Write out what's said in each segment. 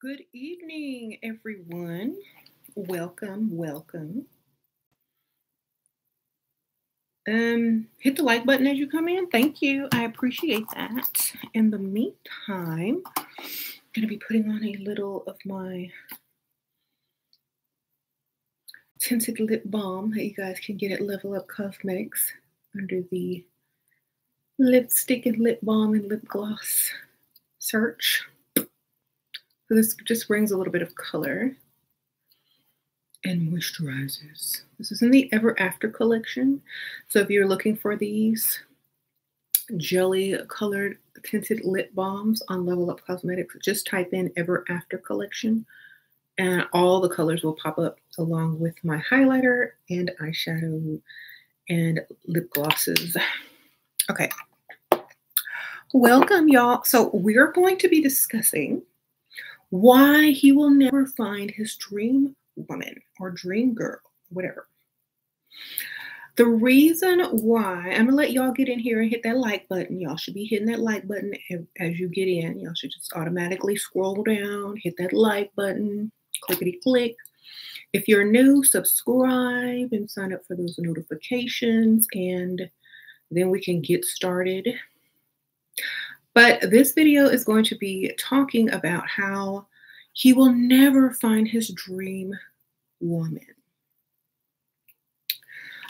Good evening, everyone. Welcome, welcome. Um, hit the like button as you come in. Thank you. I appreciate that. In the meantime, I'm going to be putting on a little of my tinted lip balm that you guys can get at Level Up Cosmetics under the lipstick and lip balm and lip gloss search. So this just brings a little bit of color and moisturizes. This is in the Ever After collection. So if you're looking for these jelly colored tinted lip balms on Level Up Cosmetics, just type in Ever After collection and all the colors will pop up along with my highlighter and eyeshadow and lip glosses. Okay. Welcome, y'all. So we're going to be discussing why he will never find his dream woman or dream girl, whatever. The reason why, I'm gonna let y'all get in here and hit that like button. Y'all should be hitting that like button as you get in. Y'all should just automatically scroll down, hit that like button, clickety click. If you're new, subscribe and sign up for those notifications, and then we can get started. But this video is going to be talking about how he will never find his dream woman.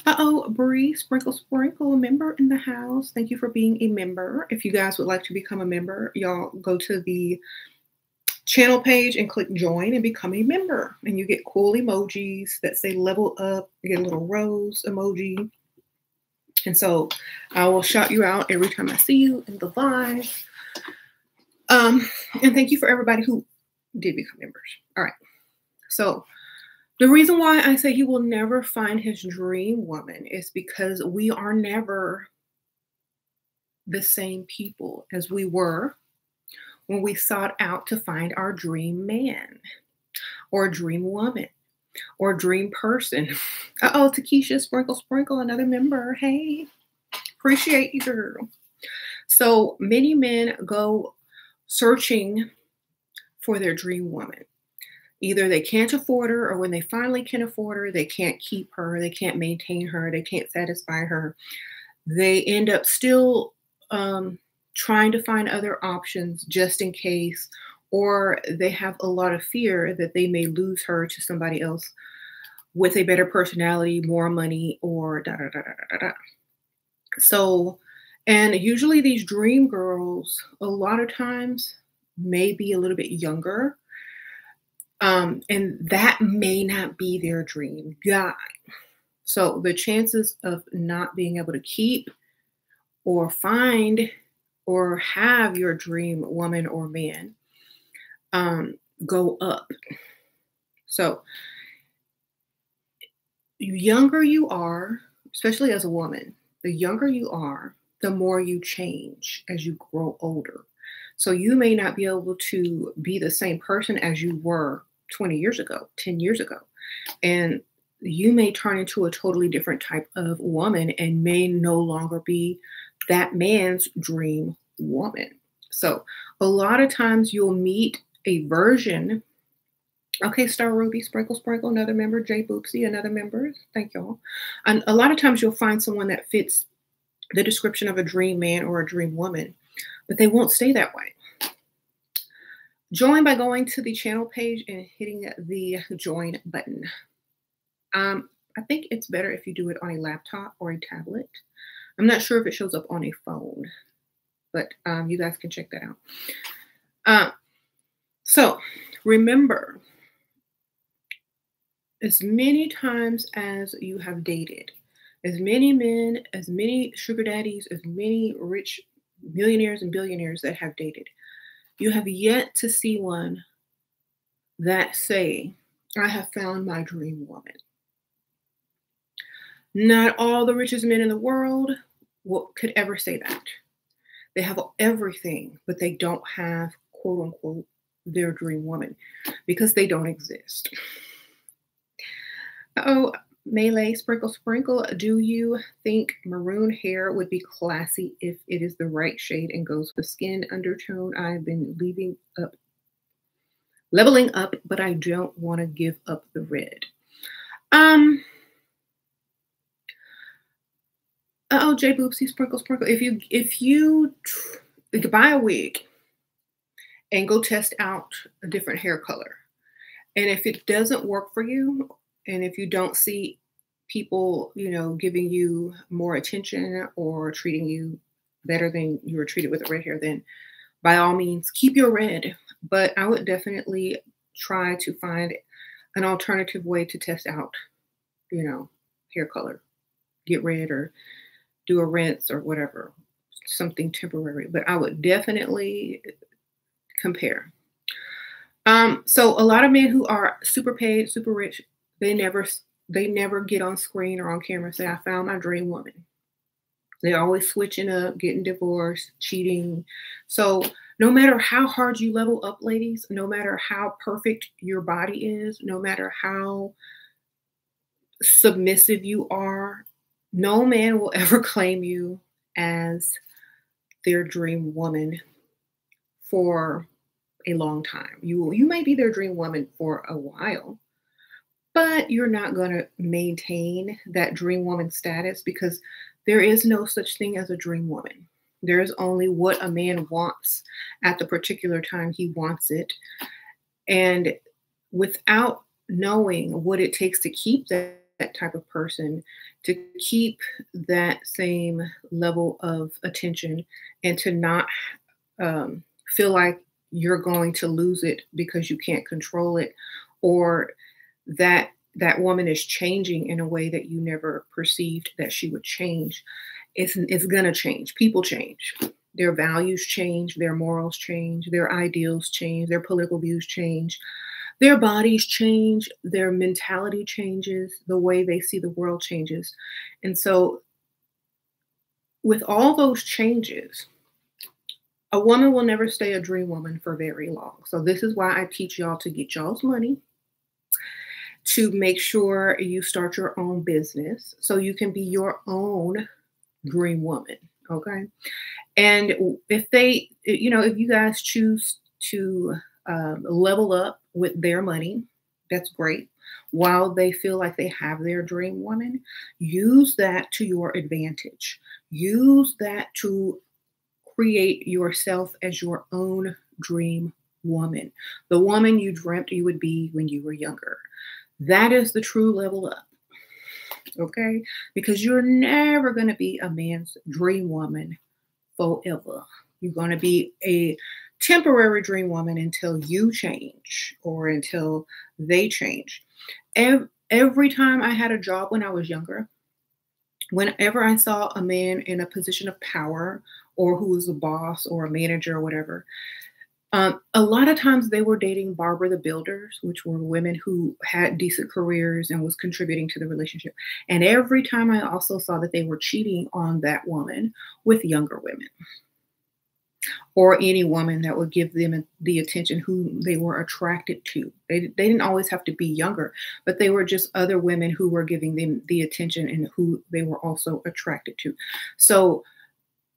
Uh-oh, Bree, Sprinkle Sprinkle, member in the house. Thank you for being a member. If you guys would like to become a member, y'all go to the channel page and click join and become a member. And you get cool emojis that say level up. You get a little rose emoji. And so I will shout you out every time I see you in the live. Um, and thank you for everybody who did become members. All right. So the reason why I say he will never find his dream woman is because we are never the same people as we were when we sought out to find our dream man or dream woman or dream person. Uh oh, Takesha Sprinkle Sprinkle, another member. Hey, appreciate you, girl. So many men go searching for their dream woman. Either they can't afford her, or when they finally can afford her, they can't keep her, they can't maintain her, they can't satisfy her. They end up still um, trying to find other options just in case, or they have a lot of fear that they may lose her to somebody else with a better personality, more money, or da da da da da da. So, and usually these dream girls, a lot of times, may be a little bit younger. Um, and that may not be their dream guy. So the chances of not being able to keep or find or have your dream woman or man um, go up. So, younger you are, especially as a woman, the younger you are, the more you change as you grow older. So you may not be able to be the same person as you were 20 years ago, 10 years ago. And you may turn into a totally different type of woman and may no longer be that man's dream woman. So a lot of times you'll meet a version. Okay, Star Ruby, Sprinkle Sprinkle, another member, Jay Boopsy, another member. Thank y'all. And a lot of times you'll find someone that fits the description of a dream man or a dream woman but they won't stay that way. Join by going to the channel page and hitting the join button. Um, I think it's better if you do it on a laptop or a tablet. I'm not sure if it shows up on a phone, but um, you guys can check that out. Uh, so remember, as many times as you have dated, as many men, as many sugar daddies, as many rich millionaires and billionaires that have dated. You have yet to see one that say, I have found my dream woman. Not all the richest men in the world could ever say that. They have everything, but they don't have, quote unquote, their dream woman because they don't exist. Oh, Melee Sprinkle Sprinkle, do you think maroon hair would be classy if it is the right shade and goes with the skin undertone? I've been leaving up leveling up, but I don't want to give up the red. Um. Oh, J Boopsy, sprinkle, sprinkle. If you if you, you buy a wig and go test out a different hair color, and if it doesn't work for you, and if you don't see people, you know, giving you more attention or treating you better than you were treated with red hair, then by all means keep your red. But I would definitely try to find an alternative way to test out, you know, hair color. Get red or do a rinse or whatever, something temporary. But I would definitely compare. Um, so a lot of men who are super paid, super rich, they never they never get on screen or on camera and say, I found my dream woman. They're always switching up, getting divorced, cheating. So no matter how hard you level up, ladies, no matter how perfect your body is, no matter how submissive you are, no man will ever claim you as their dream woman for a long time. You you may be their dream woman for a while, but you're not going to maintain that dream woman status because there is no such thing as a dream woman. There is only what a man wants at the particular time he wants it. And without knowing what it takes to keep that, that type of person, to keep that same level of attention, and to not um, feel like you're going to lose it because you can't control it, or that that woman is changing in a way that you never perceived that she would change. It's, it's going to change. People change. Their values change. Their morals change. Their ideals change. Their political views change. Their bodies change. Their mentality changes. The way they see the world changes. And so with all those changes a woman will never stay a dream woman for very long so this is why i teach y'all to get y'all's money to make sure you start your own business so you can be your own dream woman. Okay. And if they, you know, if you guys choose to um, level up with their money, that's great. While they feel like they have their dream woman, use that to your advantage. Use that to create yourself as your own dream woman, the woman you dreamt you would be when you were younger. That is the true level up. Okay? Because you're never going to be a man's dream woman forever. You're going to be a temporary dream woman until you change or until they change. Every time I had a job when I was younger, whenever I saw a man in a position of power or who was a boss or a manager or whatever, um, a lot of times they were dating Barbara the Builders, which were women who had decent careers and was contributing to the relationship. And every time I also saw that they were cheating on that woman with younger women or any woman that would give them the attention who they were attracted to. They, they didn't always have to be younger, but they were just other women who were giving them the attention and who they were also attracted to. So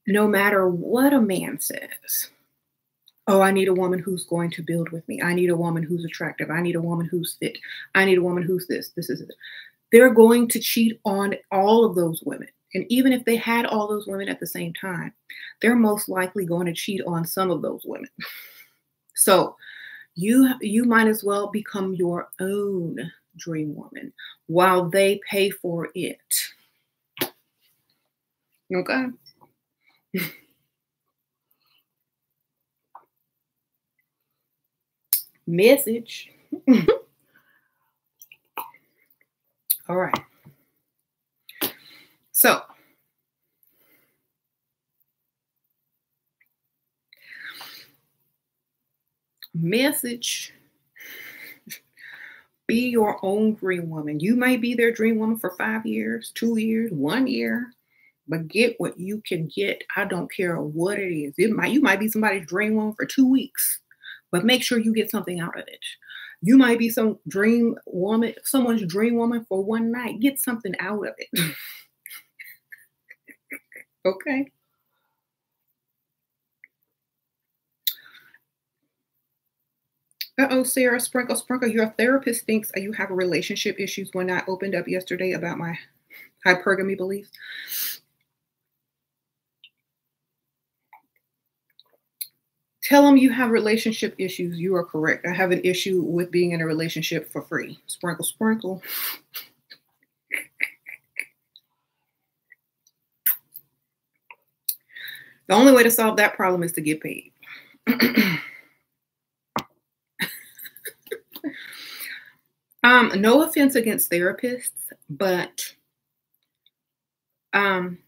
no matter what a man says, oh, I need a woman who's going to build with me. I need a woman who's attractive. I need a woman who's fit. I need a woman who's this. This is it. They're going to cheat on all of those women. And even if they had all those women at the same time, they're most likely going to cheat on some of those women. So you you might as well become your own dream woman while they pay for it. Okay. message. All right. So, message be your own dream woman. You might be their dream woman for five years, two years, one year, but get what you can get. I don't care what it is. It might you might be somebody's dream woman for two weeks but make sure you get something out of it. You might be some dream woman, someone's dream woman for one night. Get something out of it. okay. Uh-oh, Sarah, sprinkle, sprinkle. Your therapist thinks you have relationship issues when I opened up yesterday about my hypergamy beliefs. Tell them you have relationship issues. You are correct. I have an issue with being in a relationship for free. Sprinkle, sprinkle. The only way to solve that problem is to get paid. um, no offense against therapists, but um,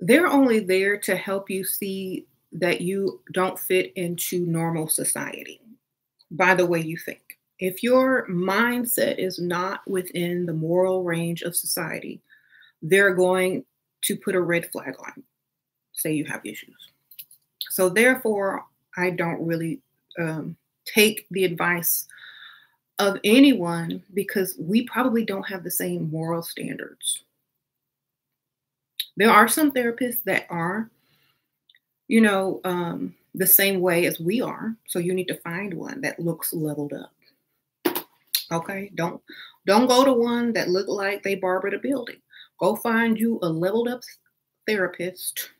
they're only there to help you see that you don't fit into normal society by the way you think. If your mindset is not within the moral range of society, they're going to put a red flag on say you have issues. So therefore, I don't really um, take the advice of anyone because we probably don't have the same moral standards. There are some therapists that are, you know, um, the same way as we are. So you need to find one that looks leveled up. Okay, don't don't go to one that look like they barbered a building. Go find you a leveled up therapist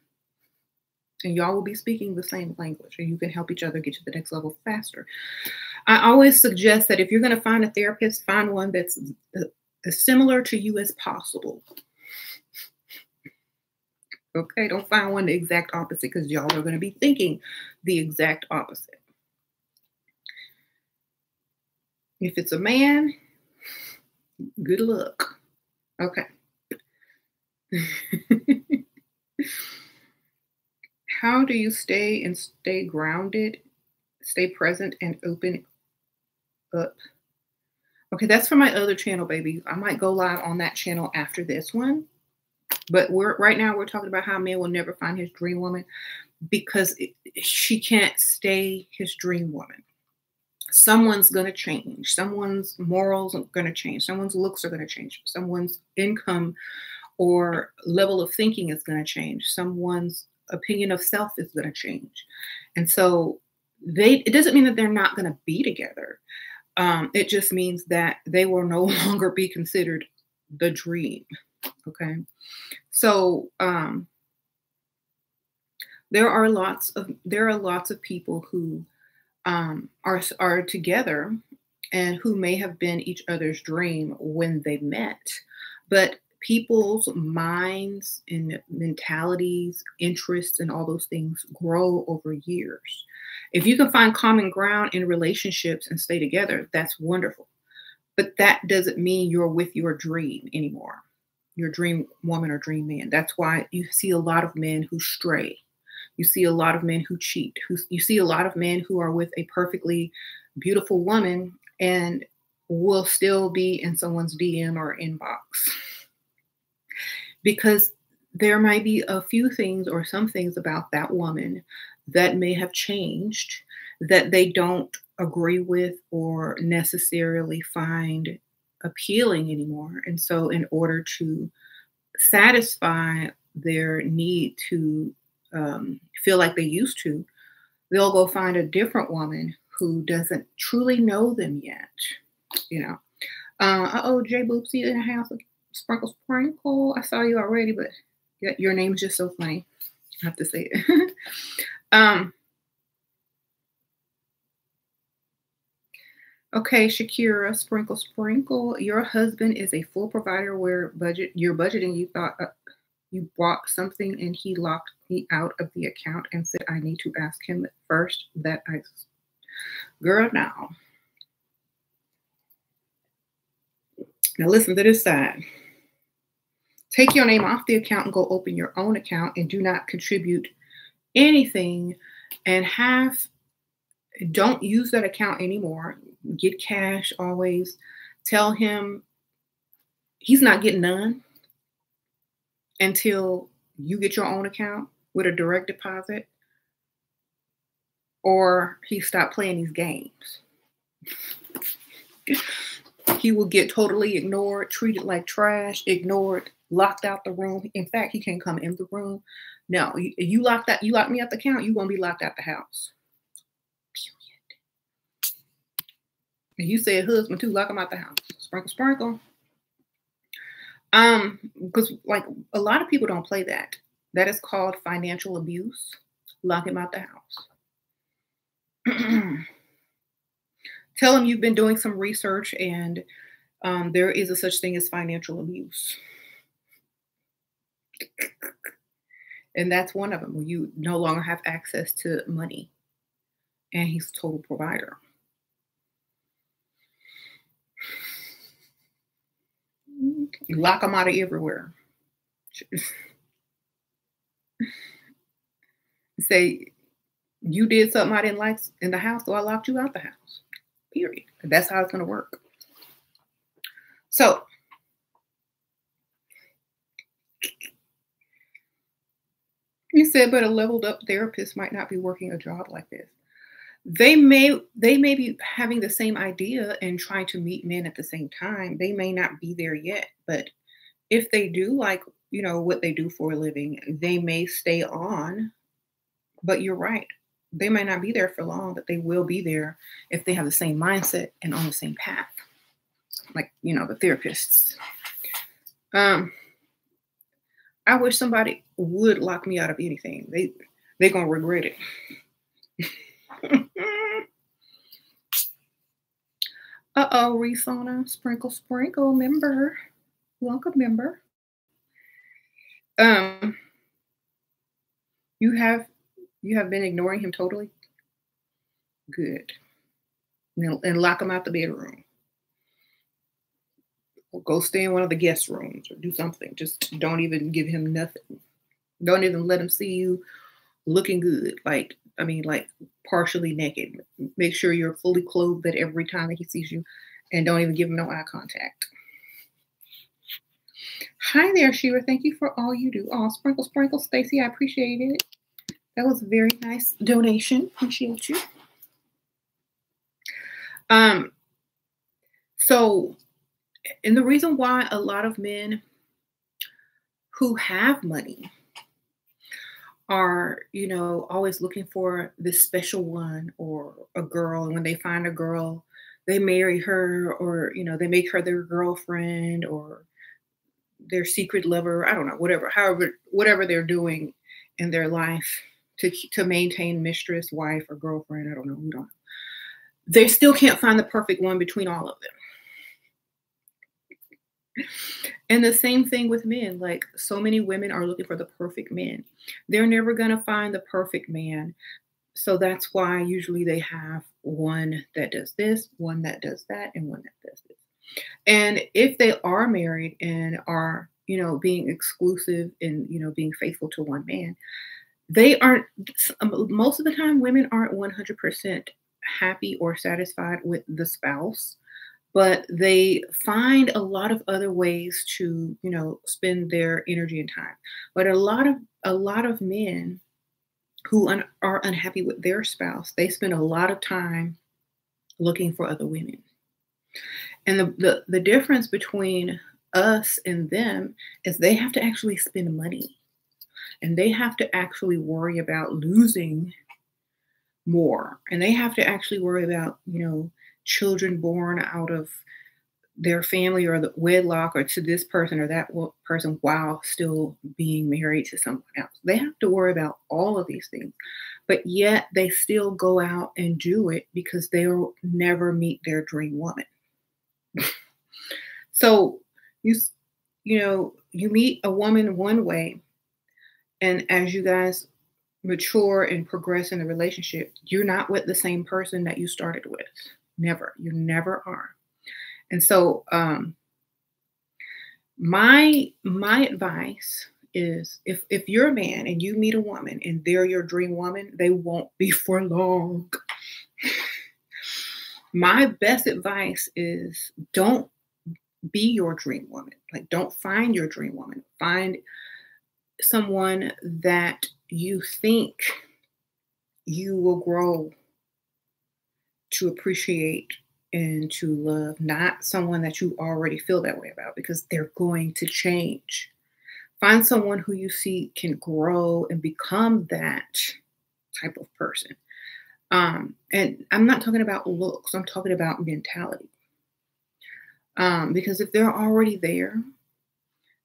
and y'all will be speaking the same language and you can help each other get to the next level faster. I always suggest that if you're going to find a therapist, find one that's uh, as similar to you as possible. Okay, don't find one the exact opposite because y'all are going to be thinking the exact opposite. If it's a man, good luck. Okay. how do you stay and stay grounded, stay present and open up? Okay, that's for my other channel, baby. I might go live on that channel after this one. But we're right now we're talking about how a man will never find his dream woman because it, she can't stay his dream woman. Someone's going to change. Someone's morals are going to change. Someone's looks are going to change. Someone's income or level of thinking is going to change. Someone's opinion of self is going to change. And so they it doesn't mean that they're not going to be together. Um, it just means that they will no longer be considered the dream. Okay. So um, there are lots of there are lots of people who um, are are together and who may have been each other's dream when they met, but people's minds and mentalities, interests, and all those things grow over years. If you can find common ground in relationships and stay together, that's wonderful. But that doesn't mean you're with your dream anymore, your dream woman or dream man. That's why you see a lot of men who stray. You see a lot of men who cheat. Who, you see a lot of men who are with a perfectly beautiful woman and will still be in someone's DM or inbox because there might be a few things or some things about that woman that may have changed that they don't agree with or necessarily find appealing anymore. And so, in order to satisfy their need to um, feel like they used to, they'll go find a different woman who doesn't truly know them yet. You know, uh oh, Jay Boopsy in the house Sprinkle Sprinkle. I saw you already, but your name's just so funny. I have to say it. um, okay, Shakira, Sprinkle Sprinkle. Your husband is a full provider where budget you're budgeting. You thought uh, you bought something and he locked me out of the account and said I need to ask him first that I. Girl, now. Now listen to this side. Take your name off the account and go open your own account and do not contribute anything and have don't use that account anymore. Get cash always. Tell him he's not getting none until you get your own account with a direct deposit or he stopped playing these games. he will get totally ignored, treated like trash, ignored, locked out the room. In fact, he can't come in the room. No, you, locked that. You locked me out the count. You're gonna be locked out the house. And you said husband too, lock him out the house. Sprinkle, sprinkle. Um, because like a lot of people don't play that. That is called financial abuse. Lock him out the house. Tell him you've been doing some research and um, there is a such thing as financial abuse. And that's one of them where you no longer have access to money and he's total provider. You lock them out of everywhere. Say, you did something I didn't like in the house, so I locked you out the house. Period. That's how it's going to work. So, you said, but a leveled up therapist might not be working a job like this. They may they may be having the same idea and trying to meet men at the same time. They may not be there yet, but if they do like, you know, what they do for a living, they may stay on. But you're right. They might not be there for long, but they will be there if they have the same mindset and on the same path like you know the therapists. Um, I wish somebody would lock me out of anything. They they're gonna regret it. uh oh, Resona, sprinkle, sprinkle, member, welcome, member. Um, you have you have been ignoring him totally. Good. And, and lock him out the bedroom or go stay in one of the guest rooms or do something. Just don't even give him nothing. Don't even let him see you looking good. Like, I mean, like partially naked. Make sure you're fully clothed at every time that he sees you and don't even give him no eye contact. Hi there, SheRa. Thank you for all you do. Oh, sprinkle, sprinkle, Stacy. I appreciate it. That was a very nice donation. Appreciate you. Um, so and the reason why a lot of men who have money are, you know, always looking for this special one or a girl. And when they find a girl, they marry her or, you know, they make her their girlfriend or their secret lover. I don't know, whatever, however, whatever they're doing in their life to, to maintain mistress, wife, or girlfriend. I don't know. We don't know. They still can't find the perfect one between all of them and the same thing with men. Like so many women are looking for the perfect man. They're never going to find the perfect man. So that's why usually they have one that does this, one that does that, and one that does this. And if they are married and are, you know, being exclusive and, you know, being faithful to one man, they aren't, um, most of the time, women aren't 100% happy or satisfied with the spouse but they find a lot of other ways to you know spend their energy and time. But a lot of a lot of men who un- are unhappy with their spouse they spend a lot of time looking for other women. And the, the, the difference between us and them is they have to actually spend money. And they have to actually worry about losing more. And they have to actually worry about you know children born out of their family or the wedlock or to this person or that person while still being married to someone else. They have to worry about all of these things, but yet they still go out and do it because they'll never meet their dream woman. so you you know you meet a woman one way, and as you guys mature and progress in the relationship, you're not with the same person that you started with. Never. You never are. And so um my my advice is if if you're a man and you meet a woman and they're your dream woman, they won't be for long. my best advice is don't be your dream woman. Like don't find your dream woman. Find someone that you think you will grow to appreciate and to love, not someone that you already feel that way about because they're going to change. Find someone who you see can grow and become that type of person. Um, and I'm not talking about looks, I'm talking about mentality. Um, because if they're already there,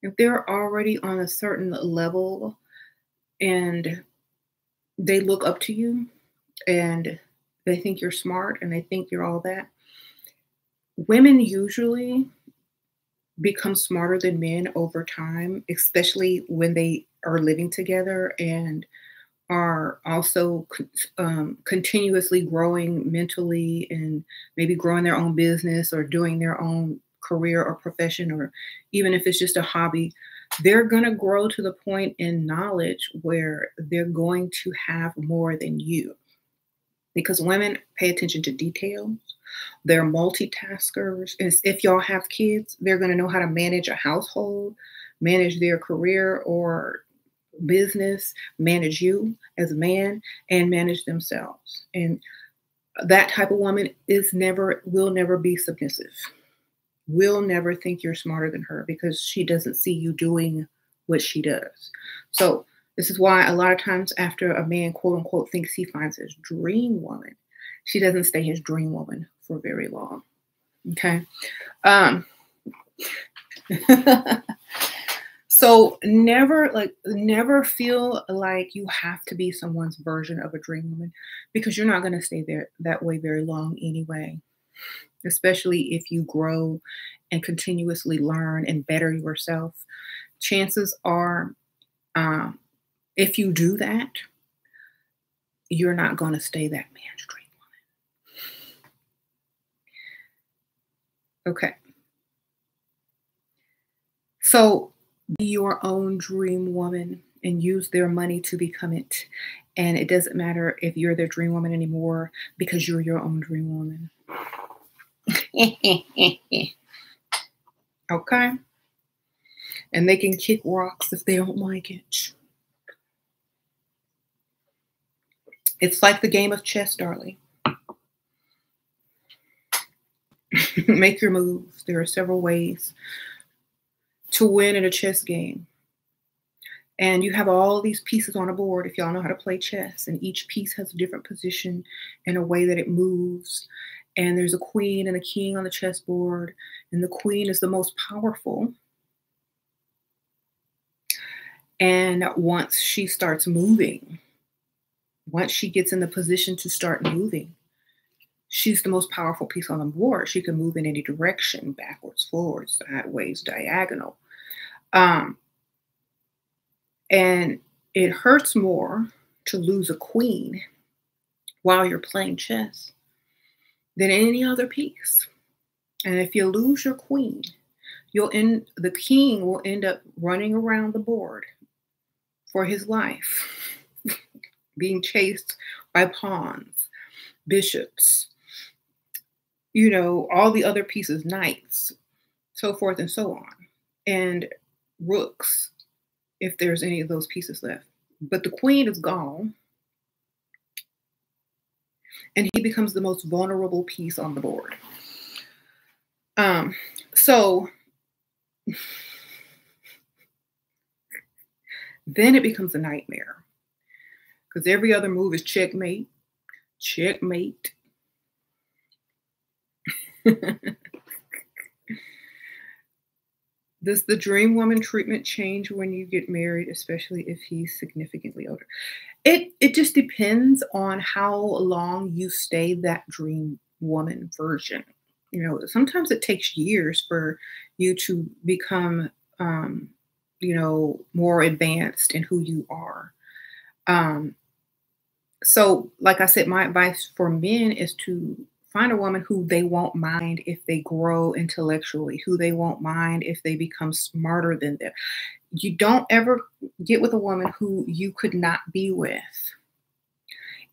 if they're already on a certain level and they look up to you and they think you're smart and they think you're all that, women usually become smarter than men over time, especially when they are living together and are also um, continuously growing mentally and maybe growing their own business or doing their own career or profession, or even if it's just a hobby, they're going to grow to the point in knowledge where they're going to have more than you. Because women pay attention to details, they're multitaskers. If y'all have kids, they're going to know how to manage a household, manage their career or business, manage you as a man, and manage themselves. And that type of woman is never, will never be submissive. Will never think you're smarter than her because she doesn't see you doing what she does. So, this is why a lot of times after a man, quote unquote, thinks he finds his dream woman, she doesn't stay his dream woman for very long. Okay. Um, So never like never feel like you have to be someone's version of a dream woman because you're not going to stay there that way very long anyway. Especially if you grow and continuously learn and better yourself. Chances are, um, if you do that, you're not going to stay that man's dream woman. Okay. So be your own dream woman and use their money to become it. And it doesn't matter if you're their dream woman anymore because you're your own dream woman. okay? And they can kick rocks if they don't like it. It's like the game of chess, darling. Make your moves. There are several ways to win in a chess game. And you have all these pieces on a board if y'all know how to play chess, and each piece has a different position and a way that it moves. And there's a queen and a king on the chessboard, and the queen is the most powerful. And once she starts moving, once she gets in the position to start moving, she's the most powerful piece on the board. She can move in any direction, backwards, forwards, sideways, diagonal. Um, and it hurts more to lose a queen while you're playing chess than any other piece. And if you lose your queen, you'll end the king will end up running around the board for his life, being chased by pawns, bishops, you know, all the other pieces, knights, so forth and so on. And rooks if there's any of those pieces left. But the queen is gone. And he becomes the most vulnerable piece on the board. Um, so then it becomes a nightmare. Because every other move is checkmate, checkmate. Does the dream woman treatment change when you get married, especially if he's significantly older? It it just depends on how long you stay that dream woman version. You know, sometimes it takes years for you to become um, you know, more advanced in who you are. Um, so, like I said, my advice for men is to find a woman who they won't mind if they grow intellectually, who they won't mind if they become smarter than them. You don't ever get with a woman who you could not be with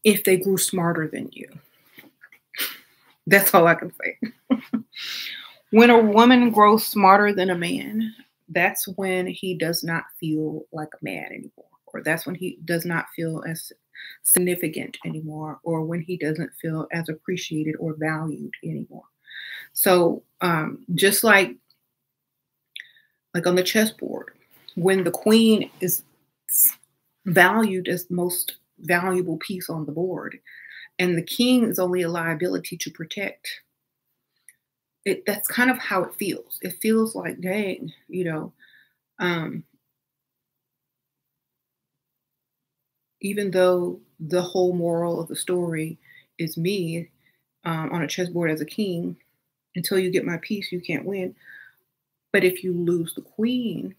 if they grew smarter than you. That's all I can say. when a woman grows smarter than a man, that's when he does not feel like a man anymore, or that's when he does not feel as significant anymore or when he doesn't feel as appreciated or valued anymore. So um, just like like on the chessboard, when the queen is valued as the most valuable piece on the board, and the king is only a liability to protect. It that's kind of how it feels. It feels like, dang, you know, um, even though the whole moral of the story is me um, on a chessboard as a king, until you get my piece, you can't win. But if you lose the queen,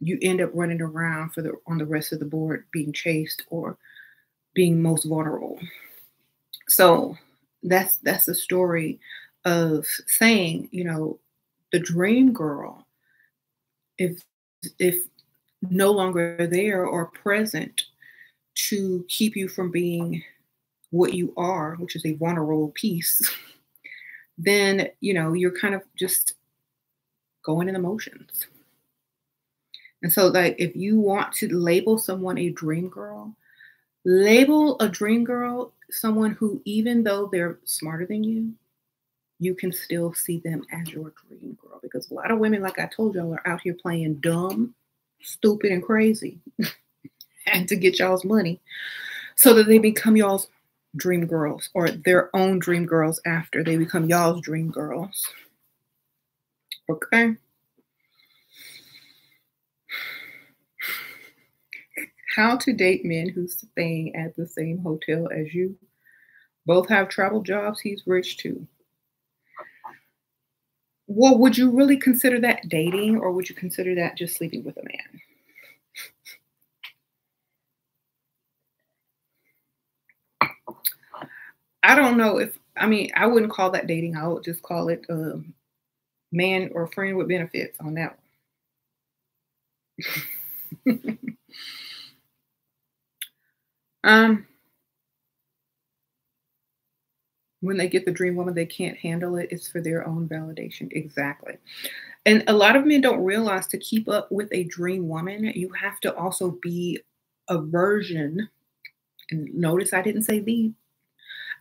you end up running around for the on the rest of the board being chased or being most vulnerable. So that's that's the story of saying, you know, the dream girl, if if no longer there or present to keep you from being what you are, which is a vulnerable piece, then you know you're kind of just going in emotions. And so, like, if you want to label someone a dream girl, label a dream girl someone who, even though they're smarter than you, you can still see them as your dream girl. Because a lot of women, like I told y'all, are out here playing dumb, stupid, and crazy and to get y'all's money so that they become y'all's dream girls or their own dream girls after they become y'all's dream girls. Okay. How to date men who's staying at the same hotel as you. Both have travel jobs. He's rich too. Well, would you really consider that dating or would you consider that just sleeping with a man? I don't know if, I mean, I wouldn't call that dating. I would just call it um, man or friend with benefits on that one. um, when they get the dream woman, they can't handle it. It's for their own validation. Exactly. And a lot of men don't realize to keep up with a dream woman, you have to also be a version. And notice I didn't say the,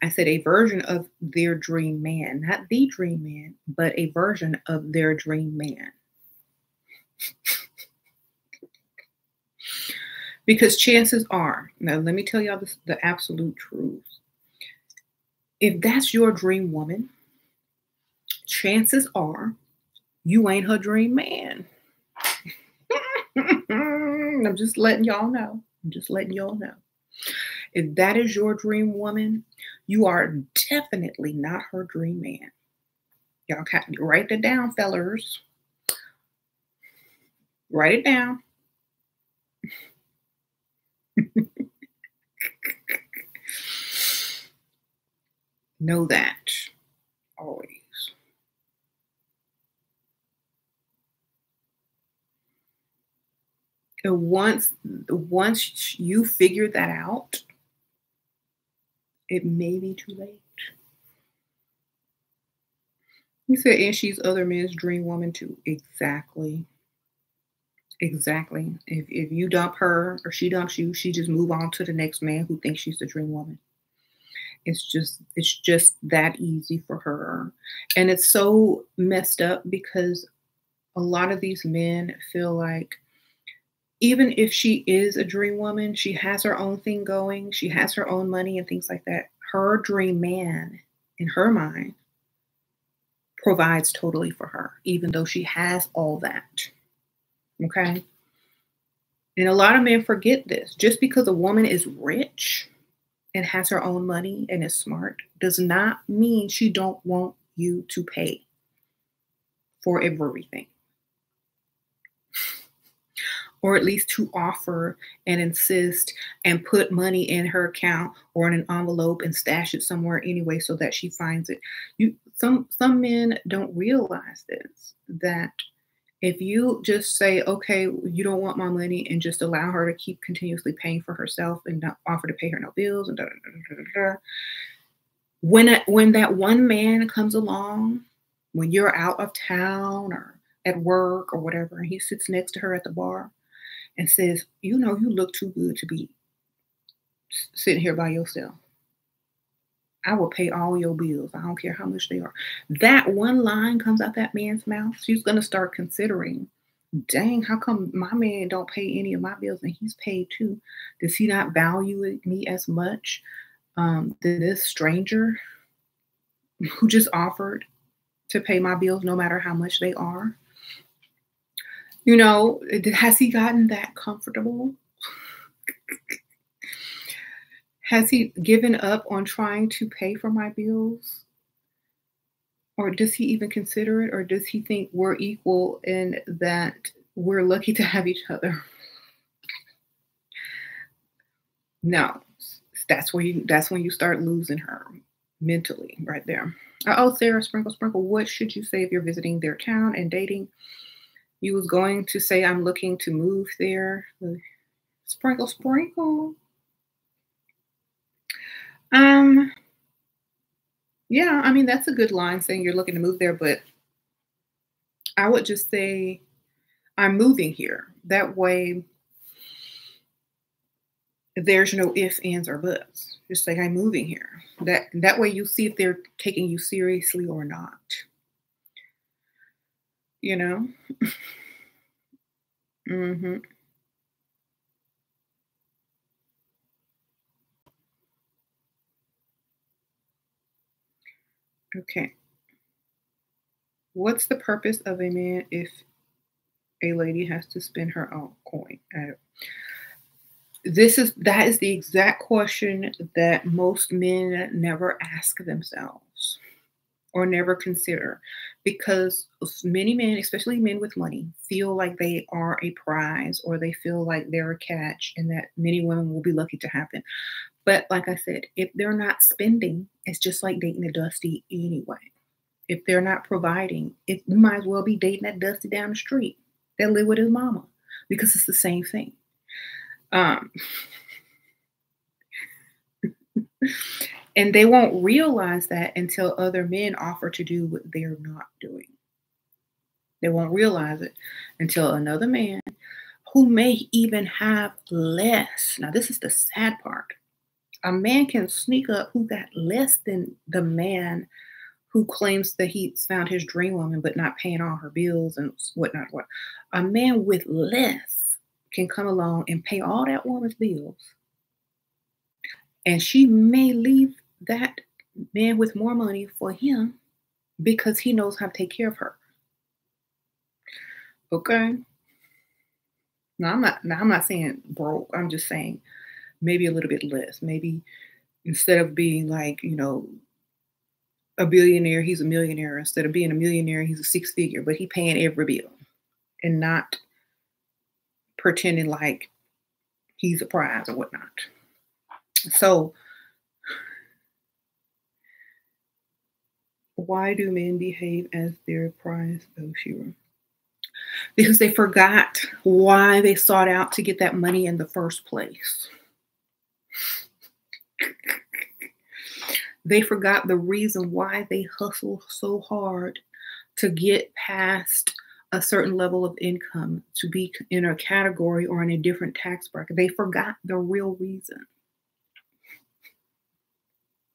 I said a version of their dream man, not the dream man, but a version of their dream man. because chances are, now let me tell y'all this, the absolute truth if that's your dream woman, chances are you ain't her dream man. I'm just letting y'all know. I'm just letting y'all know. If that is your dream woman, you are definitely not her dream man. Y'all can write it down, fellers. Write it down. Know that always. And once once you figure that out, it may be too late. He said, and she's other men's dream woman too. Exactly. Exactly. If if you dump her or she dumps you, she just move on to the next man who thinks she's the dream woman. It's just it's just that easy for her. And it's so messed up because a lot of these men feel like even if she is a dream woman, she has her own thing going, she has her own money and things like that. Her dream man in her mind provides totally for her, even though she has all that. Okay. And a lot of men forget this. Just because a woman is rich and has her own money and is smart does not mean she don't want you to pay for everything or at least to offer and insist and put money in her account or in an envelope and stash it somewhere anyway so that she finds it. You some some men don't realize this that if you just say, okay, you don't want my money and just allow her to keep continuously paying for herself and not offer to pay her no bills and da, da, da, when when that one man comes along, when you're out of town or at work or whatever, and he sits next to her at the bar and says, you know, you look too good to be sitting here by yourself. I will pay all your bills. I don't care how much they are. That one line comes out that man's mouth. She's going to start considering, dang, how come my man don't pay any of my bills and he's paid too? Does he not value me as much? um, than this stranger who just offered to pay my bills no matter how much they are? You know, has he gotten that comfortable? Has he given up on trying to pay for my bills? Or does he even consider it? Or does he think we're equal and that we're lucky to have each other? No, that's where you that's when you start losing her mentally right there. Oh, SheRa Sprinkle Sprinkle, what should you say if you're visiting their town and dating? You was going to say I'm looking to move there. Sprinkle Sprinkle. Um, yeah, I mean, that's a good line saying you're looking to move there, but I would just say, I'm moving here. That way, there's no ifs, ands, or buts. Just like I'm moving here. That that way you see if they're taking you seriously or not. You know? mm-hmm. Okay. What's the purpose of a man if a lady has to spend her own coin? This is that is the exact question that most men never ask themselves or never consider because many men especially men with money feel like they are a prize or they feel like they're a catch and that many women will be lucky to have them but like I said, if they're not spending, it's just like dating a Dusty anyway. If they're not providing, it you might as well be dating that Dusty down the street that live with his mama because it's the same thing. Um, and they won't realize that until other men offer to do what they're not doing. They won't realize it until another man who may even have less. Now, this is the sad part a man can sneak up who got less than the man who claims that he's found his dream woman but not paying all her bills and whatnot. What a man with less can come along and pay all that woman's bills, and she may leave that man with more money for him because he knows how to take care of her. Okay. Now I'm not. Now I'm not saying broke. I'm just saying maybe a little bit less. Maybe instead of being like, you know, a billionaire, he's a millionaire. Instead of being a millionaire, he's a six figure, but he paying every bill and not pretending like he's a prize or whatnot. So why do men behave as their prize, oh SheRa? Because they forgot why they sought out to get that money in the first place. They forgot the reason why they hustle so hard to get past a certain level of income to be in a category or in a different tax bracket. They forgot the real reason.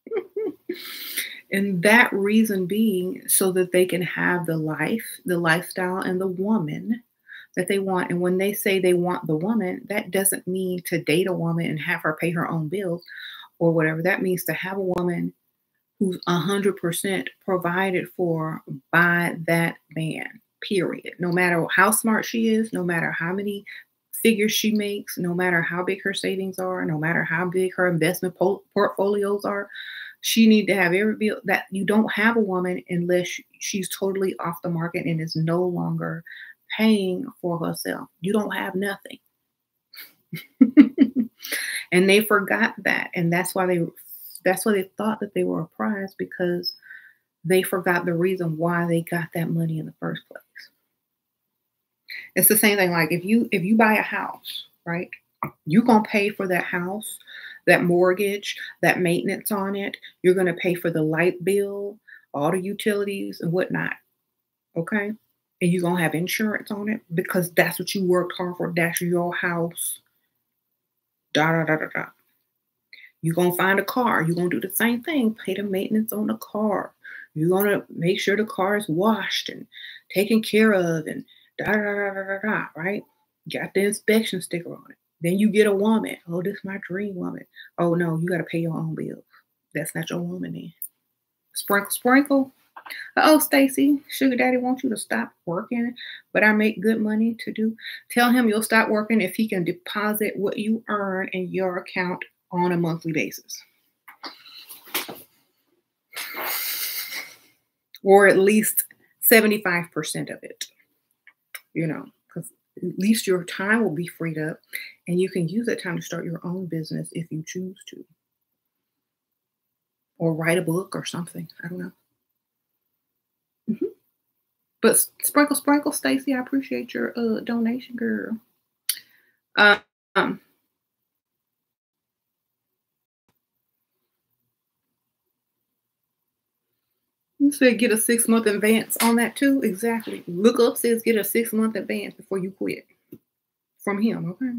and that reason being so that they can have the life, the lifestyle, and the woman that they want. And when they say they want the woman, that doesn't mean to date a woman and have her pay her own bills or whatever. That means to have a woman who's 100% provided for by that man, period. No matter how smart she is, no matter how many figures she makes, no matter how big her savings are, no matter how big her investment po- portfolios are, she need to have every bill that you don't have a woman unless she's totally off the market and is no longer paying for herself. You don't have nothing. and they forgot that. And that's why they that's why they thought that they were a prize because they forgot the reason why they got that money in the first place. It's the same thing like if you if you buy a house, right? You're to pay for that house, that mortgage, that maintenance on it. You're going to pay for the light bill, all the utilities and whatnot. Okay? and you're gonna have insurance on it because that's what you worked hard for. That's your house. Da da da da da. You're gonna find a car. You're gonna do the same thing. Pay the maintenance on the car. You're gonna make sure the car is washed and taken care of and da da da da da da. Right? Got the inspection sticker on it. Then you get a woman. Oh, this is my dream woman. Oh no, you got to pay your own bills. That's not your woman then. Sprinkle, sprinkle. Oh, Stacy, Sugar Daddy wants you to stop working, but I make good money to do. Tell him you'll stop working if he can deposit what you earn in your account on a monthly basis. Or at least 75% of it. You know, because at least your time will be freed up and you can use that time to start your own business if you choose to or write a book or something. I don't know. Mm-hmm. But sprinkle, sprinkle, Stacy. I appreciate your uh, donation, girl. Um, you said get a six month advance on that too. Exactly. Look up says get a six month advance before you quit from him. Okay.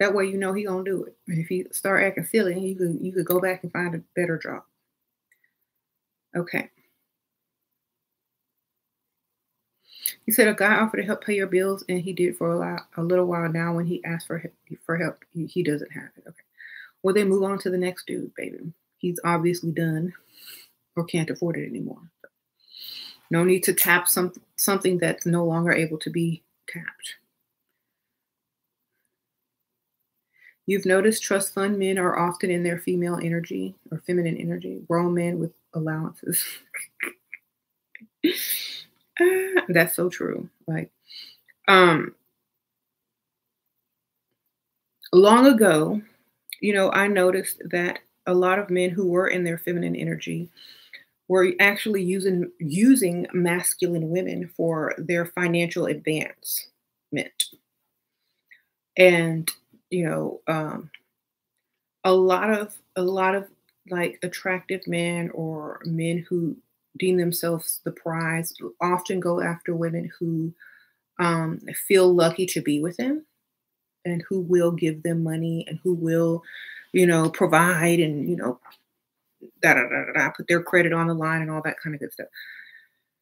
That way you know he gonna do it. And if he start acting silly, you could you could go back and find a better job. Okay. He said a guy offered to help pay your bills, and he did for a, lot, a little while. Now, when he asked for help, for help, he, he doesn't have it. Okay. Well, then move on to the next dude, baby. He's obviously done or can't afford it anymore. No need to tap some something that's no longer able to be tapped. You've noticed trust fund men are often in their female energy or feminine energy, grown men with allowances. that's so true. Like, um, long ago, you know, I noticed that a lot of men who were in their feminine energy were actually using using masculine women for their financial advancement. And you know, um, a lot of a lot of like attractive men or men who deem themselves the prize often go after women who um, feel lucky to be with them and who will give them money and who will, you know, provide and you know, da da da da, put their credit on the line and all that kind of good stuff.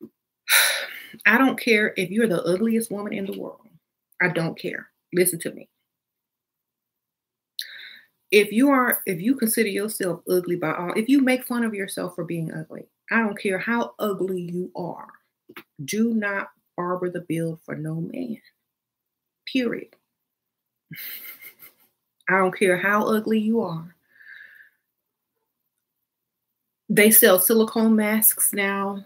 I don't care if you're the ugliest woman in the world. I don't care. Listen to me if you are if you consider yourself ugly by all if you make fun of yourself for being ugly i don't care how ugly you are do not barber the bill for no man period. I don't care how ugly you are. They sell silicone masks now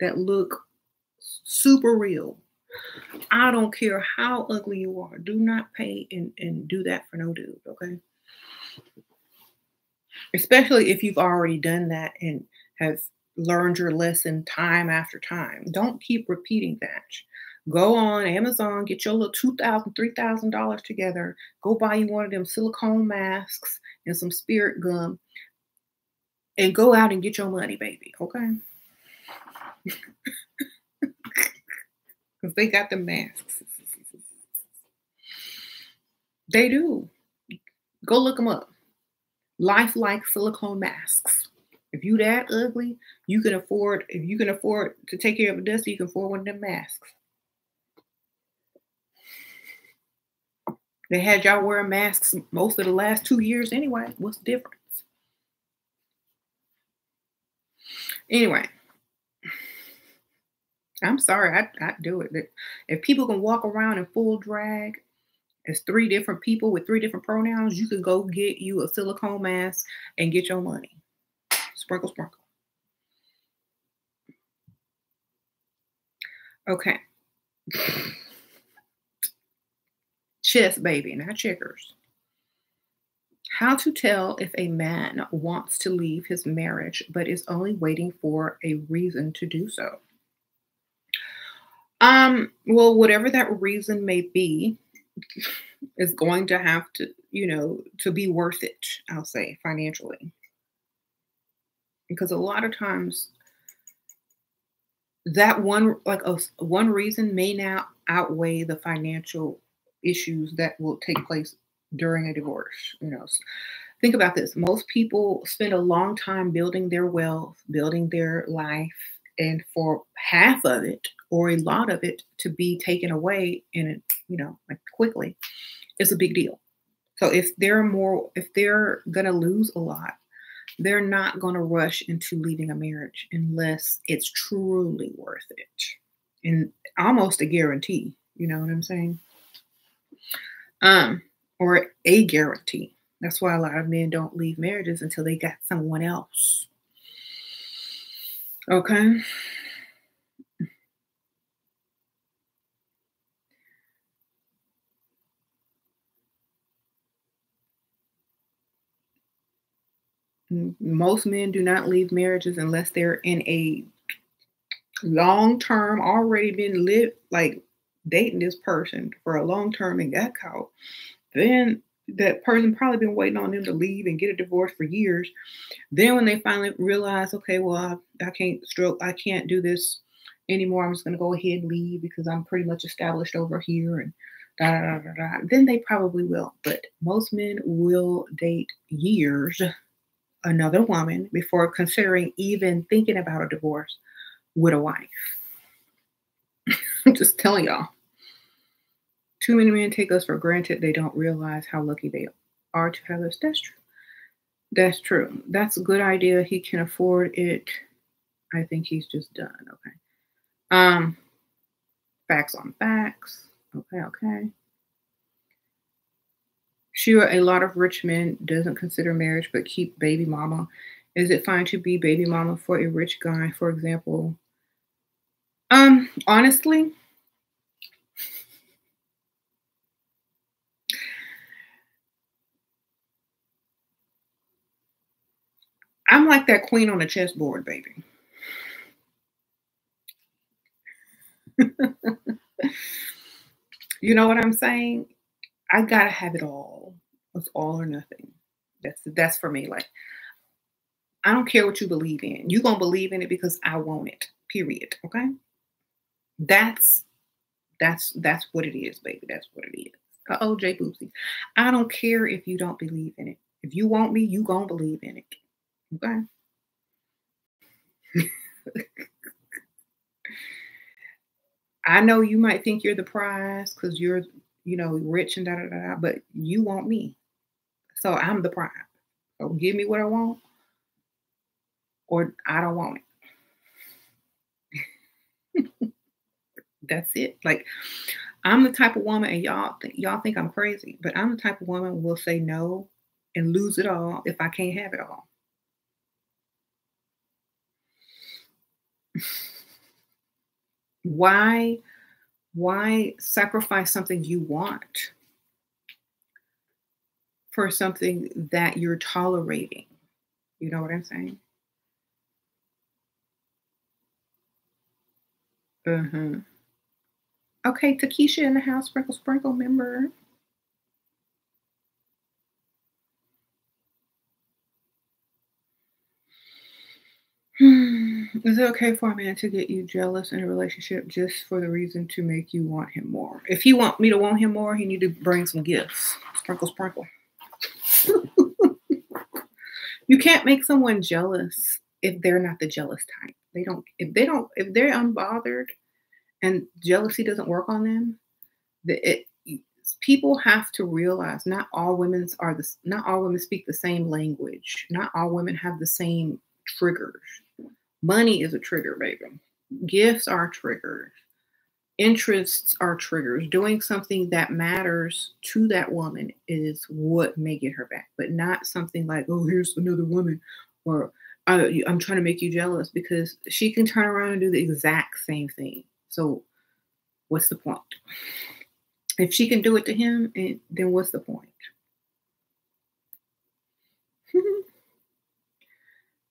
that look super real I don't care how ugly you are. Do not pay and, and do that for no dude, okay? Especially if you've already done that and have learned your lesson time after time. Don't keep repeating that. Go on Amazon, get your little $2,000, $3,000 together. Go buy you one of them silicone masks and some spirit gum and go out and get your money, baby, okay? because they got the masks. They do. Go look them up. Lifelike silicone masks. If you that ugly, you can afford. If you can afford to take care of a dust, you can afford one of them masks. They had y'all wearing masks most of the last two years anyway. What's the difference? Anyway, I'm sorry, I I do it. If people can walk around in full drag as three different people with three different pronouns, you can go get you a silicone mask and get your money. Sprinkle, sprinkle. Okay. Chess baby, not checkers. How to tell if a man wants to leave his marriage but is only waiting for a reason to do so. Um, well, whatever that reason may be, is going to have to, you know, to be worth it, I'll say financially. Because a lot of times that one like a, one reason may not outweigh the financial issues that will take place during a divorce, you know. Think about this. Most people spend a long time building their wealth, building their life, and for half of it or a lot of it to be taken away in you know, like quickly, is a big deal. So if they're more, if they're gonna lose a lot, they're not gonna rush into leaving a marriage unless it's truly worth it, and almost a guarantee. You know what I'm saying? Um, or a guarantee. That's why a lot of men don't leave marriages until they got someone else. Okay. Most men do not leave marriages unless they're in a long term, already been lived like dating this person for a long term and got caught. Then that person probably been waiting on them to leave and get a divorce for years. Then when they finally realize, okay, well, I, I can't stroke, I can't do this anymore. I'm just gonna go ahead and leave because I'm pretty much established over here and da da da da. Then they probably will. But most men will date years another woman before considering even thinking about a divorce with a wife. I'm just telling y'all. Too many men take us for granted. They don't realize how lucky they are to have us. That's true. That's true. That's a good idea. He can afford it. I think he's just done. Okay. Um, facts on facts. Okay, okay. Sure, a lot of rich men doesn't consider marriage but keep baby mama. Is it fine to be baby mama for a rich guy, for example? Um, honestly, I'm like that queen on the chessboard, baby. you know what I'm saying? I gotta have it all. It's all or nothing. That's that's for me. Like, I don't care what you believe in. You gonna believe in it because I want it. Period. Okay. That's that's that's what it is, baby. That's what it is. Oh, Jay Boopsy. I don't care if you don't believe in it. If you want me, you gonna believe in it. Okay. I know you might think you're the prize because you're, you know, rich and da da da, but you want me. So I'm the prize. So give me what I want, or I don't want it. That's it. Like I'm the type of woman, and y'all th- y'all think I'm crazy, but I'm the type of woman will say no and lose it all if I can't have it all. Why why sacrifice something you want for something that you're tolerating? You know what i'm saying? Uh-huh okay takesha in the house sprinkle sprinkle member Is it okay for a man to get you jealous in a relationship just for the reason to make you want him more? If he want me to want him more, he need to bring some gifts. Sprinkle, sprinkle. you can't make someone jealous if they're not the jealous type. They don't. If they don't. If they're unbothered, and jealousy doesn't work on them, the, it, people have to realize not all women are the. Not all women speak the same language. Not all women have the same triggers Money is a trigger, baby. Gifts are triggers. Interests are triggers. Doing something that matters to that woman is what may get her back, but not something like, oh, here's another woman, or I'm trying to make you jealous because she can turn around and do the exact same thing. So, what's the point? If she can do it to him, then what's the point?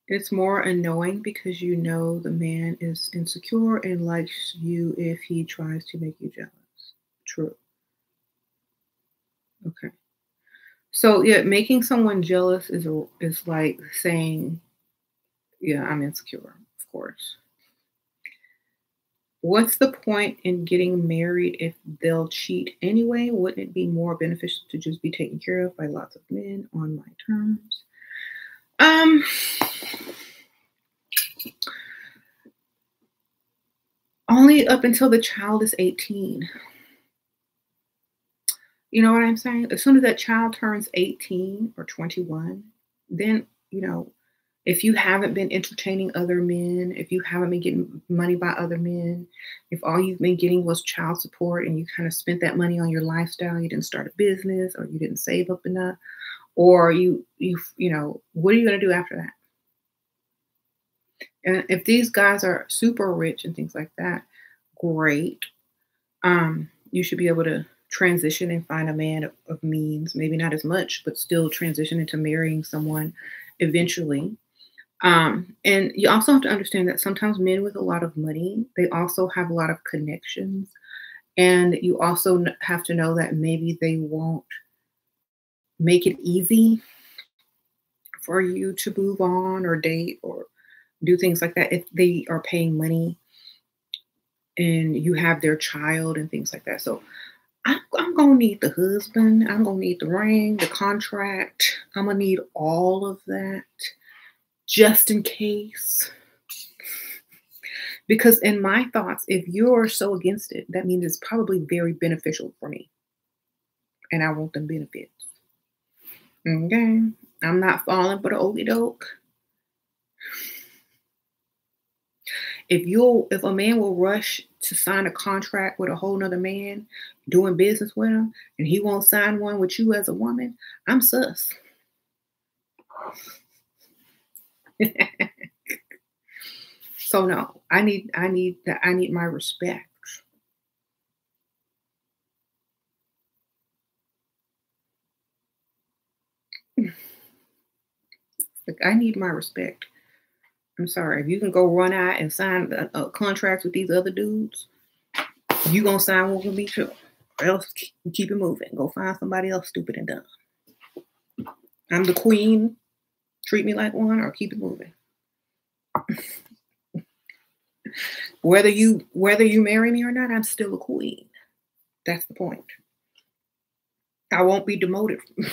It's more annoying because you know the man is insecure and likes you if he tries to make you jealous. True. Okay. So yeah, making someone jealous is is like saying, "Yeah, I'm insecure." Of course. What's the point in getting married if they'll cheat anyway? Wouldn't it be more beneficial to just be taken care of by lots of men on my terms? Um, only up until the child is 18. You know what I'm saying? As soon as that child turns 18 or 21, then, you know, if you haven't been entertaining other men, if you haven't been getting money by other men, if all you've been getting was child support and you kind of spent that money on your lifestyle, you didn't start a business or you didn't save up enough, or you you you know, what are you going to do after that? And if these guys are super rich and things like that, great. Um, you should be able to transition and find a man of, of means, maybe not as much, but still transition into marrying someone eventually um, and you also have to understand that sometimes men with a lot of money, they also have a lot of connections. And you also have to know that maybe they won't make it easy for you to move on or date or do things like that if they are paying money and you have their child and things like that. So I'm, I'm going to need the husband, I'm going to need the ring, the contract, I'm going to need all of that just in case. Because in my thoughts, if you're so against it, that means it's probably very beneficial for me. And I want the benefits. Okay. I'm not falling for the okey doke. If you'll if a man will rush to sign a contract with a whole nother man doing business with him and he won't sign one with you as a woman, I'm sus. so no, I need I need I need my respect. Like I need my respect. I'm sorry. If you can go run out and sign a, a contracts with these other dudes, you gonna sign one with me too. Or else keep it moving. Go find somebody else stupid and dumb. I'm the queen treat me like one or keep it moving. whether you whether you marry me or not, I'm still a queen. That's the point. I won't be demoted.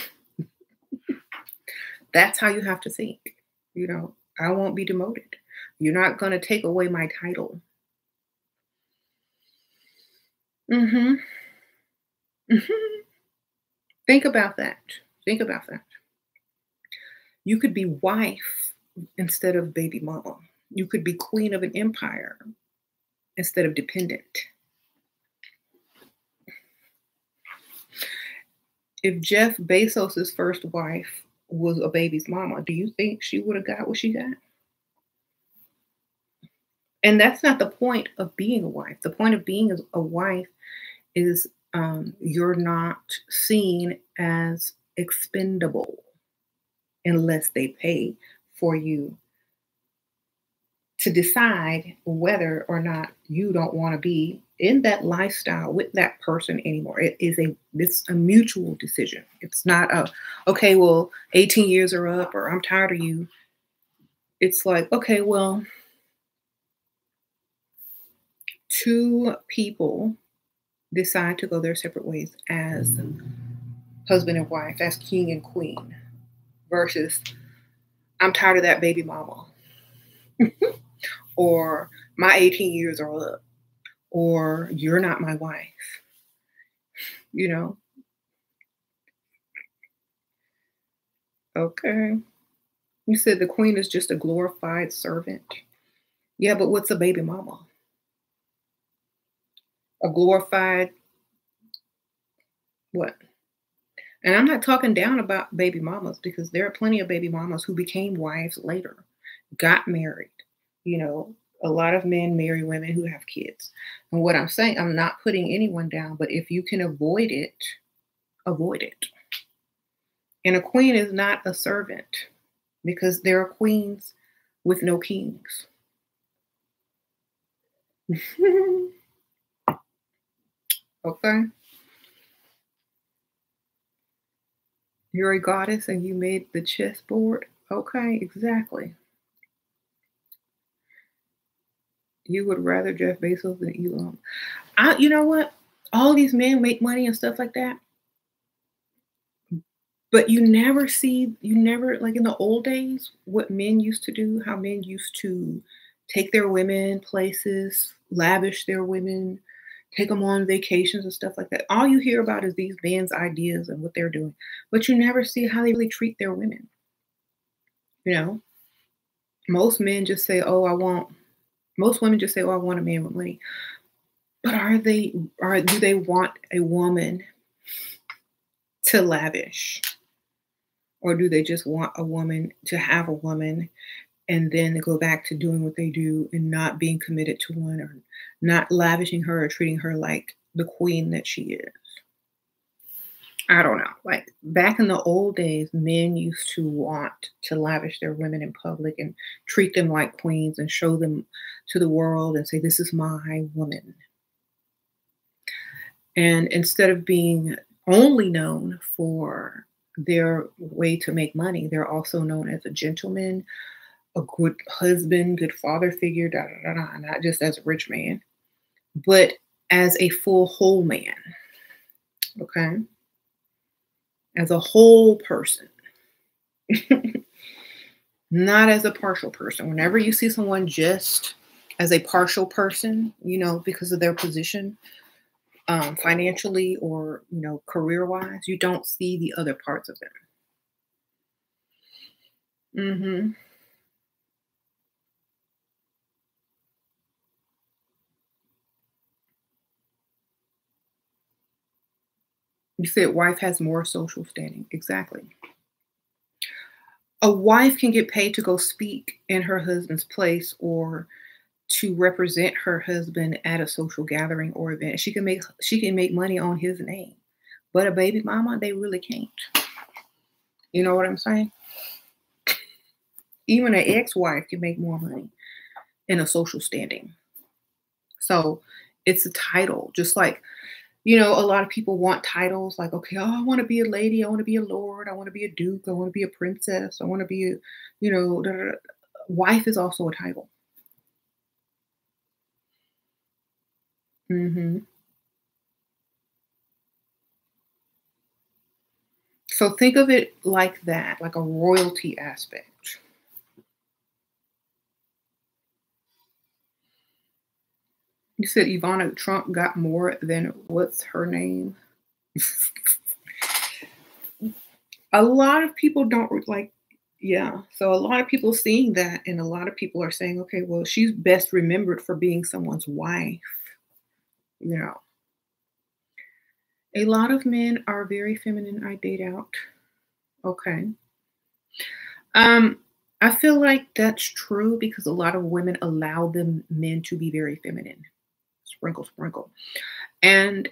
That's how you have to think. You know, I won't be demoted. You're not going to take away my title. Mhm. Mhm. Think about that. Think about that. You could be wife instead of baby mama. You could be queen of an empire instead of dependent. If Jeff Bezos' first wife was a baby's mama, do you think she would have got what she got? And that's not the point of being a wife. The point of being a wife is um, you're not seen as expendable unless they pay for you to decide whether or not you don't want to be in that lifestyle with that person anymore. It is a it's a mutual decision. It's not a okay, well, 18 years are up or I'm tired of you. It's like, okay, well, two people decide to go their separate ways as husband and wife, as king and queen versus I'm tired of that baby mama. or my 18 years are up. Or you're not my wife. You know? Okay. You said the queen is just a glorified servant. Yeah, but what's a baby mama? A glorified what? And I'm not talking down about baby mamas because there are plenty of baby mamas who became wives later, got married. You know, a lot of men marry women who have kids. And what I'm saying, I'm not putting anyone down, but if you can avoid it, avoid it. And a queen is not a servant because there are queens with no kings. okay. You're a goddess and you made the chessboard? Okay, exactly. You would rather Jeff Bezos than Elon. I, you know what? All these men make money and stuff like that. But you never see, you never, like in the old days, what men used to do, how men used to take their women places, lavish their women, take them on vacations and stuff like that. All you hear about is these men's ideas and what they're doing, but you never see how they really treat their women. You know, most men just say, "Oh, I want." Most women just say, "Oh, I want a man with money," but are they? Are do they want a woman to lavish, or do they just want a woman to have a woman and then go back to doing what they do and not being committed to one or not lavishing her or treating her like the queen that she is. I don't know. Like back in the old days, men used to want to lavish their women in public and treat them like queens and show them to the world and say, This is my woman. And instead of being only known for their way to make money, they're also known as a gentleman, a good husband, good father figure, da, da, da, not just as a rich man, but as a full whole man. Okay? As a whole person. not as a partial person. Whenever you see someone just as a partial person, you know, because of their position, um, financially or you know career wise you don't see the other parts of them mm-hmm You said wife has more social standing. Exactly. A wife can get paid to go speak in her husband's place or to represent her husband at a social gathering or event. She can make she can make money on his name. But a baby mama, they really can't. You know what I'm saying? Even an ex-wife can make more money in a social standing. So it's a title, just like you know, a lot of people want titles like, okay, oh, I want to be a lady, I want to be a lord, I want to be a duke, I want to be a princess, I want to be, a, you know, da, da, da. wife is also a title. Mm-hmm. So think of it like that, like a royalty aspect. You said Ivana Trump got more than what's her name? a lot of people don't like, yeah. So a lot of people seeing that, and a lot of people are saying, okay, well, she's best remembered for being someone's wife. You know, a lot of men are very feminine. I date out. Okay. Um, I feel like that's true because a lot of women allow them men to be very feminine sprinkle, sprinkle. And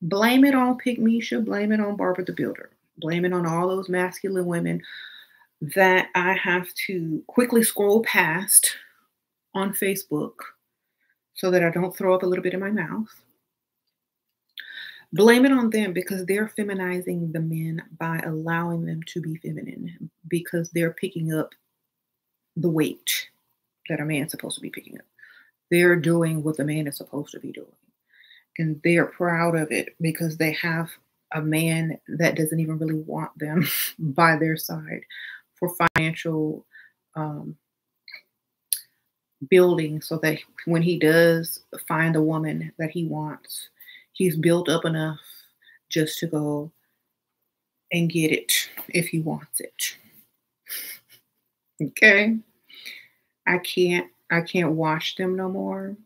blame it on Pygmeisha, blame it on Barbara the Builder, blame it on all those masculine women that I have to quickly scroll past on Facebook so that I don't throw up a little bit in my mouth. Blame it on them because they're feminizing the men by allowing them to be feminine because they're picking up the weight that a man's supposed to be picking up they're doing what the man is supposed to be doing. And they're proud of it because they have a man that doesn't even really want them by their side for financial um, building so that when he does find a woman that he wants, he's built up enough just to go and get it if he wants it. Okay? I can't I can't wash them no more.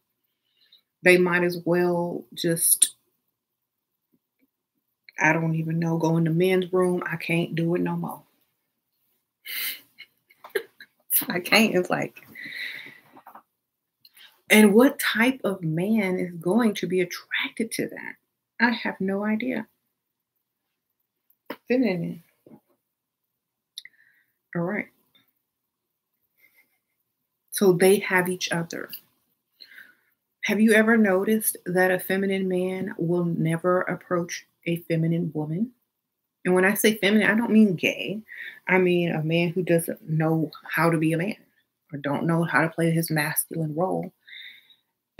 They might as well just, I don't even know, go in the men's room. I can't do it no more. I can't. It's like, and what type of man is going to be attracted to that? I have no idea. Feminine. All right. So they have each other. Have you ever noticed that a feminine man will never approach a feminine woman? And when I say feminine, I don't mean gay. I mean a man who doesn't know how to be a man or don't know how to play his masculine role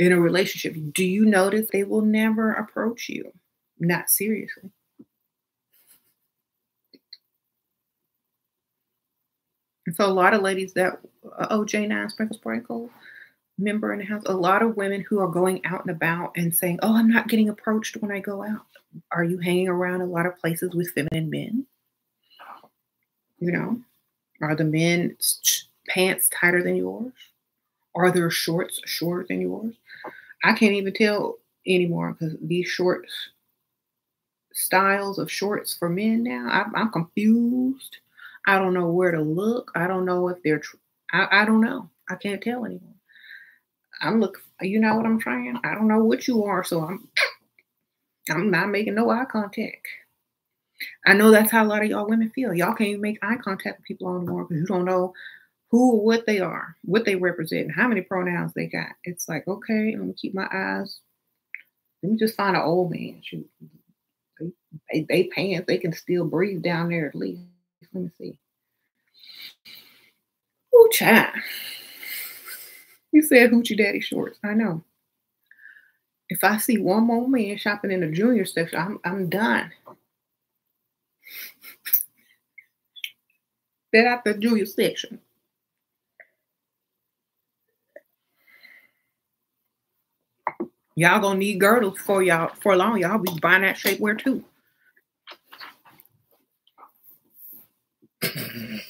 in a relationship. Do you notice they will never approach you? Not seriously. And so a lot of ladies that uh, oh J9 Sprinkle Sprinkle, member in the house, a lot of women who are going out and about and saying, Oh, I'm not getting approached when I go out. Are you hanging around a lot of places with feminine men? You know, are the men's pants tighter than yours? Are their shorts shorter than yours? I can't even tell anymore because these shorts styles of shorts for men now, I'm, I'm, confused. I don't know where to look. I don't know if they're, tr- I, I don't know. I can't tell anymore. I'm look, you know what I'm trying? I don't know what you are, so I'm, I'm not making no eye contact. I know that's how a lot of y'all women feel. Y'all can't even make eye contact with people anymore because you don't know who what they are, what they represent, how many pronouns they got. It's like, okay, I'm gonna keep my eyes. Let me just find an old man. Shoot, they, they pants, they can still breathe down there at least. Let me see. Ooh, child. You said hoochie daddy shorts. I know. If I see one more man shopping in the junior section, I'm I'm done. That at the junior section. Y'all gonna need girdles for y'all for long. Y'all be buying that shapewear too.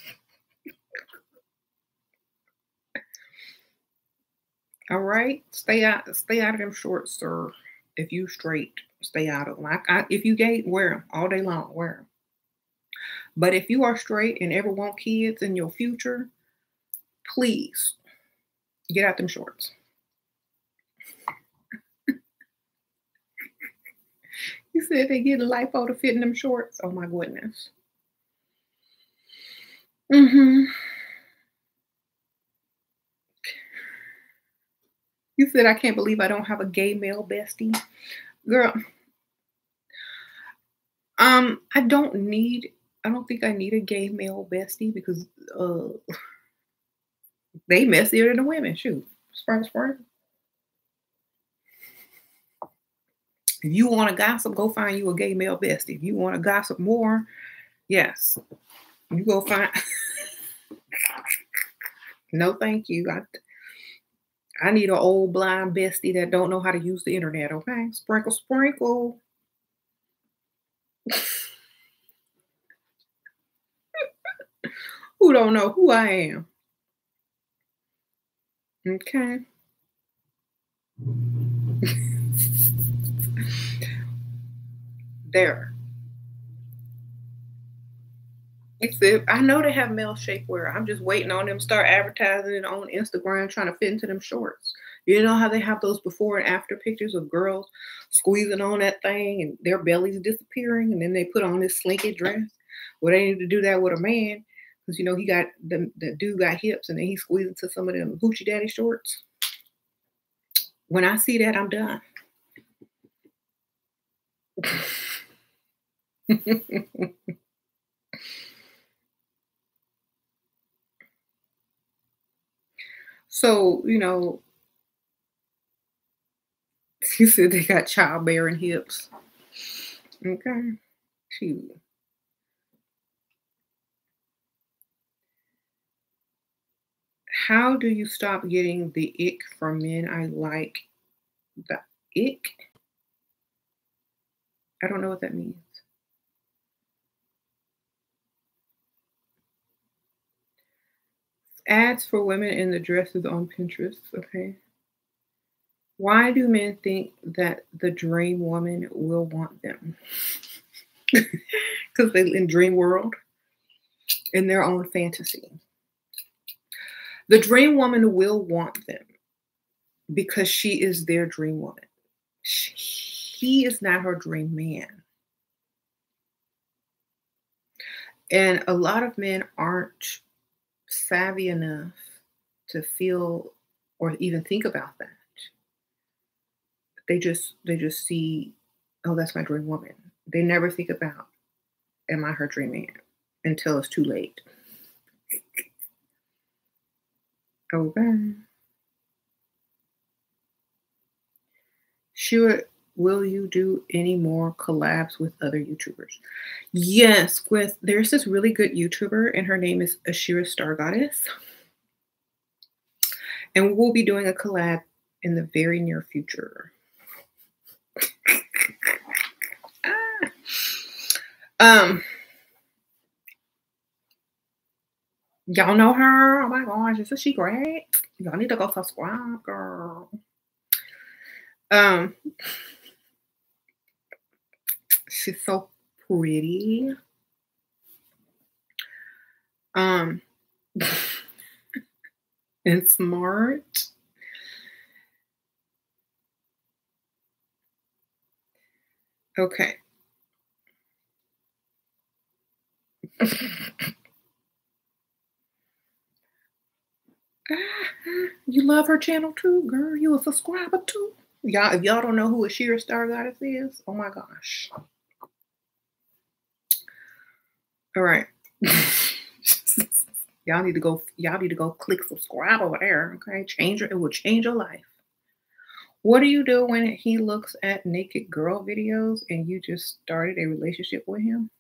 All right, stay out, stay out of them shorts, sir. If you straight, stay out of them. I, I, if you gay, wear them all day long. Wear them. But if you are straight and ever want kids in your future, please get out them shorts. You said they get lipo to fit in them shorts. Oh my goodness. Mm-hmm. You said I can't believe I don't have a gay male bestie. Girl. Um, I don't need I don't think I need a gay male bestie because uh they messier than the women. Shoot. Spring spring. If you want to gossip, go find you a gay male bestie. If you want to gossip more, yes, you go find. no, thank you. I, I need an old blind bestie that don't know how to use the internet. Okay, sprinkle, sprinkle. who don't know who I am? Okay. there. He said, I know they have male shapewear. I'm just waiting on them to start advertising it on Instagram, trying to fit into them shorts. You know how they have those before and after pictures of girls squeezing on that thing and their bellies disappearing, and then they put on this slinky dress? Well, they need to do that with a man because you know he got the, the dude got hips and then he squeezed into some of them hoochie daddy shorts. When I see that, I'm done. so, you know, you said they got childbearing hips. Okay. Shoot. How do you stop getting the ick from men I like? The ick? I don't know what that means. Ads for women in the dresses on Pinterest. Okay. Why do men think that the dream woman will want them? Because they in dream world, in their own fantasy. The dream woman will want them because she is their dream woman. he is not her dream man. And a lot of men aren't savvy enough to feel or even think about that. They just they just see, oh, that's my dream woman. They never think about, am I her dream man? Until it's too late. Oh, okay. Sure, will you do any more collabs with other YouTubers? Yes, with there's this really good YouTuber, and her name is Ashira Star Goddess. And we'll be doing a collab in the very near future. ah. Um, y'all know her. Oh my gosh, isn't she great? Y'all need to go subscribe, girl. Um, she's so pretty. Um, and smart. Okay. you love her channel too, girl. You a subscriber too. Y'all, if y'all don't know who a sheer star goddess is, oh my gosh. All right. y'all need to go, y'all need to go click subscribe over there. Okay. Change your, it will change your life. What do you do when he looks at naked girl videos and you just started a relationship with him?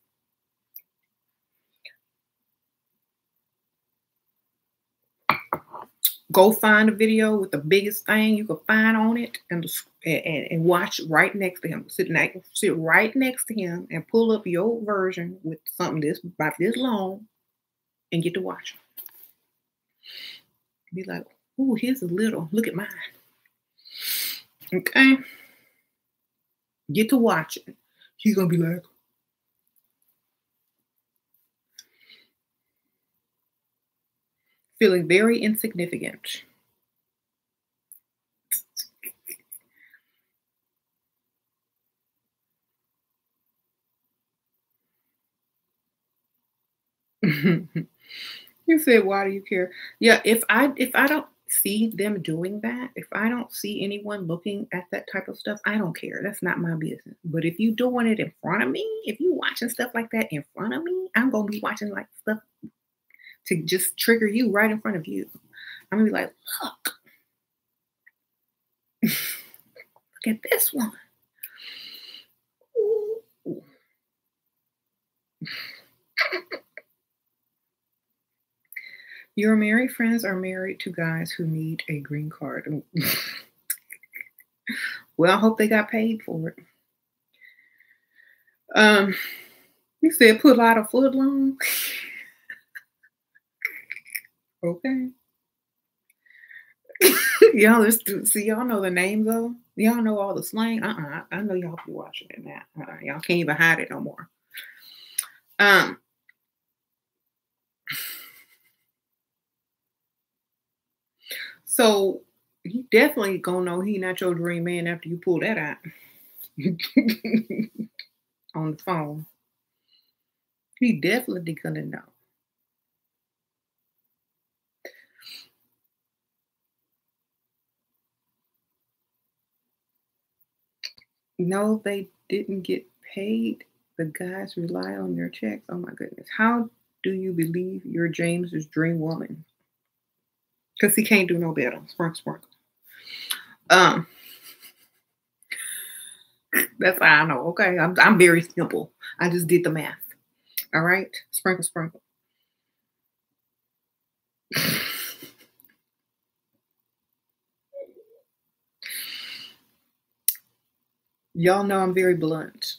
Go find a video with the biggest thing you can find on it and, and, and watch right next to him. Sit, next, sit right next to him and pull up your version with something this about this long and get to watch Be like, oh, here's a little. Look at mine. Okay. Get to watch it. He's gonna be like, feeling very insignificant. you said, why do you care? Yeah, if I if I don't see them doing that, if I don't see anyone looking at that type of stuff, I don't care. That's not my business. But if you doing it in front of me, if you watching stuff like that in front of me, I'm gonna be watching like stuff to just trigger you right in front of you. I'm gonna be like, look, look at this one. Your married friends are married to guys who need a green card. well, I hope they got paid for it. Um, you said put a lot of foot long. Okay. y'all listen, see y'all know the names though. y'all know all the slang. Uh-uh. I know y'all be watching it now. Uh-uh. Y'all can't even hide it no more. Um So he definitely gonna know he not your dream man after you pull that out on the phone. He definitely gonna know. No, they didn't get paid. The guys rely on their checks. Oh my goodness. How do you believe you're James's dream woman? because he can't do no better. Sprinkle, sprinkle. Um, that's how I know. Okay, I'm I'm very simple. I just did the math. All right, sprinkle, sprinkle. Y'all know I'm very blunt.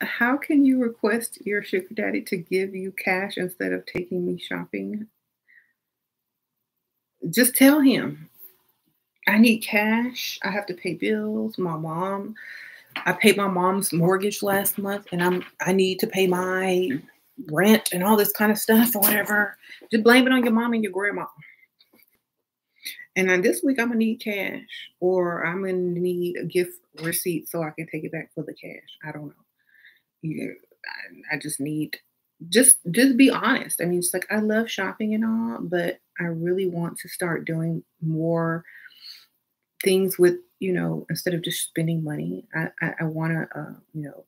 How can you request your sugar daddy to give you cash instead of taking me shopping? just tell him I need cash. I have to pay bills. My mom, I paid my mom's mortgage last month, and I'm I need to pay my rent and all this kind of stuff or whatever. Just blame it on your mom and your grandma. And then this week I'm gonna need cash, or I'm gonna need a gift receipt so I can take it back for the cash. I don't know. Yeah, I, I just need just just be honest. I mean, it's like I love shopping and all, but I really want to start doing more things with you know instead of just spending money. I I, I want to uh, you know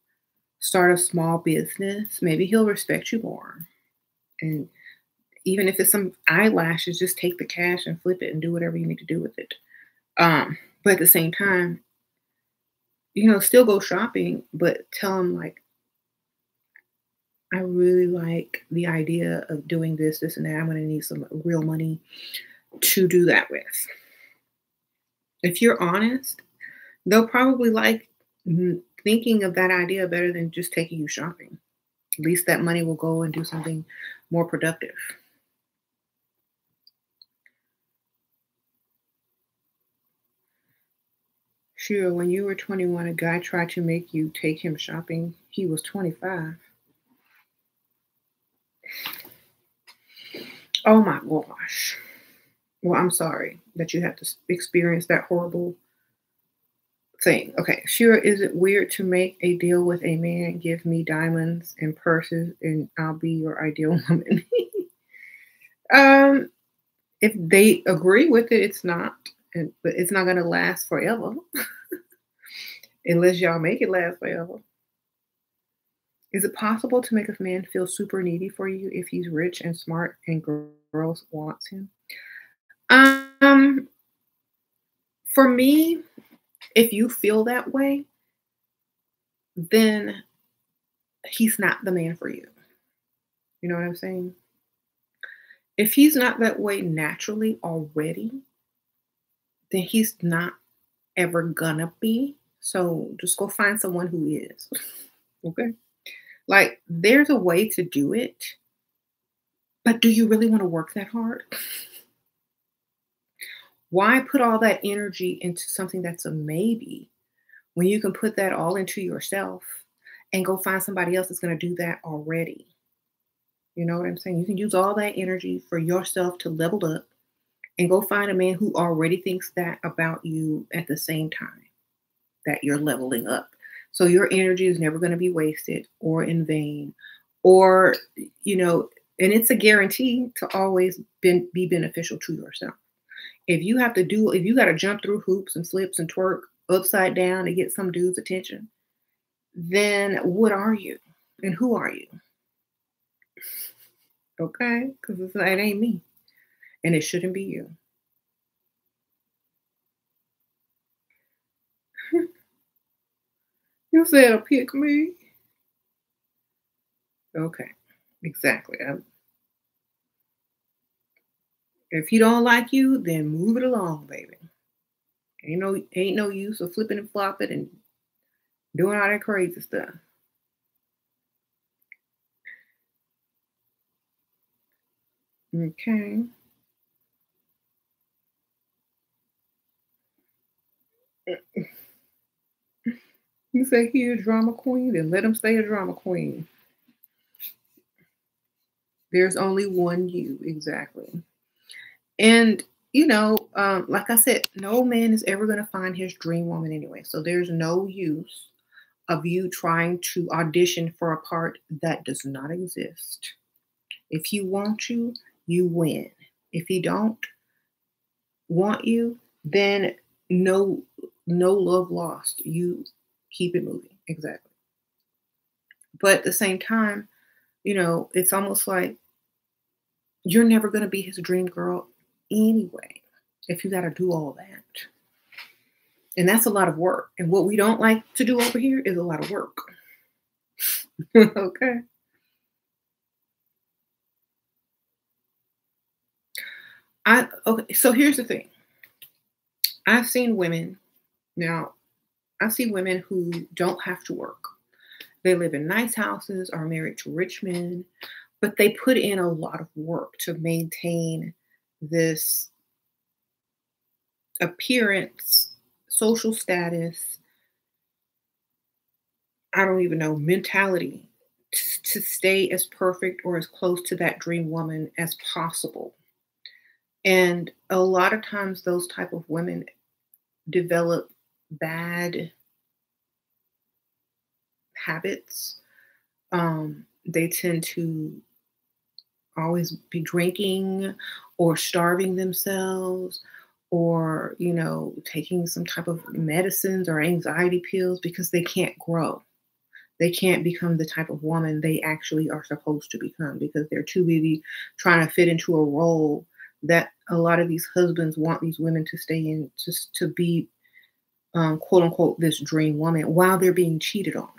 start a small business. Maybe he'll respect you more, and even if it's some eyelashes, just take the cash and flip it and do whatever you need to do with it. Um, but at the same time, you know, still go shopping, but tell them like I really like the idea of doing this, this, and that. I'm going to need some real money to do that with. If you're honest, they'll probably like thinking of that idea better than just taking you shopping. At least that money will go and do something more productive. Sure, when you were 21, a guy tried to make you take him shopping. He was 25. Oh my gosh. Well, I'm sorry that you have to experience that horrible thing. Okay, sure. Is it weird to make a deal with a man, give me diamonds and purses, and I'll be your ideal woman? um, if they agree with it, it's not, but it's not going to last forever, unless y'all make it last forever. Is it possible to make a man feel super needy for you if he's rich and smart and girls wants him? Um, for me, if you feel that way, then he's not the man for you. You know what I'm saying? If he's not that way naturally already, then he's not ever gonna be. So just go find someone who is. okay? Like, there's a way to do it, but do you really want to work that hard? Why put all that energy into something that's a maybe when you can put that all into yourself and go find somebody else that's going to do that already? You know what I'm saying? You can use all that energy for yourself to level up and go find a man who already thinks that about you at the same time that you're leveling up. So your energy is never going to be wasted or in vain or, you know, and it's a guarantee to always be, be beneficial to yourself. If you have to do, if you got to jump through hoops and slips and twerk upside down to get some dude's attention, then what are you? And who are you? Okay? Because it ain't me. And it shouldn't be you. you said pick me. Okay. Exactly. I'm, if he don't like you, then move it along, baby. Ain't no ain't no use of flipping and flopping and doing all that crazy stuff. Okay. You say he a drama queen, then let him stay a drama queen. There's only one you, exactly. And you know, um, like I said, no man is ever going to find his dream woman anyway. So there's no use of you trying to audition for a part that does not exist. If he wants you, you win. If he don't want you, then no no love lost. You keep it moving. Exactly. But at the same time, you know, it's almost like you're never going to be his dream girl anyway if you got to do all that. And that's a lot of work. And what we don't like to do over here is a lot of work. okay. I okay, so here's the thing. I've seen women now, I see women who don't have to work. They live in nice houses, are married to rich men, but they put in a lot of work to maintain this appearance, social status, I don't even know, mentality to stay as perfect or as close to that dream woman as possible. And a lot of times those type of women develop bad habits. Um, they tend to always be drinking or starving themselves or you know taking some type of medicines or anxiety pills because they can't grow they can't become the type of woman they actually are supposed to become because they're too busy trying to fit into a role that a lot of these husbands want these women to stay in just to be um, quote unquote this dream woman while they're being cheated on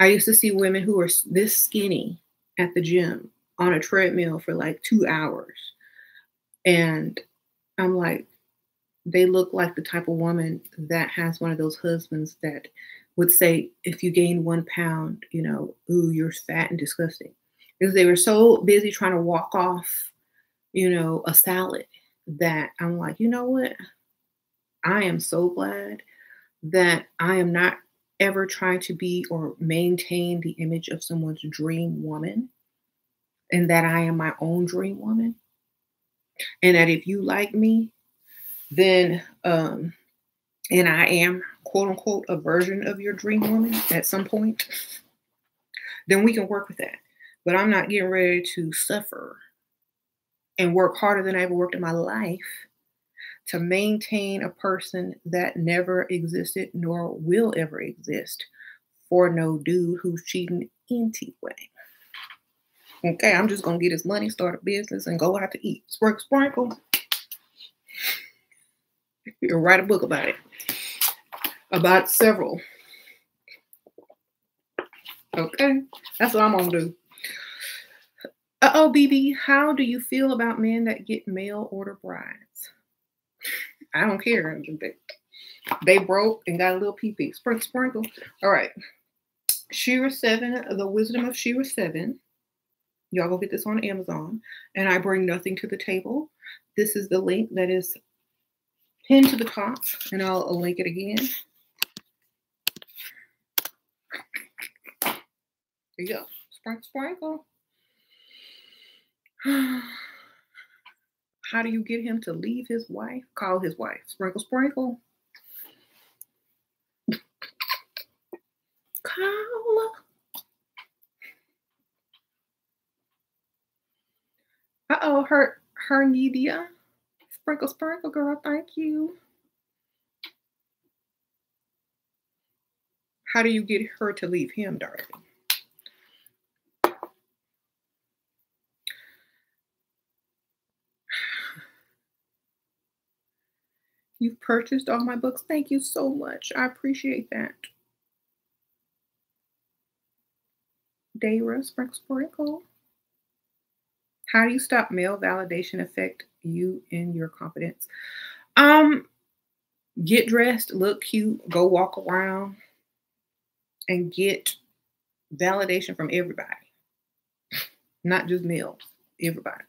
i used to see women who are this skinny at the gym on a treadmill for like two hours And I'm like, they look like the type of woman that has one of those husbands that would say, if you gain one pound, you know, ooh, you're fat and disgusting. Because they were so busy trying to walk off, you know, a salad that I'm like, you know what? I am so glad that I am not ever trying to be or maintain the image of someone's dream woman and that I am my own dream woman. And that if you like me, then um and I am quote unquote a version of your dream woman at some point, then we can work with that. But I'm not getting ready to suffer and work harder than I ever worked in my life to maintain a person that never existed nor will ever exist for no dude who's cheating anyway. Okay, I'm just gonna get his money, start a business, and go out to eat. Sprinkle, sprinkle. You'll write a book about it. About several. Okay, that's what I'm gonna do. Uh oh, BB, how do you feel about men that get mail order brides? I don't care. They broke and got a little pee pee. Sprinkle, sprinkle. All right. SheRa 7, The Wisdom of SheRa 7. Y'all go get this on Amazon. And I bring nothing to the table. This is the link that is pinned to the top, and I'll link it again. There you go. Sprinkle, sprinkle. How do you get him to leave his wife? Call his wife. Sprinkle, sprinkle. Call. Uh oh, her her media. Sprinkle, sprinkle, girl. Thank you. How do you get her to leave him, darling? You've purchased all my books. Thank you so much. I appreciate that. Sprinkle Sprinkle. How do you stop male validation affect you and your confidence? Um, get dressed, look cute, go walk around, and get validation from everybody. Not just males, everybody.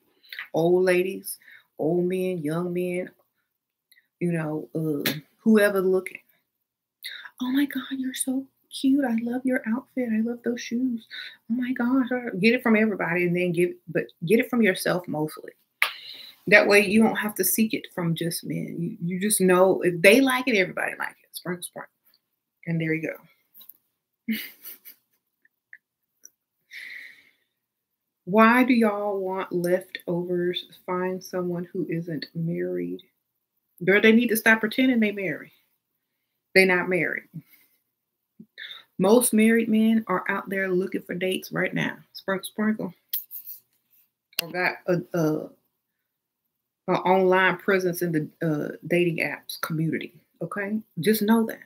Old ladies, old men, young men, you know, uh, whoever looking. Oh my God, you're so cute. I love your outfit. I love those shoes. Oh my gosh. Get it from everybody and then give but get it from yourself mostly. That way you don't have to seek it from just men. You, you just know if they like it, everybody like it. Sprinkle, sprinkle. And there you go. Why do y'all want leftovers? Find someone who isn't married. Girl, they need to stop pretending they married. They not married. Most married men are out there looking for dates right now. Sprinkle, sprinkle. Or got a, a, a online presence in the uh, dating apps community. Okay, just know that.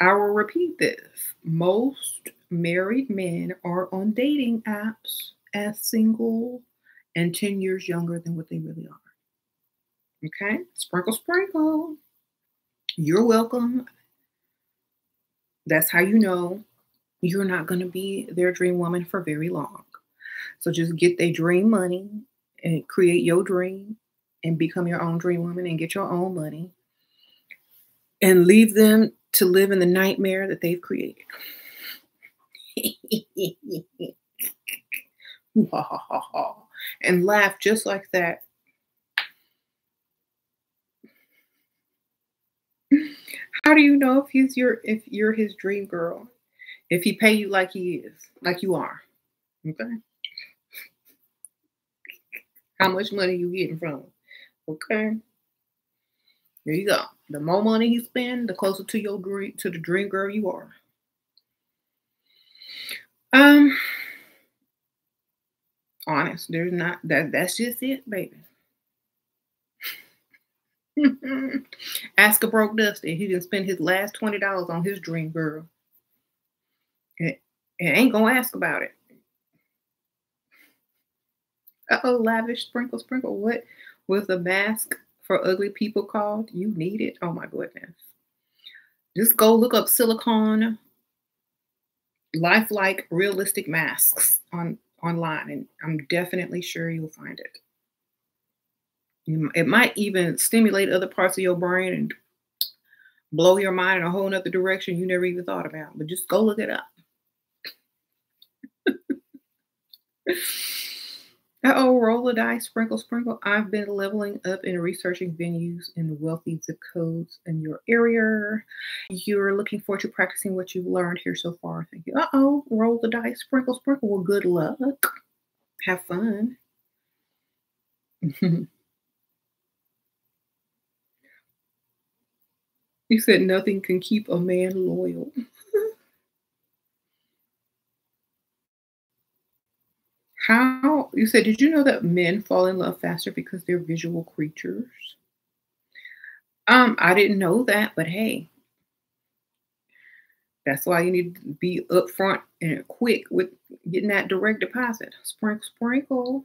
I will repeat this. Most married men are on dating apps as single and 10 years younger than what they really are. Okay, sprinkle, sprinkle. You're welcome. That's how you know you're not going to be their dream woman for very long. So just get their dream money and create your dream and become your own dream woman and get your own money and leave them to live in the nightmare that they've created. and laugh just like that How do you know if he's your if you're his dream girl? If he pay you like he is, like you are. Okay. How much money you getting from him? Okay. There you go. The more money he spend, the closer to your dream to the dream girl you are. Um honest, there's not that that's just it, baby. Ask a broke Dusty. He didn't spend his last twenty dollars on his dream girl. and ain't gonna ask about it. Uh oh, lavish sprinkle, sprinkle. What was the mask for ugly people called? You need it. Oh my goodness. Just go look up silicone lifelike realistic masks on online and I'm definitely sure you'll find it. It might even stimulate other parts of your brain and blow your mind in a whole nother direction you never even thought about. But just go look it up. oh, roll a dice, sprinkle, sprinkle. I've been leveling up and researching venues in wealthy zip codes in your area. You're looking forward to practicing what you've learned here so far. Thank you. Uh oh, roll the dice, sprinkle, sprinkle. Well, good luck. Have fun. you said nothing can keep a man loyal. How you said, did you know that men fall in love faster because they're visual creatures? Um, I didn't know that, but hey, that's why you need to be upfront and quick with getting that direct deposit. Sprinkle, sprinkle.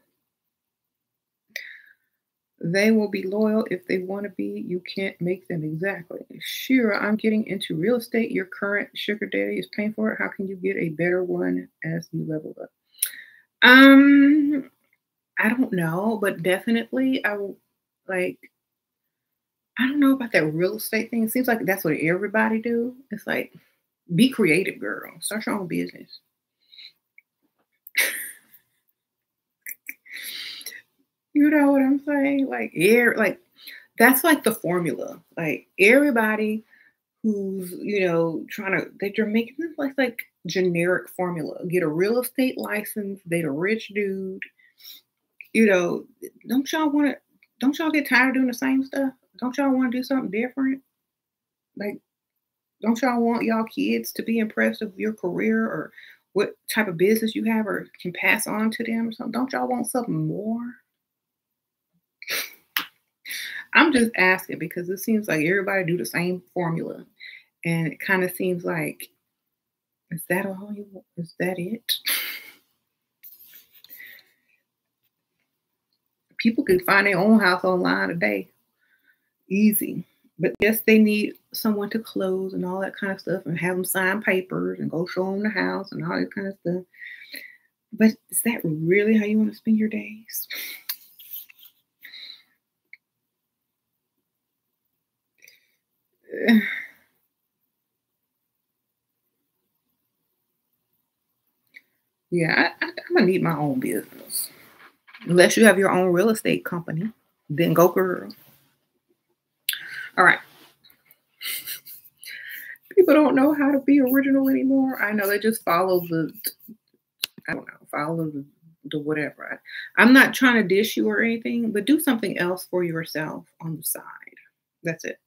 They will be loyal if they want to be. You can't make them exactly. Sure, I'm getting into real estate. Your current sugar daddy is paying for it. How can you get a better one as you level up? Um, I don't know, but definitely I like I don't know about that real estate thing. It seems like that's what everybody do. It's like be creative, girl. Start your own business. you know what I'm saying? Like air like that's like the formula. Like everybody who's, you know, trying to that you're making this like like generic formula. Get a real estate license, date a rich dude. You know, don't y'all want to? Don't y'all get tired of doing the same stuff? Don't y'all want to do something different? Like, don't y'all want y'all kids to be impressed with your career or what type of business you have or can pass on to them or something? Don't y'all want something more? I'm just asking because it seems like everybody do the same formula. And it kind of seems like is that all you want? Is that it? People can find their own house online today. Easy. But yes, they need someone to close and all that kind of stuff and have them sign papers and go show them the house and all that kind of stuff. But is that really how you want to spend your days? Yeah, I, I'm gonna need my own business. Unless you have your own real estate company, then go girl. All right. People don't know how to be original anymore. I know they just follow the, I don't know, follow the, the whatever. I, I'm not trying to dish you or anything, but do something else for yourself on the side. That's it.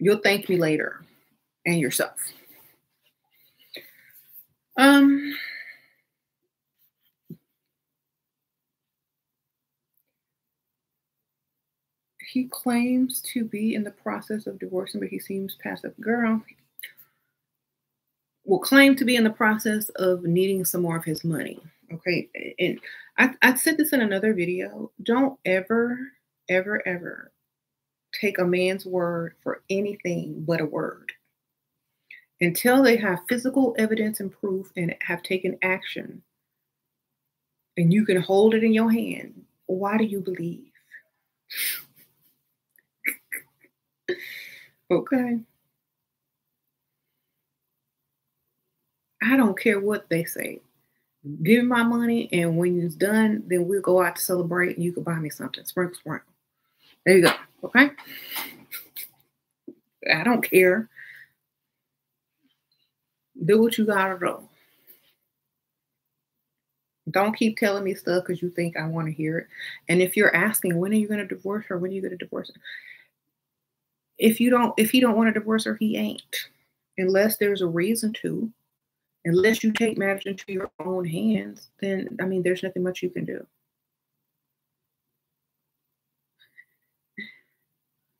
You'll thank me later and yourself. Um, he claims to be in the process of divorcing, but he seems passive. Girl will claim to be in the process of needing some more of his money. Okay. And I, I said this in another video. Don't ever, ever, ever take a man's word for anything but a word. Until they have physical evidence and proof and have taken action, and you can hold it in your hand, why do you believe? Okay. I don't care what they say. Give me my money, and when it's done, then we'll go out to celebrate, and you can buy me something. Sprinkle, sprinkle. There you go. Okay. I don't care. Do what you gotta do. Don't keep telling me stuff because you think I want to hear it. And if you're asking, when are you going to divorce her? When are you going to divorce her? If you don't if he don't want to divorce her he ain't unless there's a reason to unless you take matters into your own hands then i mean there's nothing much you can do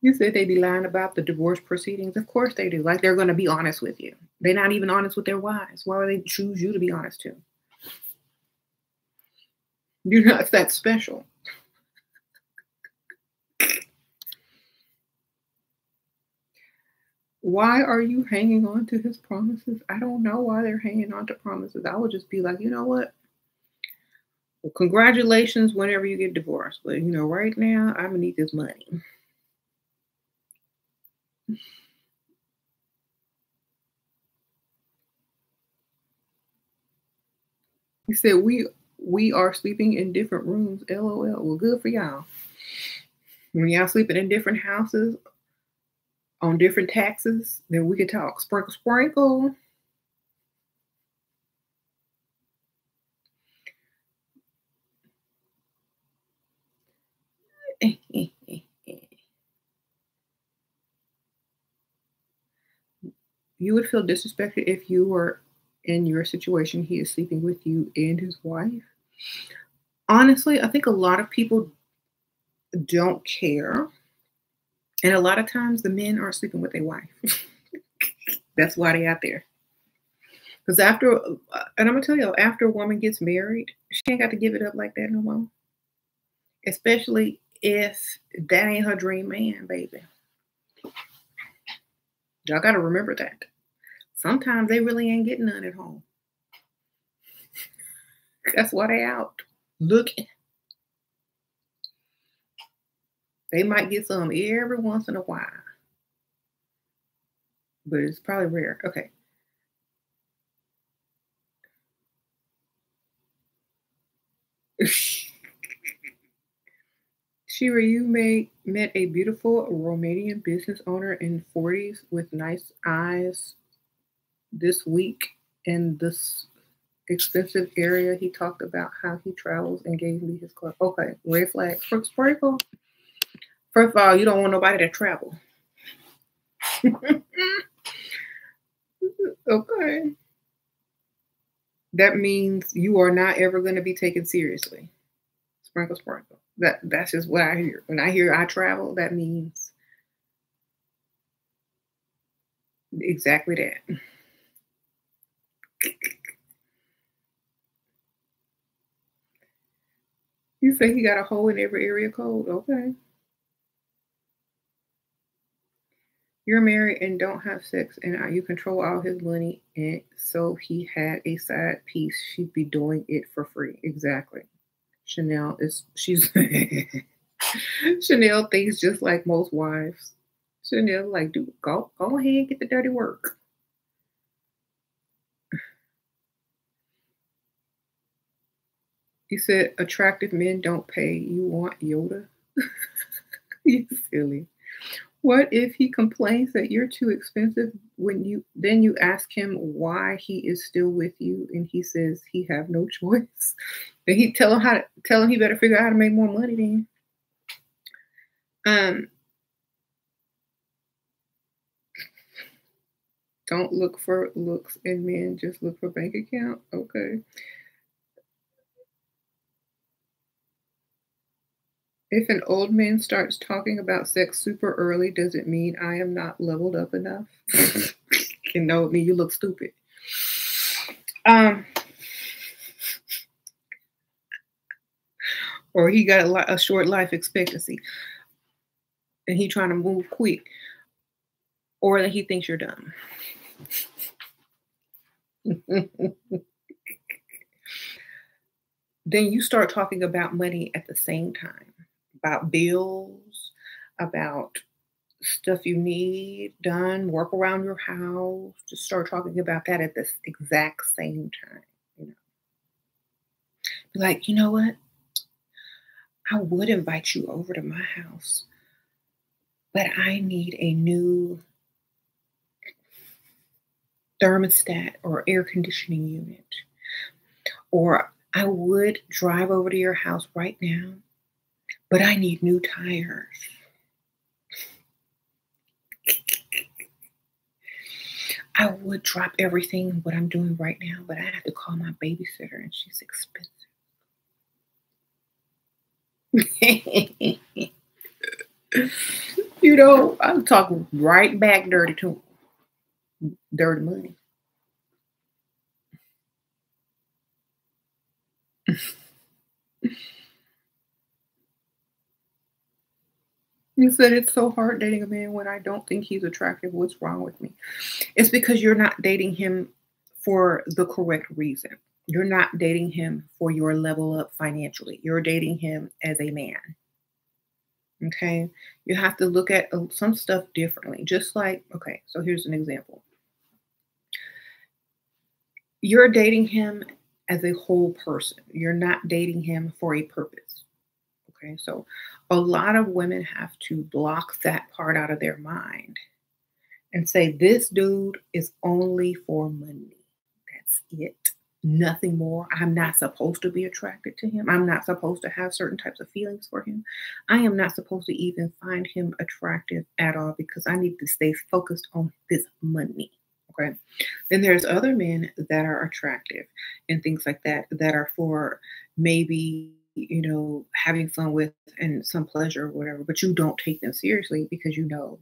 you said they'd be lying about the divorce proceedings of course they do like they're going to be honest with you They're not even honest with their wives. Why would they choose you to be honest to? You're not that special. Why are you hanging on to his promises? I don't know why they're hanging on to promises. I would just be like, you know what? Well, congratulations whenever you get divorced. But, you know, right now, I'm to need this money. He said, we we are sleeping in different rooms. LOL. Well, good for y'all. When y'all sleeping in different houses on different taxes, then we could talk. Sprinkle, sprinkle. you would feel disrespected if you were in your situation. He is sleeping with you and his wife. Honestly, I think a lot of people don't care. And a lot of times the men aren't sleeping with their wife. That's why they out there. Because after, and I'm gonna tell you, after a woman gets married, she ain't got to give it up like that no more. Especially if that ain't her dream man, baby. Y'all got to remember that. Sometimes they really ain't getting none at home. That's why they out looking. They might get some every once in a while, but it's probably rare. Okay. SheRa, you may, met a beautiful Romanian business owner in 40s with nice eyes this week in this expensive area. He talked about how he travels and gave me his club. Okay, red flag. Sprinkle. First of all, you don't want nobody to travel. okay. That means you are not ever going to be taken seriously. Sprinkle, sprinkle. That that's just what I hear. When I hear I travel, that means exactly that. You say he got a hole in every area code? Okay. You're married and don't have sex, and you control all his money, and so he had a side piece. She'd be doing it for free. Exactly. Chanel is she's Chanel thinks just like most wives. Chanel like, do go go ahead and get the dirty work. You said attractive men don't pay. You want Yoda? you silly. What if he complains that you're too expensive when you then you ask him why he is still with you and he says he have no choice? Then he tell him how to tell him he better figure out how to make more money then. Um don't look for looks in men, just look for bank account. Okay. If an old man starts talking about sex super early, does it mean I am not leveled up enough? and no, me, you look stupid. Um, or he got a, a short life expectancy, and he trying to move quick, or that he thinks you're dumb. then you start talking about money at the same time about bills, about stuff you need done, work around your house. Just start talking about that at this exact same time. You know, Be like, you know what? I would invite you over to my house, but I need a new thermostat or air conditioning unit. Or I would drive over to your house right now but I need new tires. I would drop everything what I'm doing right now, but I have to call my babysitter and she's expensive. you know, I'm talking right back dirty to dirty money. You said it's so hard dating a man when I don't think he's attractive. What's wrong with me? It's because you're not dating him for the correct reason. You're not dating him for your level up financially. You're dating him as a man. Okay. You have to look at uh, some stuff differently. Just like, okay, so here's an example. You're dating him as a whole person, you're not dating him for a purpose. Okay. So a lot of women have to block that part out of their mind and say, this dude is only for money. That's it. Nothing more. I'm not supposed to be attracted to him. I'm not supposed to have certain types of feelings for him. I am not supposed to even find him attractive at all because I need to stay focused on this money. Okay. Then there's other men that are attractive and things like that that are for maybe you know, having fun with and some pleasure or whatever, but you don't take them seriously because you know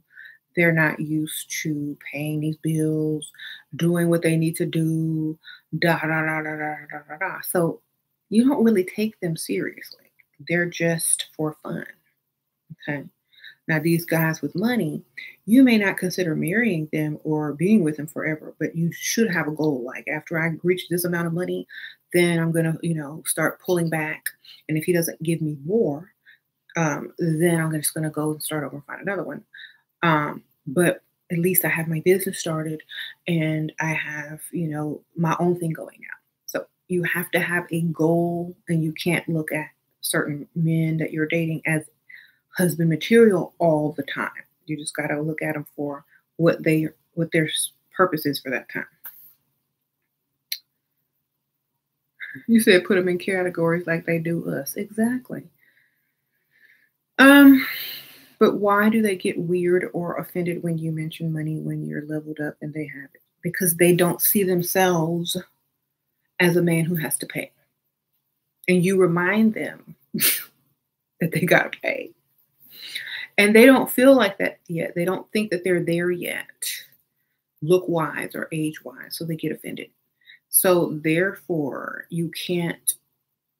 they're not used to paying these bills, doing what they need to do, da da da da da da da. da. So you don't really take them seriously. They're just for fun. Okay. Now, these guys with money, you may not consider marrying them or being with them forever, but you should have a goal. Like, after I reach this amount of money, then I'm going to, you know, start pulling back. And if he doesn't give me more, um, then I'm just going to go and start over and find another one. Um, but at least I have my business started and I have, you know, my own thing going now. So you have to have a goal and you can't look at certain men that you're dating as husband material all the time. You just got to look at them for what they what their purpose is for that time. You said put them in categories like they do us. Exactly. Um, but why do they get weird or offended when you mention money when you're leveled up and they have it? Because they don't see themselves as a man who has to pay. And you remind them that they got to pay. And they don't feel like that yet. They don't think that they're there yet, look wise or age wise. So they get offended. So therefore, you can't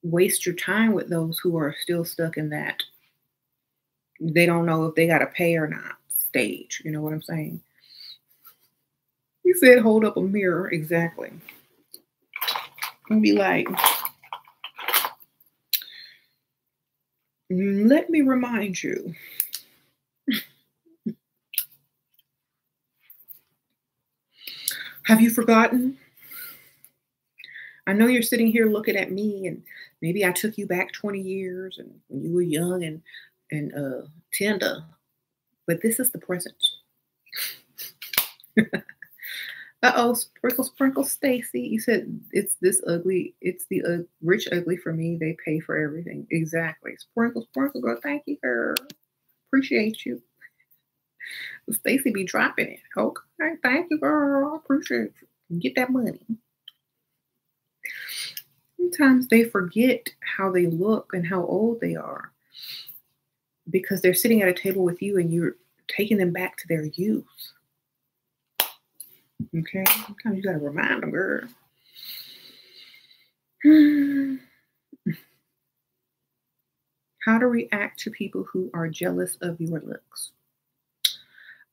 waste your time with those who are still stuck in that they don't know if they got to pay or not stage. You know what I'm saying? You said hold up a mirror. Exactly. And be like, mm, let me remind you. Have you forgotten? I know you're sitting here looking at me, and maybe I took you back 20 years and when you were young and and uh, tender, but this is the present. uh oh, sprinkle, sprinkle, Stacy. You said it's this ugly. It's the uh, rich ugly for me. They pay for everything. Exactly. Sprinkle, sprinkle, girl. Thank you, girl. Appreciate you. Stacy be dropping it. Okay, thank you, girl. Appreciate you. Get that money sometimes they forget how they look and how old they are because they're sitting at a table with you and you're taking them back to their youth. Okay, sometimes you got to remind them, girl. how to react to people who are jealous of your looks.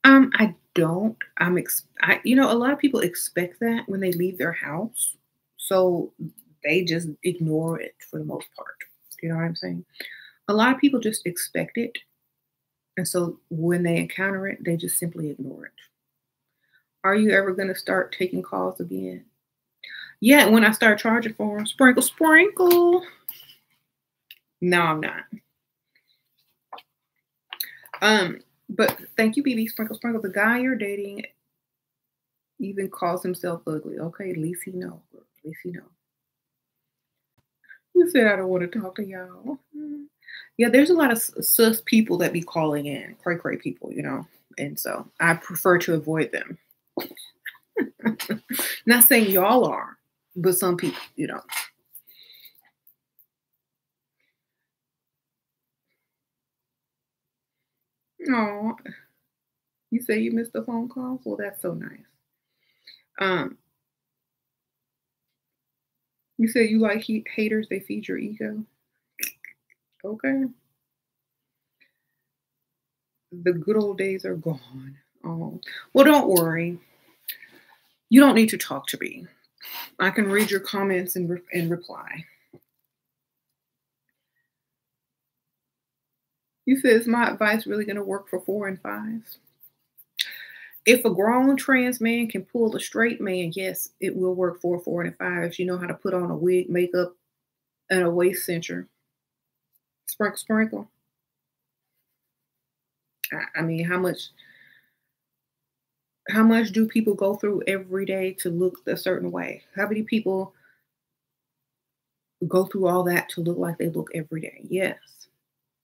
Um, I don't. I'm ex- I you know, a lot of people expect that when they leave their house. So they just ignore it for the most part. You know what I'm saying? A lot of people just expect it. And so when they encounter it, they just simply ignore it. Are you ever going to start taking calls again? Yeah, when I start charging for them, sprinkle, sprinkle. No, I'm not. Um, but thank you, BB Sprinkle Sprinkle. The guy you're dating even calls himself ugly. Okay, at least he know. At least he know. You said I don't want to talk to y'all. Mm. Yeah, there's a lot of sus people that be calling in, cray cray people, you know, and so I prefer to avoid them. Not saying y'all are, but some people, you know. Oh, you say you missed the phone calls? Well, that's so nice. Um, you say you like he- haters, they feed your ego. Okay. the good old days are gone. Oh, well, don't worry. You don't need to talk to me. I can read your comments and, re- and reply. You said, is my advice really going to work for four and fives? If a grown trans man can pull a straight man, yes, it will work for four and five if you know how to put on a wig, makeup, and a waist cincher. Sprinkle, sprinkle. I, I mean, how much how much do people go through every day to look a certain way? How many people go through all that to look like they look every day? Yes.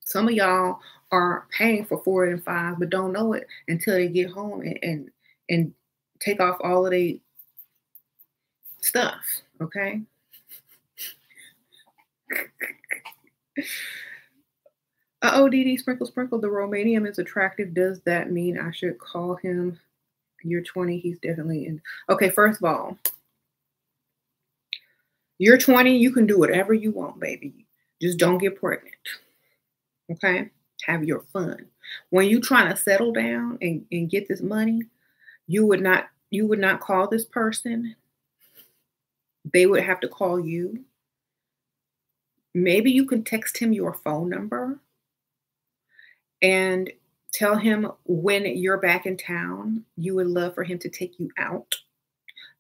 Some of y'all are paying for four and five, but don't know it until they get home and and, and take off all of their stuff. Okay. uh, ODD sprinkle sprinkle. The Romanian is attractive. Does that mean I should call him you're 20, he's definitely in. Okay, first of all, you're 20, you can do whatever you want, baby. Just don't get pregnant. Okay? Have your fun. When you trying to settle down and, and get this money, you would not you would not call this person. They would have to call you. Maybe you can text him your phone number and Tell him when you're back in town, you would love for him to take you out.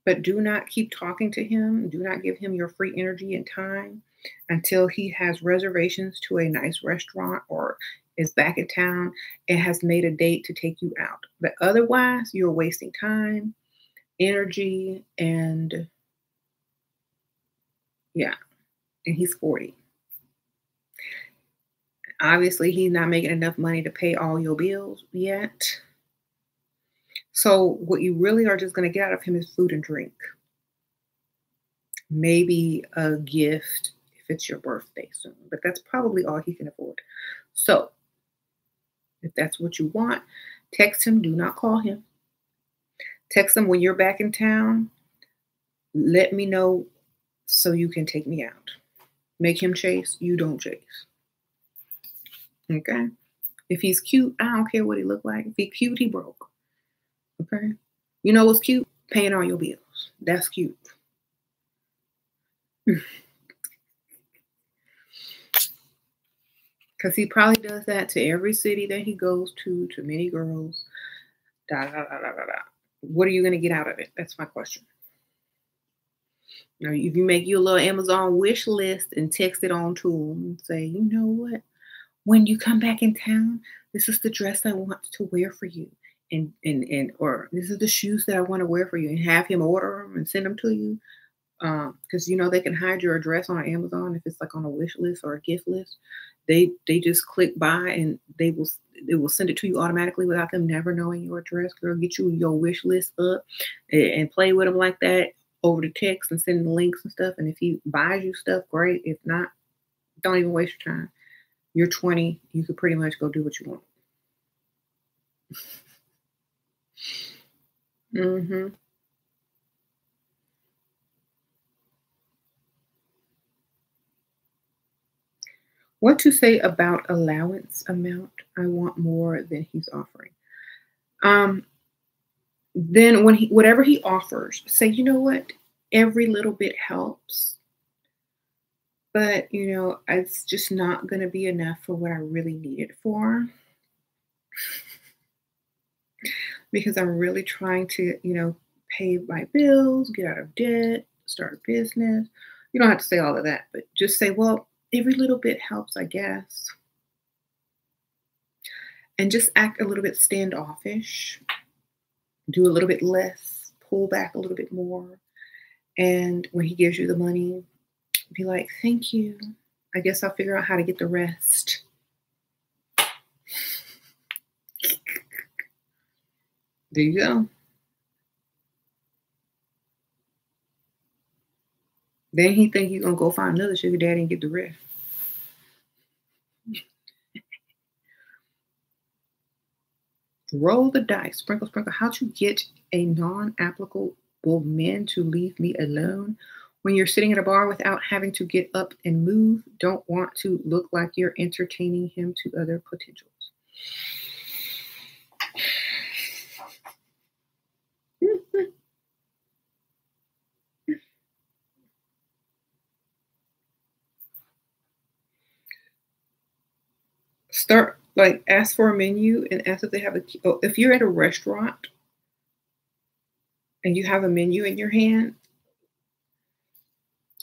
But do not keep talking to him. Do not give him your free energy and time until he has reservations to a nice restaurant or is back in town and has made a date to take you out. But otherwise, you're wasting time, energy, and yeah. And he's 40 obviously he's not making enough money to pay all your bills yet. So what you really are just going to get out of him is food and drink. Maybe a gift if it's your birthday soon, but that's probably all he can afford. So if that's what you want, text him, do not call him. Text him when you're back in town. Let me know so you can take me out. Make him chase, you don't chase. Okay. If he's cute, I don't care what he look like. If he's cute, he broke. Okay. You know what's cute? Paying all your bills. That's cute. Because he probably does that to every city that he goes to, to many girls. Da, da, da, da, da, da. What are you going to get out of it? That's my question. Now, if you make your little Amazon wish list and text it on to him and say, you know what? when you come back in town, this is the dress I want to wear for you. And, and, and or this is the shoes that I want to wear for you and have him order them and send them to you. Because um, you know they can hide your address on Amazon if it's like on a wish list or a gift list. They they just click buy and they will it will send it to you automatically without them never knowing your address. Girl, get you your wish list up and, and play with them like that over the text and send the links and stuff. And if he buys you stuff, great. If not, don't even waste your time. You're 20, you could pretty much go do what you want. mm-hmm. What to say about allowance amount? I want more than he's offering. Um, then when he whatever he offers, say, you know what? Every little bit helps but you know it's just not going to be enough for what i really need it for because i'm really trying to you know pay my bills get out of debt start a business you don't have to say all of that but just say well every little bit helps i guess and just act a little bit standoffish do a little bit less pull back a little bit more and when he gives you the money be like, thank you. I guess I'll figure out how to get the rest. There you go. Then he think he's gonna go find another sugar daddy and get the rest. Roll the dice, sprinkle, sprinkle. How to get a non-applicable man to leave me alone? When you're sitting at a bar without having to get up and move, don't want to look like you're entertaining him to other potentials. Start like ask for a menu and ask if they have a oh, if you're at a restaurant and you have a menu in your hand,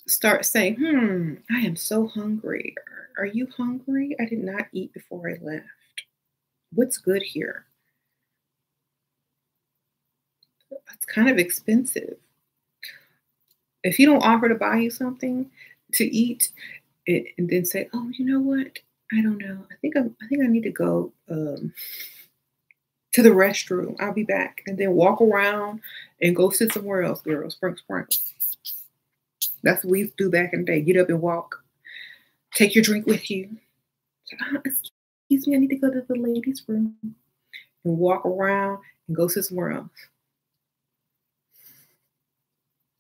start saying, hmm, I am so hungry. Are you hungry? I did not eat before I left. What's good here? It's kind of expensive. If you don't offer to buy you something to eat, it, and then say, "Oh, you know what? I don't know. I think I'm, I think I need to go um, to the restroom. I'll be back." And then walk around and go sit somewhere else, girl. Sprinkle, sprinkle. That's what we used to do back in the day. Get up and walk. Take your drink with you. Oh, excuse me, I need to go to the ladies' room and walk around and go sit somewhere else.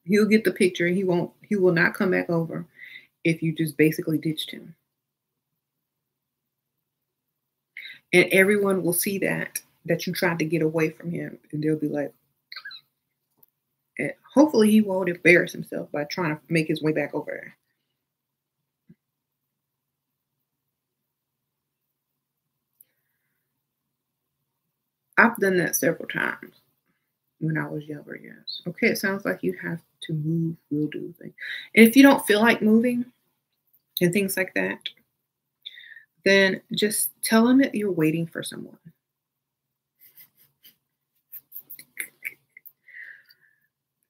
He'll get the picture. He won't. He will not come back over if you just basically ditched him. And everyone will see that that you tried to get away from him, and they'll be like, and hopefully he won't embarrass himself by trying to make his way back over there. I've done that several times when I was younger, yes. Okay, it sounds like you have to move, we'll do things. And if you don't feel like moving and things like that, then just tell them that you're waiting for someone.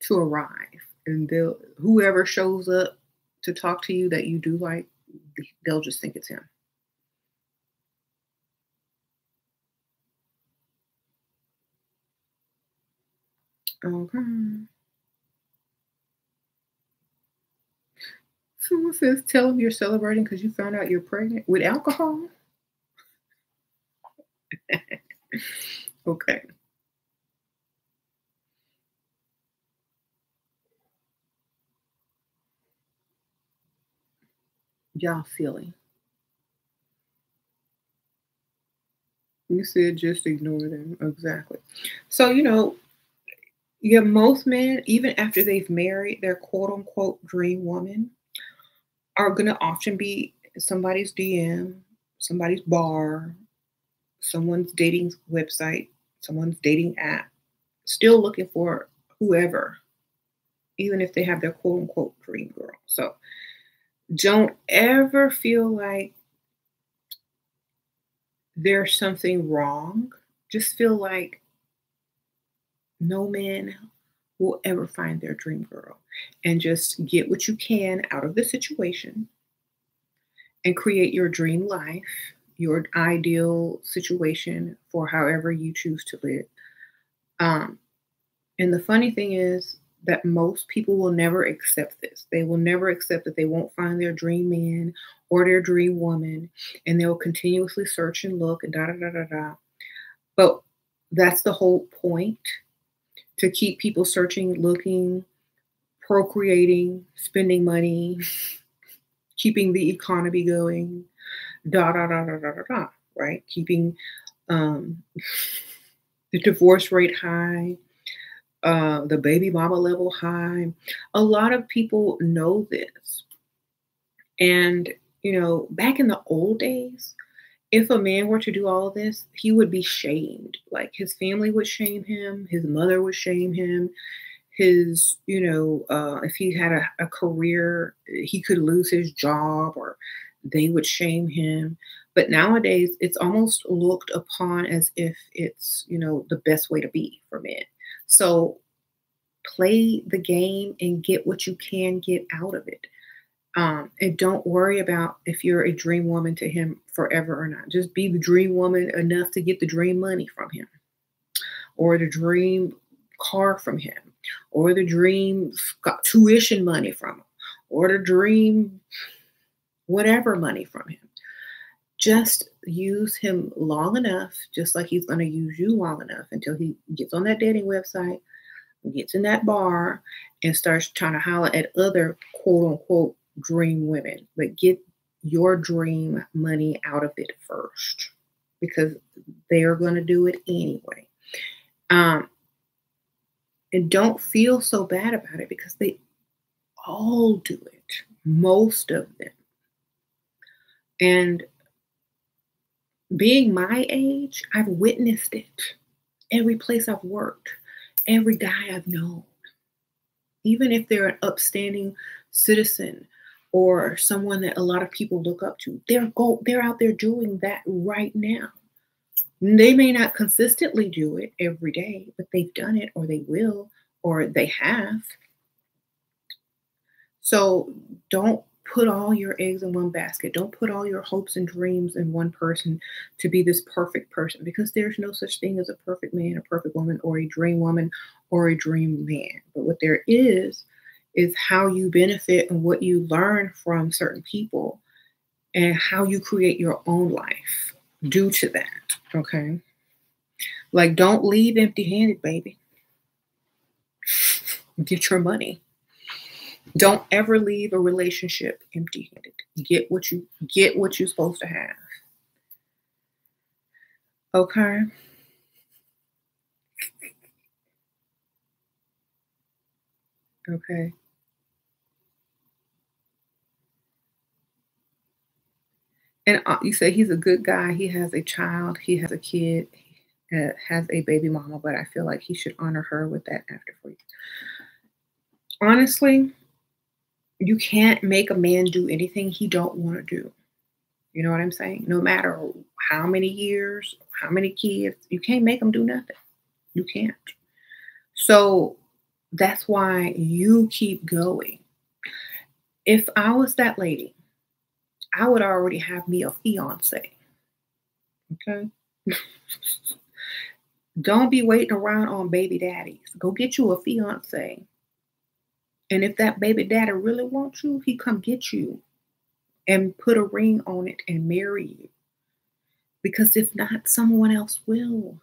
to arrive. And they'll whoever shows up to talk to you that you do like they'll just think it's him. Okay someone says tell them you're celebrating because you found out you're pregnant with alcohol okay y'all silly. You said just ignore them. Exactly. So, you know, yeah, most men, even after they've married their quote unquote dream woman, are going to often be somebody's DM, somebody's bar, someone's dating website, someone's dating app, still looking for whoever, even if they have their quote unquote dream girl. So, don't ever feel like there's something wrong. Just feel like no man will ever find their dream girl. And just get what you can out of the situation and create your dream life, your ideal situation for however you choose to live. Um, and the funny thing is, that most people will never accept this. They will never accept that they won't find their dream man or their dream woman, and they'll continuously search and look and da da da da da. But that's the whole point to keep people searching, looking, procreating, spending money, keeping the economy going, da da da da da da da. Right? Keeping um, the divorce rate high uh, the baby mama level high. A lot of people know this. And, you know, back in the old days, if a man were to do all this, he would be shamed. Like his family would shame him, his mother would shame him, his, you know, uh, if he had a, a career, he could lose his job or they would shame him. But nowadays, it's almost looked upon as if it's, you know, the best way to be for men. So play the game and get what you can get out of it. Um, and don't worry about if you're a dream woman to him forever or not. Just be the dream woman enough to get the dream money from him, or the dream car from him, or the dream tuition money from him, or the dream whatever money from him. Just use him long enough, just like he's going to use you long enough until he gets on that dating website, gets in that bar, and starts trying to holler at other quote unquote dream women. But get your dream money out of it first because they are going to do it anyway. Um, and don't feel so bad about it because they all do it, most of them. And being my age, I've witnessed it. Every place I've worked, every guy I've known, even if they're an upstanding citizen or someone that a lot of people look up to, they're go they're out there doing that right now. They may not consistently do it every day, but they've done it or they will or they have. So don't put all your eggs in one basket. Don't put all your hopes and dreams in one person to be this perfect person because there's no such thing as a perfect man, a perfect woman, or a dream woman or a dream man. But what there is, is how you benefit and what you learn from certain people and how you create your own life due to that. Okay. Like, don't leave empty handed, baby. Get your money. Don't ever leave a relationship empty-handed. Get what you get what you're supposed to have. Okay? Okay. And uh, you say he's a good guy. He has a child. He has a kid. Uh, has a baby mama. But I feel like he should honor her with that after for you. Honestly, you can't make a man do anything he don't want to do. You know what I'm saying? No matter how many years, how many kids, you can't make them do nothing. You can't. So that's why you keep going. If I was that lady, I would already have me a fiance. Okay? Don't be waiting around on baby daddies. Go get you a fiance. And if that baby daddy really wants you, he come get you and put a ring on it and marry you. Because if not, someone else will.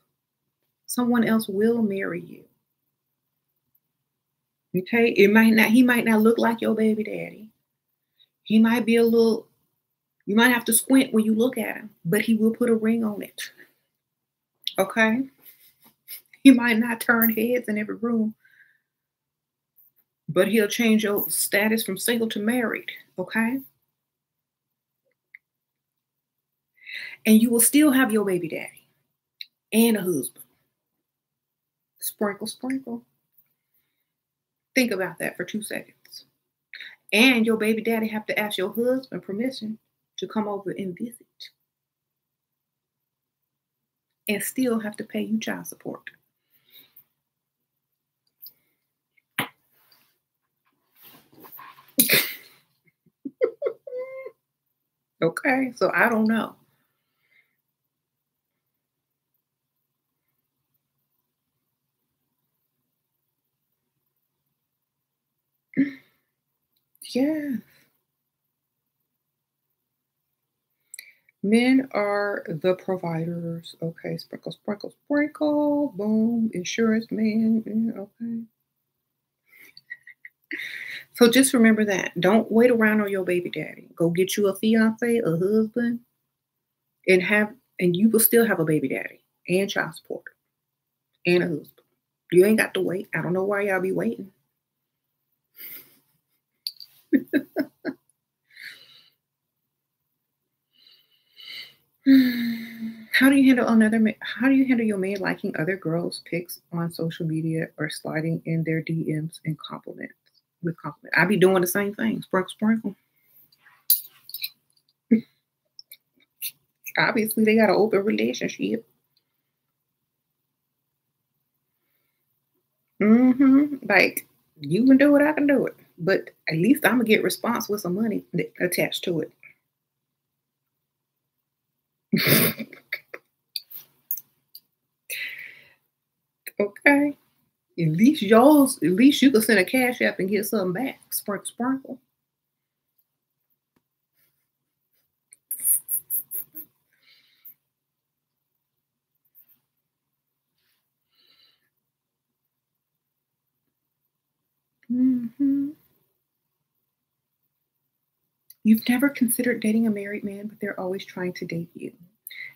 Someone else will marry you. Okay? It might not, he might not look like your baby daddy. He might be a little, you might have to squint when you look at him, but he will put a ring on it. Okay? He might not turn heads in every room, but he'll change your status from single to married, okay? And you will still have your baby daddy and a husband. Sprinkle, sprinkle. Think about that for two seconds. And your baby daddy have to ask your husband permission to come over and visit. And still have to pay you child support. okay, so I don't know. Yeah. Men are the providers. Okay, sprinkle, sprinkle, sprinkle. Boom. Insurance man. Mm, okay. So just remember that. Don't wait around on your baby daddy. Go get you a fiance, a husband, and have and you will still have a baby daddy and child support and a husband. You ain't got to wait. I don't know why y'all be waiting. how do you handle another how do you handle your man liking other girls pics on social media or sliding in their DMs and compliments? with compliment. I be doing the same thing. Sprinkle, sprinkle. Obviously, they got an open relationship. Mm-hmm. Like you can do it, I can do it. But at least I'm gonna get response with some money attached to it. Okay. At least yours, at least you can send a cash app and get something back. Sprinkle, sprinkle. Mm-hmm. You've never considered dating a married man, but they're always trying to date you.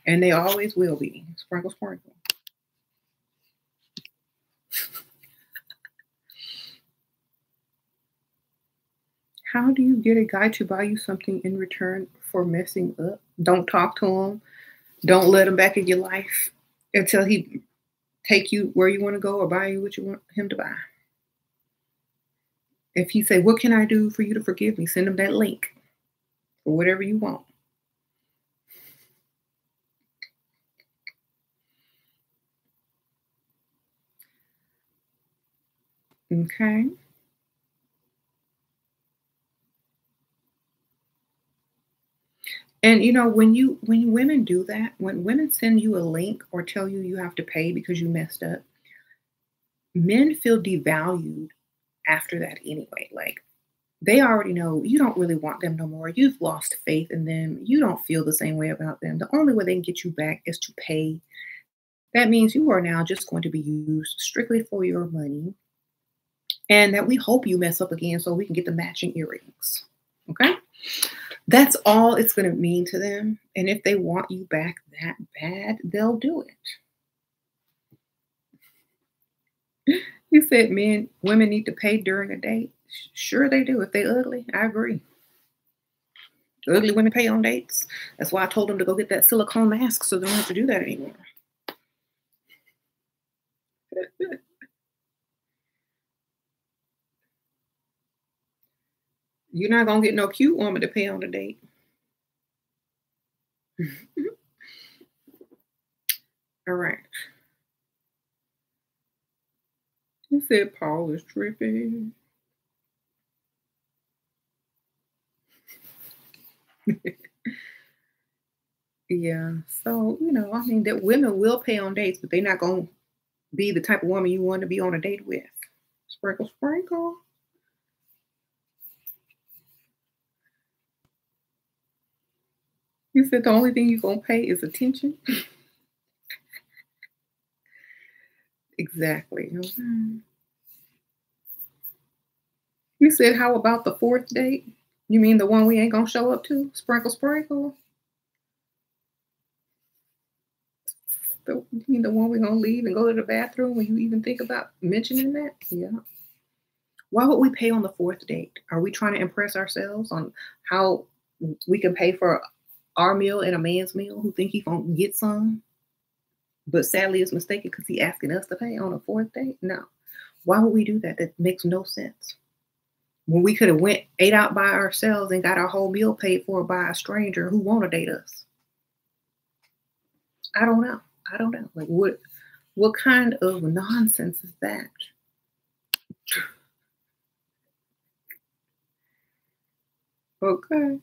And they always will be. Sprinkle, sprinkle. How do you get a guy to buy you something in return for messing up? Don't talk to him. Don't let him back in your life until he take you where you want to go or buy you what you want him to buy. If he say, "What can I do for you to forgive me?" Send him that link for whatever you want. Okay. And you know, when you when women do that, when women send you a link or tell you you have to pay because you messed up, men feel devalued after that anyway. Like they already know you don't really want them no more. You've lost faith in them. You don't feel the same way about them. The only way they can get you back is to pay. That means you are now just going to be used strictly for your money. And that we hope you mess up again so we can get the matching earrings. Okay? That's all it's going to mean to them. And if they want you back that bad, they'll do it. You said men, women need to pay during a date. Sure, they do. If they ugly, I agree. Ugly women pay on dates. That's why I told them to go get that silicone mask so they don't have to do that anymore. You're not gonna get no cute woman to pay on a date. All right. He said Paul is tripping. yeah. So, you know, I mean that women will pay on dates, but they're not gonna be the type of woman you want to be on a date with. Sprinkle, sprinkle. You said the only thing you're gonna pay is attention. exactly. Okay. You said, how about the fourth date? You mean the one we ain't gonna show up to? Sprinkle, sprinkle. The, you mean the one we're gonna leave and go to the bathroom when you even think about mentioning that? Yeah. Why would we pay on the fourth date? Are we trying to impress ourselves on how we can pay for our meal and a man's meal who think he gonna get some, but sadly is mistaken because he asking us to pay on a fourth date? No. Why would we do that? That makes no sense. When we could have went ate out by ourselves and got our whole meal paid for by a stranger who want to date us. I don't know. I don't know. Like what what kind of nonsense is that? Okay.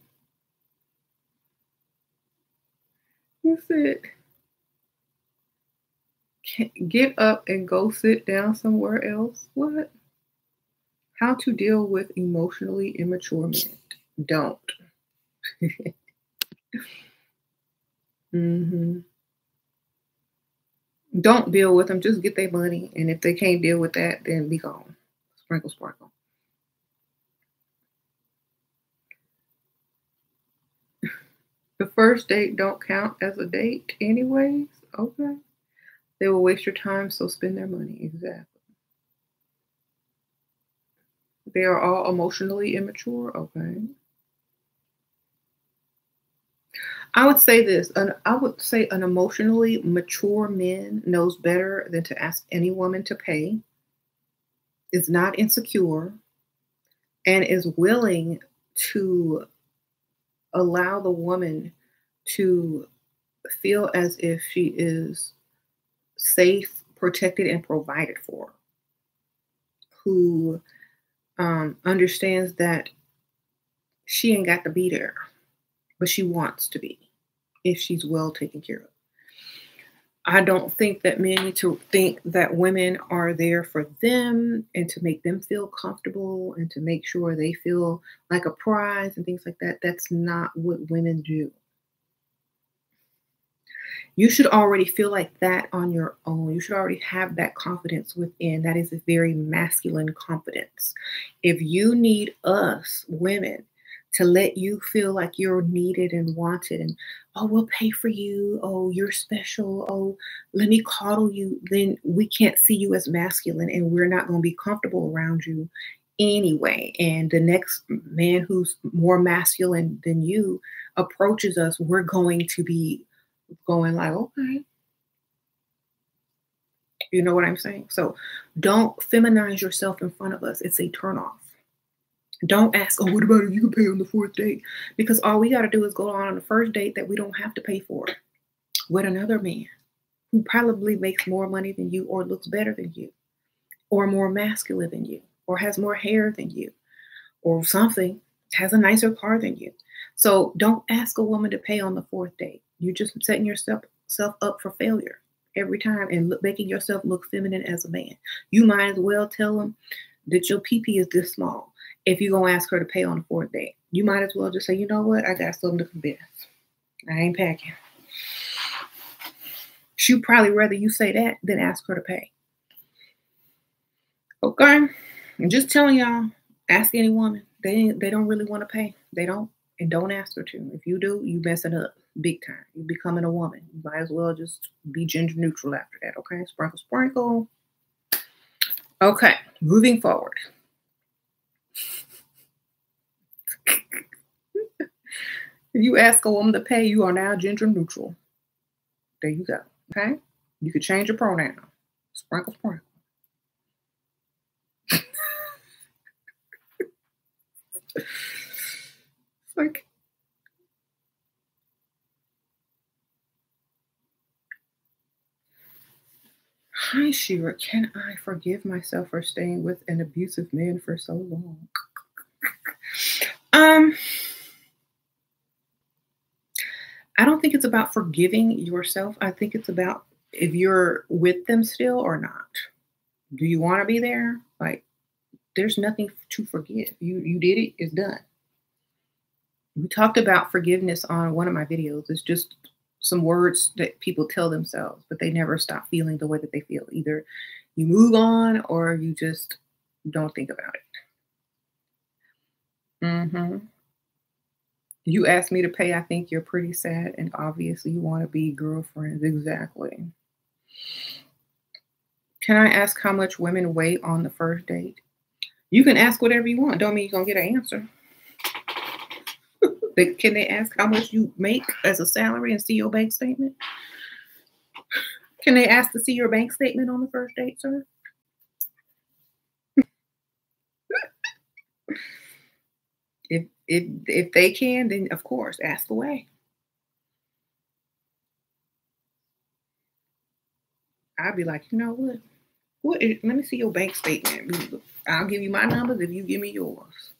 You said, get up and go sit down somewhere else. What? How to deal with emotionally immature men. Don't. mm-hmm. Don't deal with them. Just get their money. And if they can't deal with that, then be gone. Sprinkle, sprinkle. The first date don't count as a date anyways. Okay. They will waste your time, so spend their money. Exactly. They are all emotionally immature. Okay. I would say this. An, I would say an emotionally mature man knows better than to ask any woman to pay, is not insecure, and is willing to allow the woman to feel as if she is safe, protected, and provided for, who um, understands that she ain't got to be there, but she wants to be if she's well taken care of. I don't think that men need to think that women are there for them and to make them feel comfortable and to make sure they feel like a prize and things like that. That's not what women do. You should already feel like that on your own. You should already have that confidence within. That is a very masculine confidence. If you need us, women, to let you feel like you're needed and wanted and oh we'll pay for you oh you're special oh let me coddle you then we can't see you as masculine and we're not going to be comfortable around you anyway and the next man who's more masculine than you approaches us we're going to be going like okay you know what i'm saying so don't feminize yourself in front of us it's a turn off don't ask, oh, what about if you can pay on the fourth date? Because all we got to do is go on on the first date that we don't have to pay for with another man who probably makes more money than you or looks better than you or more masculine than you or has more hair than you or something, has a nicer car than you. So don't ask a woman to pay on the fourth date. You're just setting yourself self up for failure every time and look, making yourself look feminine as a man. You might as well tell them that your PP is this small if you're gonna ask her to pay on the fourth date. You might as well just say, you know what, I got something to convince. I ain't packing. She'd probably rather you say that than ask her to pay. Okay. I'm just telling y'all, ask any woman. They they don't really want to pay. They don't. And don't ask her to. If you do, you messing up big time. You're becoming a woman. You might as well just be gender neutral after that. Okay. Sprinkle, sprinkle. Okay. Moving forward. If you ask a woman to pay, you are now gender neutral. There you go. Okay? You could change your pronoun. Sprinkle, sprinkle. like Hi, SheRa. Can I forgive myself for staying with an abusive man for so long? um, I don't think it's about forgiving yourself. I think it's about if you're with them still or not. Do you want to be there? Like, there's nothing to forgive. You you did it. It's done. We talked about forgiveness on one of my videos. It's just some words that people tell themselves, but they never stop feeling the way that they feel. Either you move on or you just don't think about it. Mm-hmm. You asked me to pay. I think you're pretty sad, and obviously you want to be girlfriends. Exactly. Can I ask how much women weigh on the first date? You can ask whatever you want. Don't mean you're gonna get an answer. Can they ask how much you make as a salary and see your bank statement? Can they ask to see your bank statement on the first date, sir? if if if they can, then of course, ask away. I'd be like, you know what? What is, let me see your bank statement. I'll give you my numbers if you give me yours.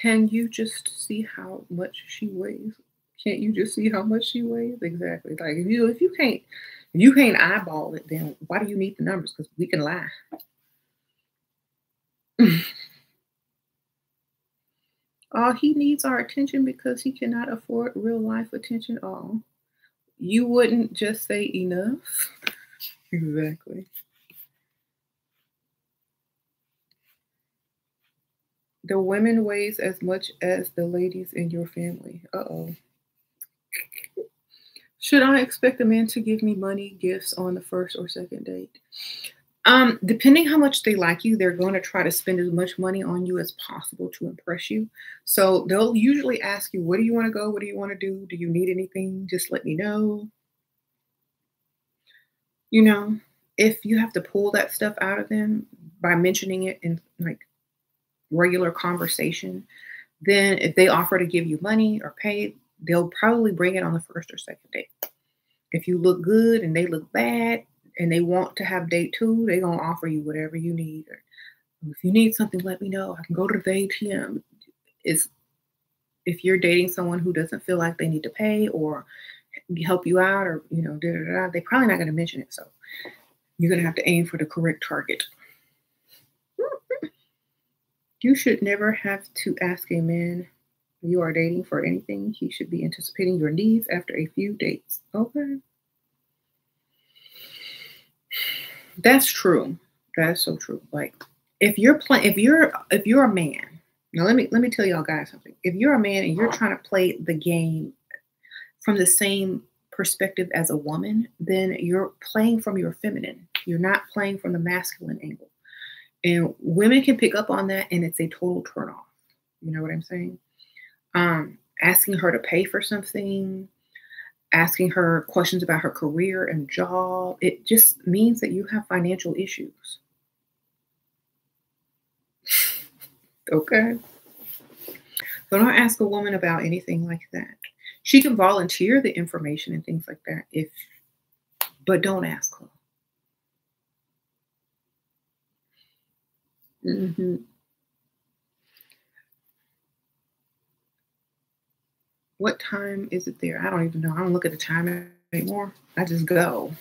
Can you just see how much she weighs? Can't you just see how much she weighs? Exactly. Like if you if you can't if you can't eyeball it, then why do you need the numbers? Because we can lie. uh, he needs our attention because he cannot afford real life attention. All you wouldn't just say enough. exactly. The women weighs as much as the ladies in your family. Uh oh. Should I expect a man to give me money, gifts on the first or second date? Um, depending how much they like you, they're going to try to spend as much money on you as possible to impress you. So they'll usually ask you, What do you want to go? What do you want to do? Do you need anything? Just let me know. You know, if you have to pull that stuff out of them by mentioning it and like regular conversation, then if they offer to give you money or pay, they'll probably bring it on the first or second date. If you look good and they look bad and they want to have date two, they're gonna offer you whatever you need. Or if you need something, let me know. I can go to the ATM. It's if you're dating someone who doesn't feel like they need to pay or help you out or you know, da, da, da, they're probably not gonna mention it. So you're gonna have to aim for the correct target. You should never have to ask a man you are dating for anything, he should be anticipating your needs after a few dates. Okay. That's true. That's so true. Like if you're playing, if you're if you're a man, now let me let me tell y'all guys something. If you're a man and you're trying to play the game from the same perspective as a woman, then you're playing from your feminine. You're not playing from the masculine angle. And women can pick up on that and it's a total turn off. You know what I'm saying? Um, asking her to pay for something, asking her questions about her career and job, it just means that you have financial issues. okay? So don't ask a woman about anything like that. She can volunteer the information and things like that if but don't ask her. Mm-hmm. What time is it there? I don't even know. I don't look at the time anymore. I just go.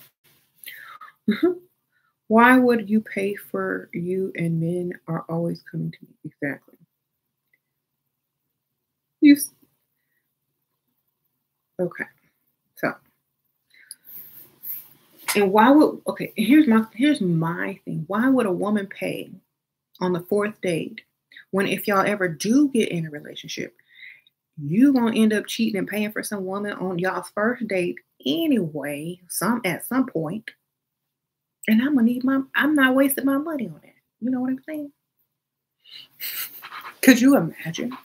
Why would you pay for you and men are always coming to me? Exactly. You okay. So and why would okay, here's my here's my thing. Why would a woman pay on the fourth date when if y'all ever do get in a relationship, you gonna end up cheating and paying for some woman on y'all's first date anyway, some at some point. And I'm gonna need my I'm not wasting my money on that. You know what I'm saying? Could you imagine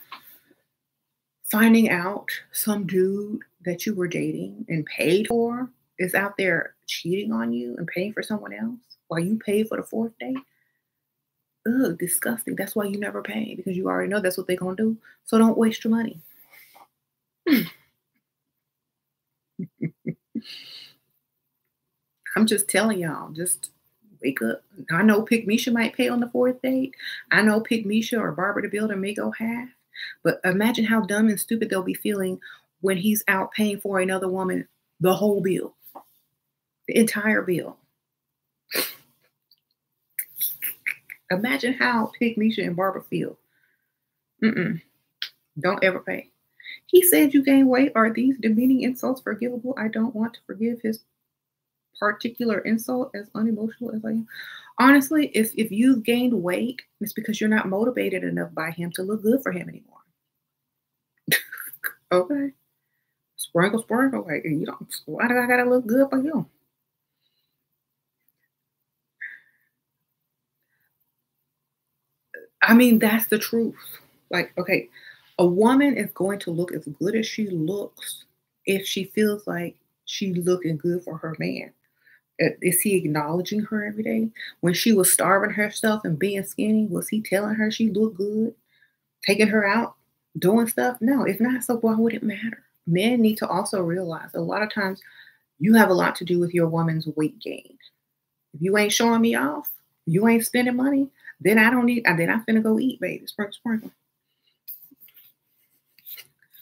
finding out some dude that you were dating and paid for is out there cheating on you and paying for someone else while you paid for the fourth date? Ugh, disgusting. That's why you never pay because you already know that's what they're gonna do. So don't waste your money. I'm just telling y'all, just wake up. I know Pick Misha might pay on the fourth date. I know Pick Misha or Barbara the Builder may go half. But imagine how dumb and stupid they'll be feeling when he's out paying for another woman the whole bill, the entire bill. Imagine how Pick and Barbara feel. Mm-mm. Don't ever pay. He said you gain weight. Are these demeaning insults forgivable? I don't want to forgive his particular insult as unemotional as I am. Honestly, if if you've gained weight, it's because you're not motivated enough by him to look good for him anymore. okay. Sprinkle, sprinkle. Like you don't why do I gotta look good for you? I mean, that's the truth. Like, okay, a woman is going to look as good as she looks if she feels like she's looking good for her man. Uh, is he acknowledging her every day? When she was starving herself and being skinny, was he telling her she looked good? Taking her out, doing stuff? No, if not, so why would it matter? Men need to also realize a lot of times you have a lot to do with your woman's weight gain. If you ain't showing me off, you ain't spending money, then I don't need, uh, then I'm finna go eat, baby. Sprinkle, sprinkle.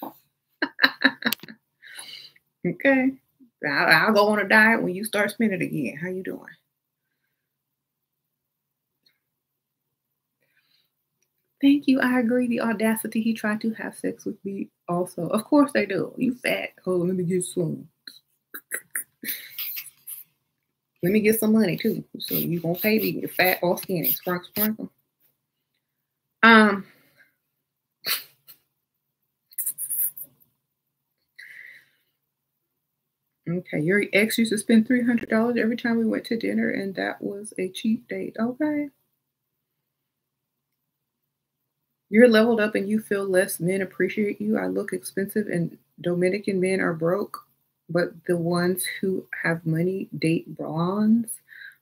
okay. I'll, I'll go on a diet when you start spending again. How you doing? Thank you. I agree. The audacity he tried to have sex with me also. Of course they do. You fat. Oh, let me get some. Let me get some money too. So you gonna pay me get fat or skinny. Sprinkle, sprinkle. Um Okay, your ex used to spend three hundred dollars every time we went to dinner, and that was a cheap date. Okay. You're leveled up and you feel less men appreciate you. I look expensive and Dominican men are broke, but the ones who have money date blondes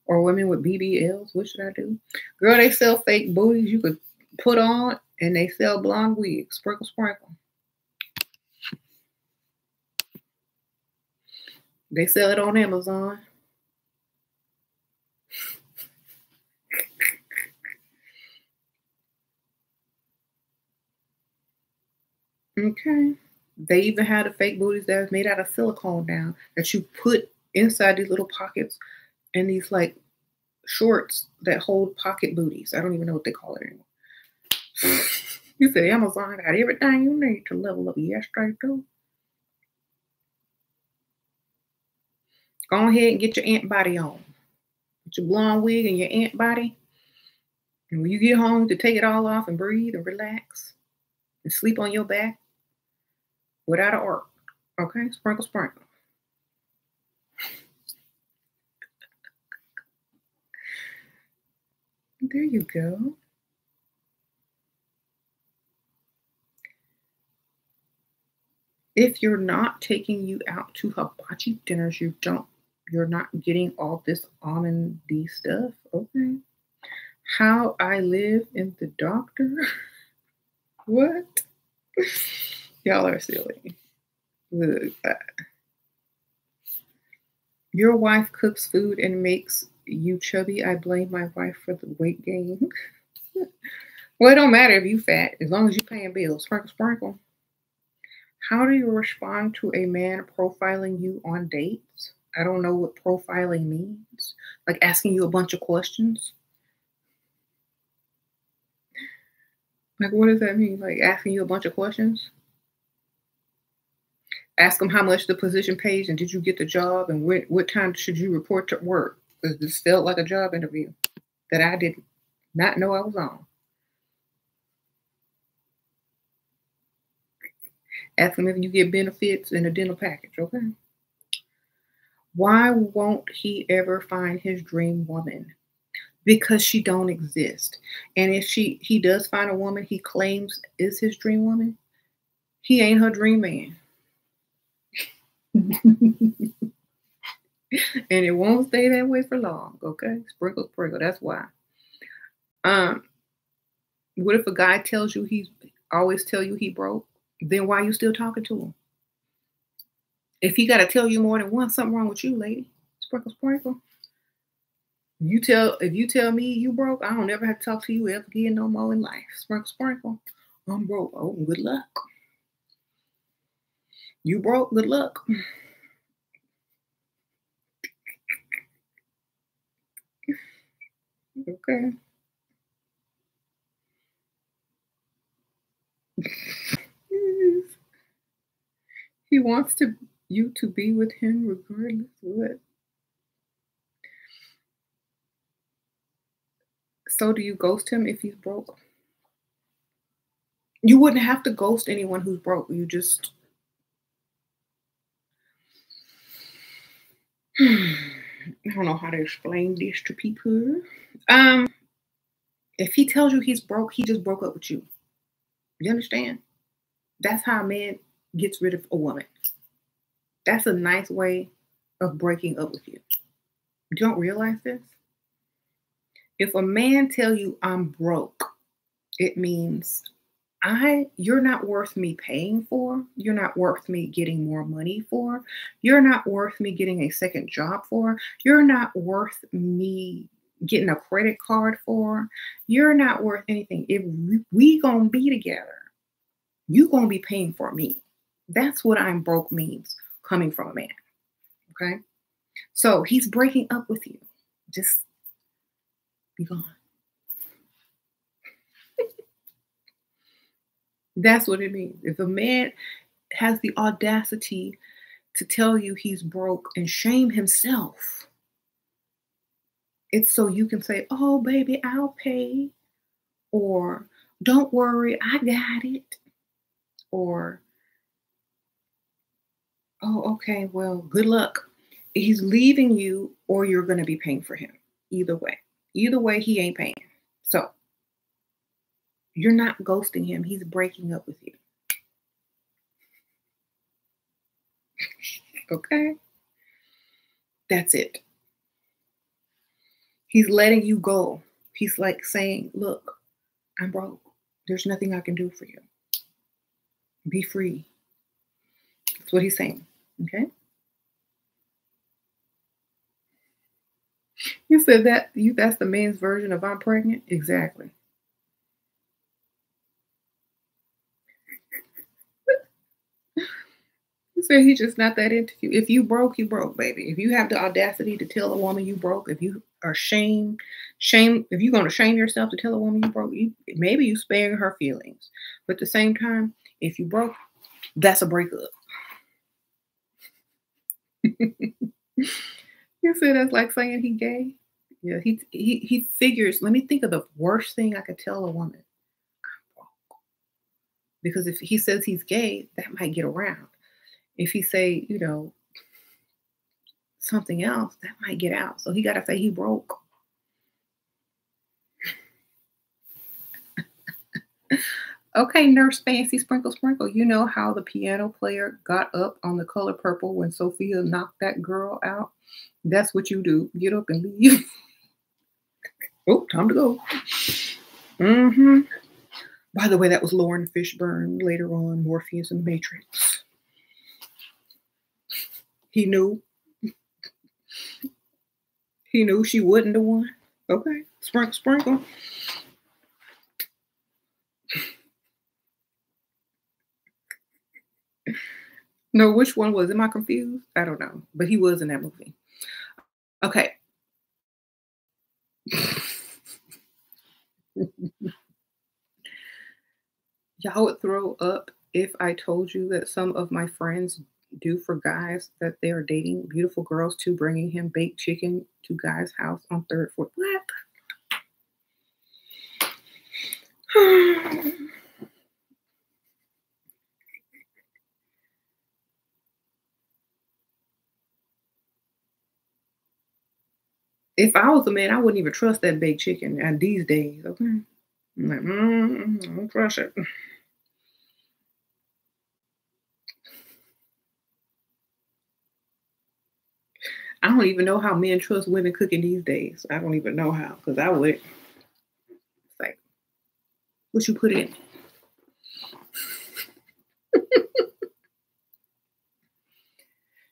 or women with BBLs. What should I do? Girl, they sell fake booties you could put on and they sell blonde wigs. Sprinkle, sprinkle. They sell it on Amazon. Okay. They even had the fake booties that was made out of silicone now that you put inside these little pockets and these like shorts that hold pocket booties. I don't even know what they call it anymore. you said Amazon got everything you need to level up. Yes, straight through. Go ahead and get your ant body on. with your blonde wig and your ant body. And when you get home, to take it all off and breathe and relax and sleep on your back without an arc. Okay, sprinkle, sprinkle. There you go. If you're not taking you out to hibachi dinners, you don't, you're not getting all this almondy stuff. Okay. How I live in the doctor. what? Y'all are silly. Your wife cooks food and makes you chubby. I blame my wife for the weight gain. well, it don't matter if you fat as long as you're paying bills. Sprinkle, sprinkle. How do you respond to a man profiling you on dates? I don't know what profiling means. Like asking you a bunch of questions. Like, what does that mean? Like asking you a bunch of questions? Ask them how much the position pays and did you get the job and when, what time should you report to work? Because this felt like a job interview that I did not know I was on. Ask them if you get benefits in a dental package, okay? Why won't he ever find his dream woman? because she don't exist. And if she he does find a woman he claims is his dream woman, he ain't her dream man. and it won't stay that way for long, okay? Sprinkle, sprinkle. That's why. Um, what if a guy tells you he's always tell you he broke? Then why are you still talking to him? If he got to tell you more than once, something wrong with you, lady. Sprinkle, sprinkle. You tell if you tell me you broke, I don't ever have to talk to you ever again no more in life. Sprinkle, sprinkle. I'm broke. Oh, good luck. You broke, good luck. okay. he wants to you to be with him regardless of what So do you ghost him if he's broke? You wouldn't have to ghost anyone who's broke. You just I don't know how to explain this to people. Um, if he tells you he's broke, he just broke up with you. You understand? That's how a man gets rid of a woman. That's a nice way of breaking up with you. You don't realize this? If a man tell you I'm broke, it means I you're not worth me paying for. You're not worth me getting more money for. You're not worth me getting a second job for. You're not worth me getting a credit card for. You're not worth anything. If we gonna be together, you gonna be paying for me. That's what I'm broke means coming from a man. Okay. So he's breaking up with you. Just be gone. That's what it means. If a man has the audacity to tell you he's broke and shame himself, it's so you can say, Oh, baby, I'll pay. Or don't worry, I got it. Or, Oh, okay, well, good luck. He's leaving you, or you're going to be paying for him. Either way. Either way, he ain't paying. So you're not ghosting him, he's breaking up with you. okay? That's it. He's letting you go. He's like saying, Look, I'm broke. There's nothing I can do for you. Be free. That's what he's saying. Okay? You said that you that's the man's version of I'm pregnant? Exactly. You said he's just not that into you. If you broke, you broke, baby. If you have the audacity to tell a woman you broke, if you are shame, shame, if you're gonna shame yourself to tell a woman you broke, you maybe you sparing her feelings. But at the same time, if you broke, that's a breakup. You say that's like saying he gay. Yeah, he he he figures. Let me think of the worst thing I could tell a woman. Because if he says he's gay, that might get around. If he say, you know, something else, that might get out. So he got to say he broke. okay, Nurse Fancy Sprinkle Sprinkle, you know how the piano player got up on the color purple when Sofia knocked that girl out? That's what you do. Get up and leave. oh, time to go. Mm-hmm. By the way, that was Laurence Fishburne later on, Morpheus and Matrix. He knew. He knew she wasn't the one. Okay, sprinkle, sprinkle. No, which one was? Am I confused? I don't know, but he was in that movie. Okay. Y'all would throw up if I told you that some of my friends do for guys that they are dating beautiful girls to bringing him baked chicken to guy's house on third, fourth. What? if I was a man, I wouldn't even trust that baked chicken and these days, okay? I'm like, mm, I don't trust it. I don't even know how men trust women cooking these days. I don't even know how, because I would. It's like, what you put in?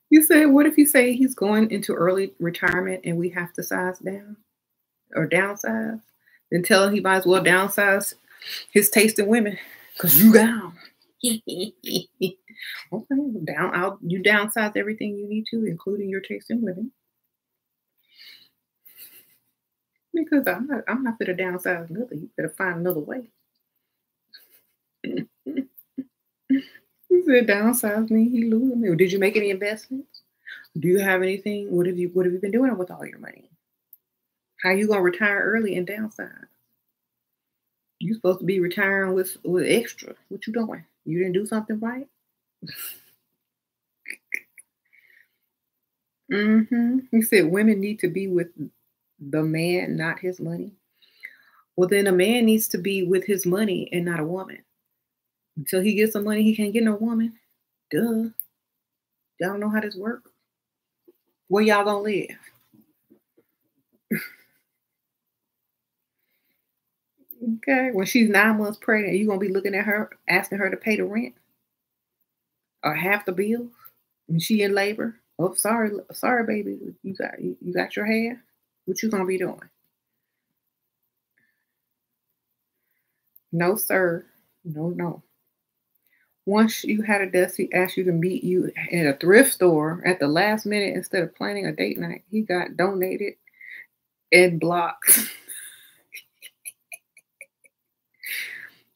You said, what if you say he's going into early retirement and we have to size down or downsize? Then tell him he might as well downsize his taste in women because you down. okay, down. I'll you downsize everything you need to, including your taste in women. Because I'm not, I'm not to downsize nothing. You better find another way. He said downsize me, he losing me. Did you make any investments? Do you have anything? What have you what have you been doing with all your money? How you gonna retire early and downsize? You supposed to be retiring with with extra. What you doing? You didn't do something right? mm-hmm. He said women need to be with the man, not his money. Well, then a man needs to be with his money and not a woman. Until he gets some money, he can't get no woman. Duh. Y'all don't know how this work. Where y'all gonna live? Okay. When she's nine months pregnant, you gonna be looking at her, asking her to pay the rent or half the bills when she in labor. Oh, sorry, sorry, baby. You got you, got your hair. What you gonna be doing? No, sir. No, no once you had a desk, he asked you to meet you at a thrift store at the last minute instead of planning a date night. He got donated and blocked.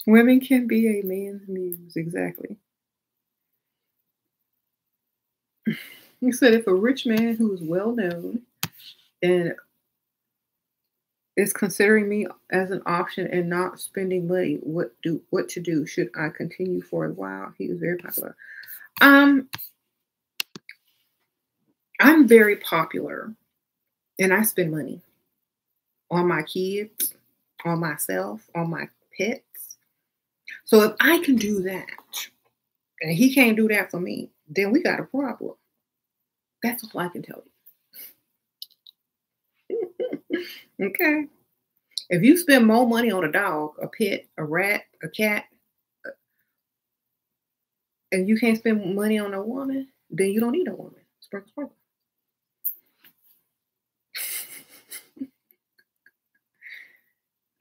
Women can be a man's muse, exactly. He said if a rich man who is well known and is considering me as an option and not spending money. What do what to do? Should I continue for a while? He was very popular. Um, I'm very popular, and I spend money on my kids, on myself, on my pets. So if I can do that, and he can't do that for me, then we got a problem. That's all I can tell you. okay. If you spend more money on a dog, a pet, a rat, a cat, uh, and you can't spend money on a woman, then you don't need a woman. Sprinkle, sprinkle.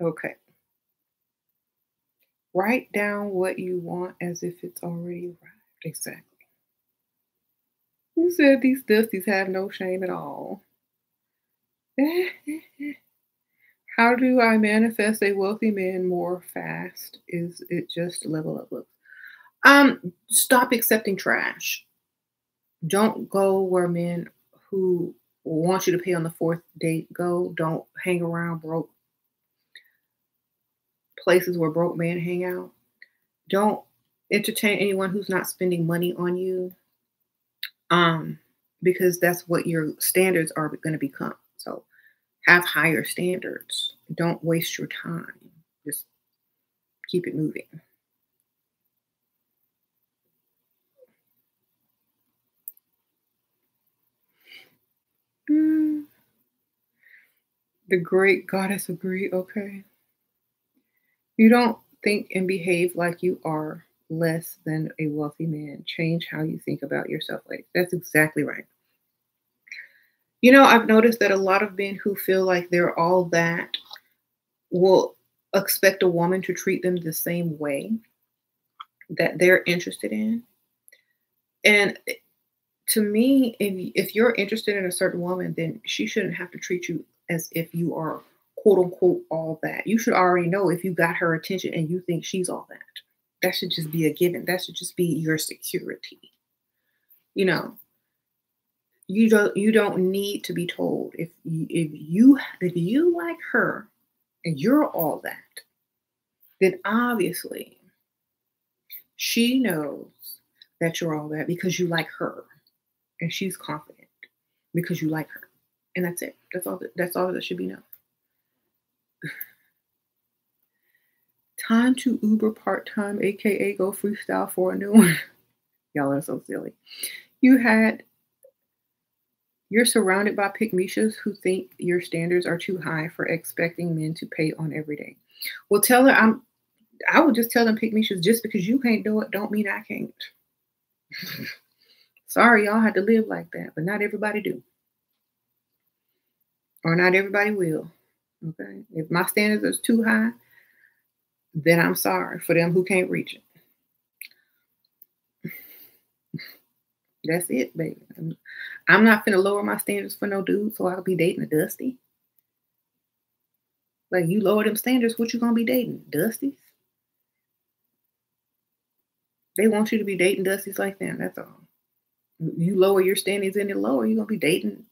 okay. Write down what you want as if it's already arrived. Exactly. You said these dusties have no shame at all. How do I manifest a wealthy man more fast? Is it just level up looks? Um, stop accepting trash. Don't go where men who want you to pay on the fourth date, go. Don't hang around broke places where broke men hang out. Don't entertain anyone who's not spending money on you. Um, because that's what your standards are going to become. So have higher standards. Don't waste your time. Just keep it moving. Mm. The great goddess agree, okay. You don't think and behave like you are less than a wealthy man. Change how you think about yourself. Like that's exactly right. You know, I've noticed that a lot of men who feel like they're all that will expect a woman to treat them the same way that they're interested in. And to me, if if you're interested in a certain woman, then she shouldn't have to treat you as if you are quote unquote all that. You should already know if you got her attention and you think she's all that. That should just be a given. That should just be your security. You know, you don't you don't need to be told if you, if you if you like her and you're all that, then obviously she knows that you're all that because you like her and she's confident because you like her. And that's it. That's all that, that's all that should be known. Time to Uber part time, aka go freestyle for a new one. Y'all are so silly. You had you're surrounded by pygmishas who think your standards are too high for expecting men to pay on every day. Well, tell her I'm I would just tell them pygmishas just because you can't do it don't mean I can't. Sorry, y'all had to live like that, but not everybody do. Or not everybody will. Okay. If my standards are too high, then I'm sorry for them who can't reach it. That's it, baby. I'm, not gonna lower my standards for no dude, so I'll be dating a dusty. Like you lower them standards, what you gonna be dating? Dusties? They want you to be dating dusties like them. That's all. You lower your standards any lower, you're gonna be dating,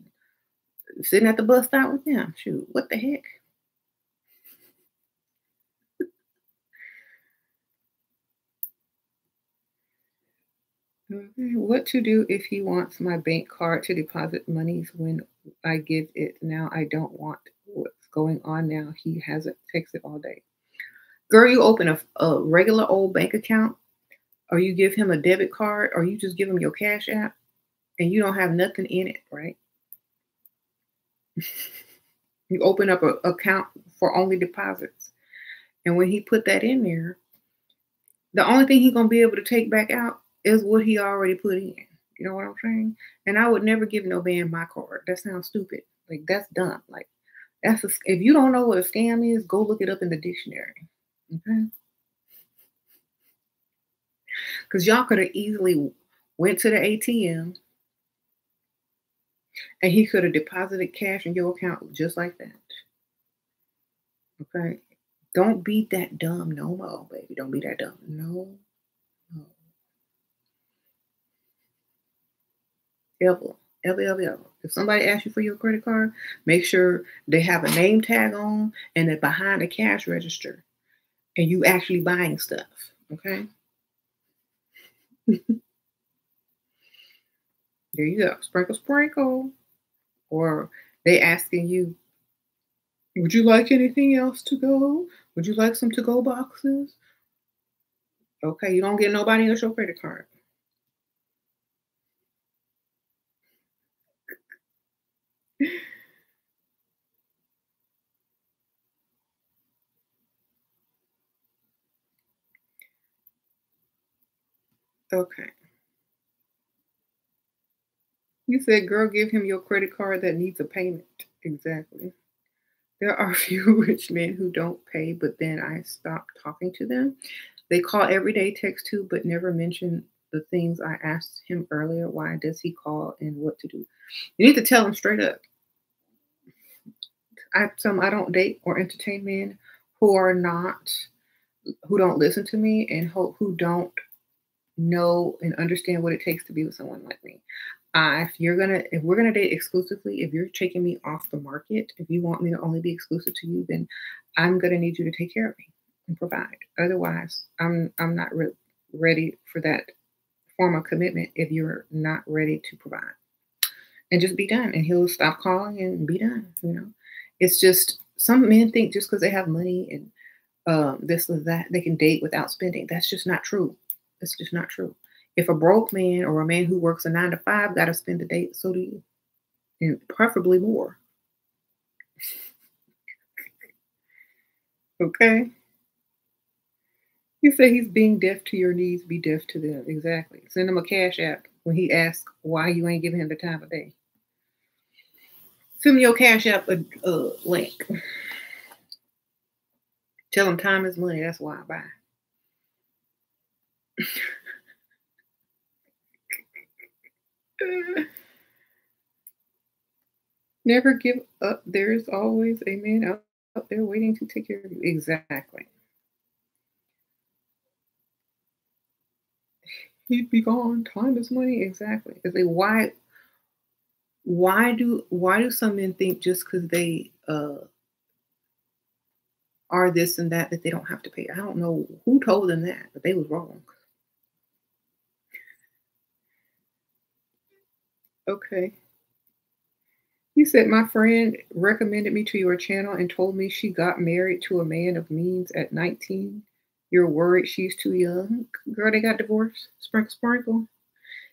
sitting at the bus stop with them. Shoot, what the heck? Mm-hmm. What to do if he wants my bank card to deposit monies when I give it? Now I don't want what's going on now. He hasn't texted all day. Girl, you open a, a regular old bank account, or you give him a debit card, or you just give him your cash app, and you don't have nothing in it, right? you open up an account for only deposits. And when he put that in there, the only thing he's gonna be able to take back out is what he already put in. You know what I'm saying? And I would never give no man my card. That sounds stupid. Like that's dumb. Like that's a, if you don't know what a scam is, go look it up in the dictionary. Okay. Because y'all could have easily went to the ATM and he could have deposited cash in your account just like that. Okay. Don't be that dumb no more, baby. Don't be that dumb. No ever, ever, ever, ever. If somebody asks you for your credit card, make sure they have a name tag on and they're behind the cash register and you actually buying stuff. Okay. there you go. Sprinkle, sprinkle. Or they asking you, would you like anything else to go? Would you like some to go boxes? Okay, you don't get nobody else your credit card. Okay. You said, girl, give him your credit card that needs a payment. Exactly. There are a few rich men who don't pay, but then I stop talking to them. They call every day, text too, but never mention the things I asked him earlier. Why does he call and what to do? You need to tell him straight up. I some I don't date or entertain men who are not who don't listen to me and who, who don't know and understand what it takes to be with someone like me. uh, if you're gonna if we're gonna date exclusively, if you're taking me off the market, if you want me to only be exclusive to you, then I'm gonna need you to take care of me and provide. Otherwise, I'm I'm not re- ready for that form of commitment if you're not ready to provide. And just be done. And he'll stop calling and be done. You know, it's just some men think just because they have money and um, this or that, they can date without spending. That's just not true. It's just not true. If a broke man or a man who works a nine to five got to spend a date, so do you, and preferably more. okay. You say he's being deaf to your needs, be deaf to them. Exactly. Send him a cash app when he asks why you ain't giving him the time of day. Send me your cash app a, a link. Tell him time is money. That's why I buy. Never give up. There's always a man out, out there waiting to take care of you. Exactly. He'd be gone. Time is money. Exactly. It's like why why do why do some men think just because they uh are this and that that they don't have to pay? I don't know who told them that, but they was wrong. Okay. You said my friend recommended me to your channel and told me she got married to a man of means at 19. You're worried she's too young. Girl, they got divorced. Sprinkle, sprinkle.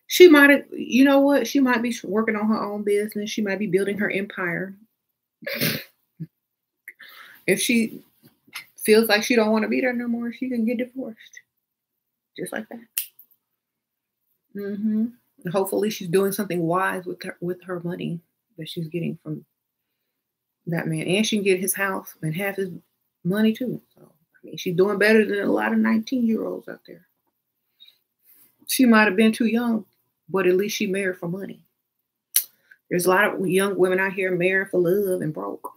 She might have, you know what? She might be working on her own business. She might be building her empire. if she feels like she don't want to be there no more, she can get divorced. Just like that. Mm-hmm. And hopefully she's doing something wise with her with her money that she's getting from that man. And she can get his house and half his money too. So I mean she's doing better than a lot of 19 year olds out there. She might have been too young, but at least she married for money. There's a lot of young women out here married for love and broke.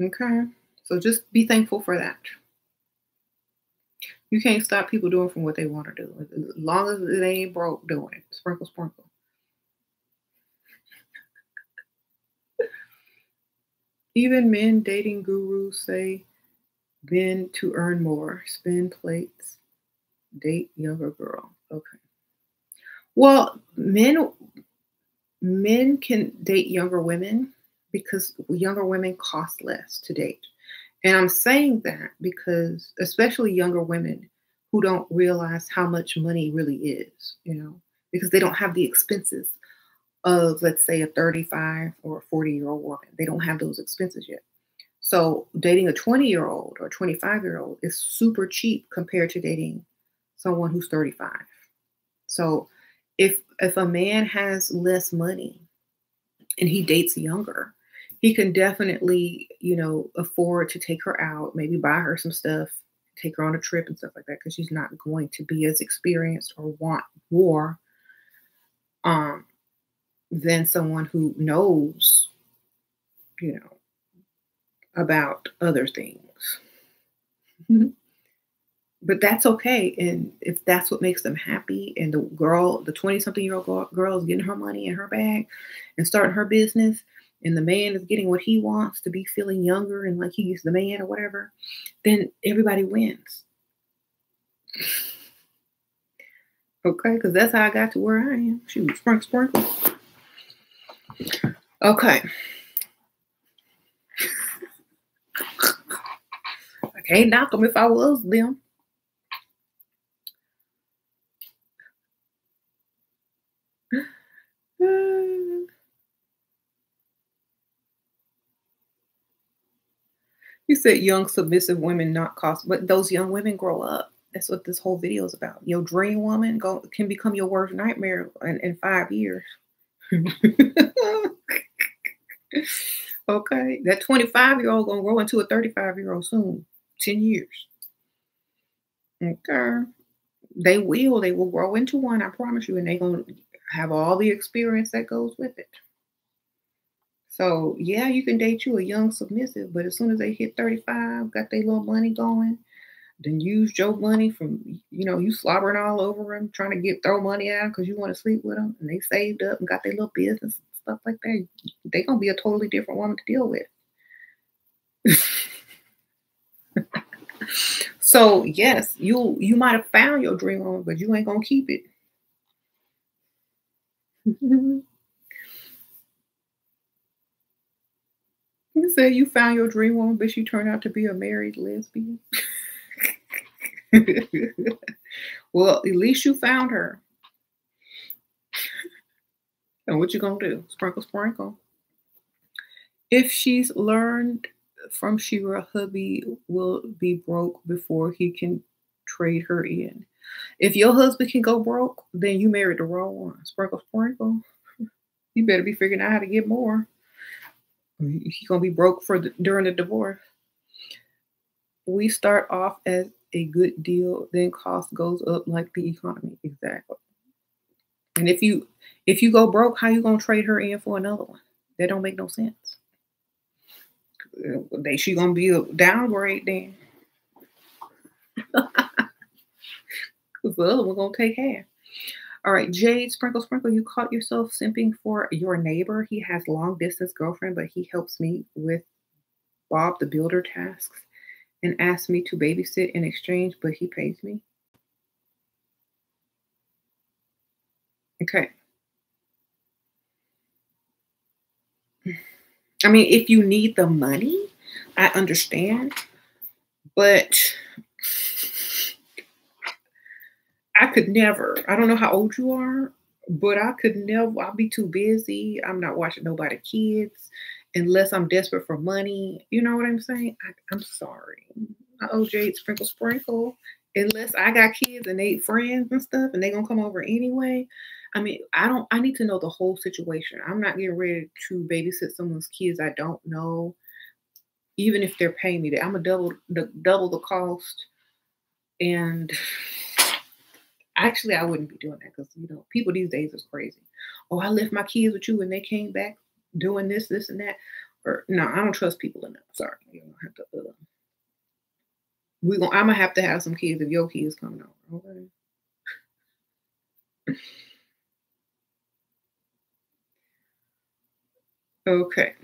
Okay. So just be thankful for that. You can't stop people doing from what they want to do. As long as it ain't broke, doing it. Sprinkle, sprinkle. Even men dating gurus say men to earn more, spin plates, date younger girl. Okay. Well, men men can date younger women because younger women cost less to date. And I'm saying that because, especially younger women who don't realize how much money really is, you know, because they don't have the expenses of, let's say, a 35 or a 40 year old woman. They don't have those expenses yet. So dating a 20 year old or 25 year old is super cheap compared to dating someone who's 35. So if if a man has less money and he dates younger, he can definitely, you know, afford to take her out, maybe buy her some stuff, take her on a trip and stuff like that, because she's not going to be as experienced or want more um, than someone who knows, you know, about other things. but that's okay. And if that's what makes them happy, and the girl, the 20 something year old girl, is getting her money in her bag and starting her business, and the man is getting what he wants to be feeling younger and like he's the man or whatever, then everybody wins. Okay, because that's how I got to where I am. Was sprinkle, sprinkle. Okay. I can't knock them if I was them. You said young submissive women not cost, but those young women grow up. That's what this whole video is about. Your dream woman go can become your worst nightmare in, in five years. okay, that 25 year old gonna grow into a 35 year old soon. 10 years. Okay. They will, they will grow into one, I promise you, and they're gonna have all the experience that goes with it. So yeah, you can date you a young submissive, but as soon as they hit 35, got their little money going, then use your money from you know you slobbering all over them trying to get throw money out because you want to sleep with them and they saved up and got their little business and stuff like that they gonna be a totally different woman to deal with. So yes you you might have found your dream woman but you ain't gonna keep it you said you found your dream woman but she turned out to be a married lesbian well, at least you found her. and what you gonna do? Sprinkle, sprinkle. If she's learned from SheRa, hubby will be broke before he can trade her in. If your husband can go broke, then you married the wrong one. Sprinkle, sprinkle. You better be figuring out how to get more. He's gonna be broke for the, during the divorce. We start off as a good deal, then cost goes up like the economy. Exactly. And if you if you go broke, how you gonna trade her in for another one? That don't make no sense. They she gonna be a downgrade then. Other one gonna take half. All right, Jade, sprinkle, sprinkle. You caught yourself simping for your neighbor. He has long distance girlfriend, but he helps me with Bob the Builder tasks and asks me to babysit in exchange, but he pays me. Okay. I mean, if you need the money, I understand, but I could never. I don't know how old you are, but I could never. I'll be too busy. I'm not watching nobody kids unless I'm desperate for money. You know what I'm saying? I, am sorry. I Jade Sprinkle Sprinkle. Unless I got kids and they friends and stuff and they gonna come over anyway. I mean, I don't I need to know the whole situation. I'm not getting ready to babysit someone's kids I don't know, even if they're paying me. That I'm a double the double the cost. And actually I wouldn't be doing that because you know people these days is crazy. Oh, I left my kids with you and they came back doing this, this, and that. Or no, I don't trust people enough. Sorry, you don't have to. Uh, we going I'm gonna have to have some kids if your kids coming over. Okay. okay.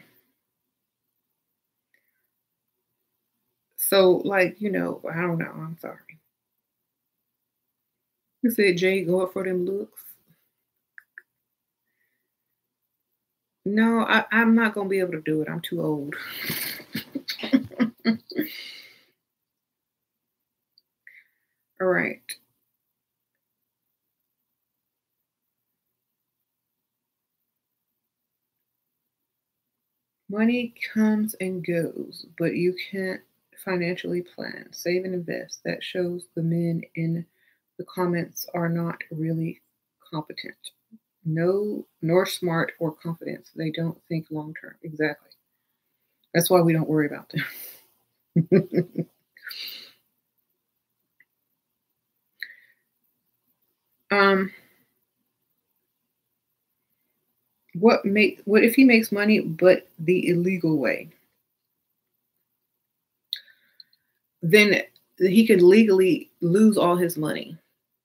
So, like, you know, I don't know. I'm sorry. You said Jay go up for them looks. No, I, I'm not gonna be able to do it. I'm too old. All right. Money comes and goes, but you can't financially plan. Save and invest. That shows the men in the comments are not really competent no nor smart or confident. They don't think long term. Exactly. That's why we don't worry about them. um what make what if he makes money but the illegal way? Then he could legally lose all his money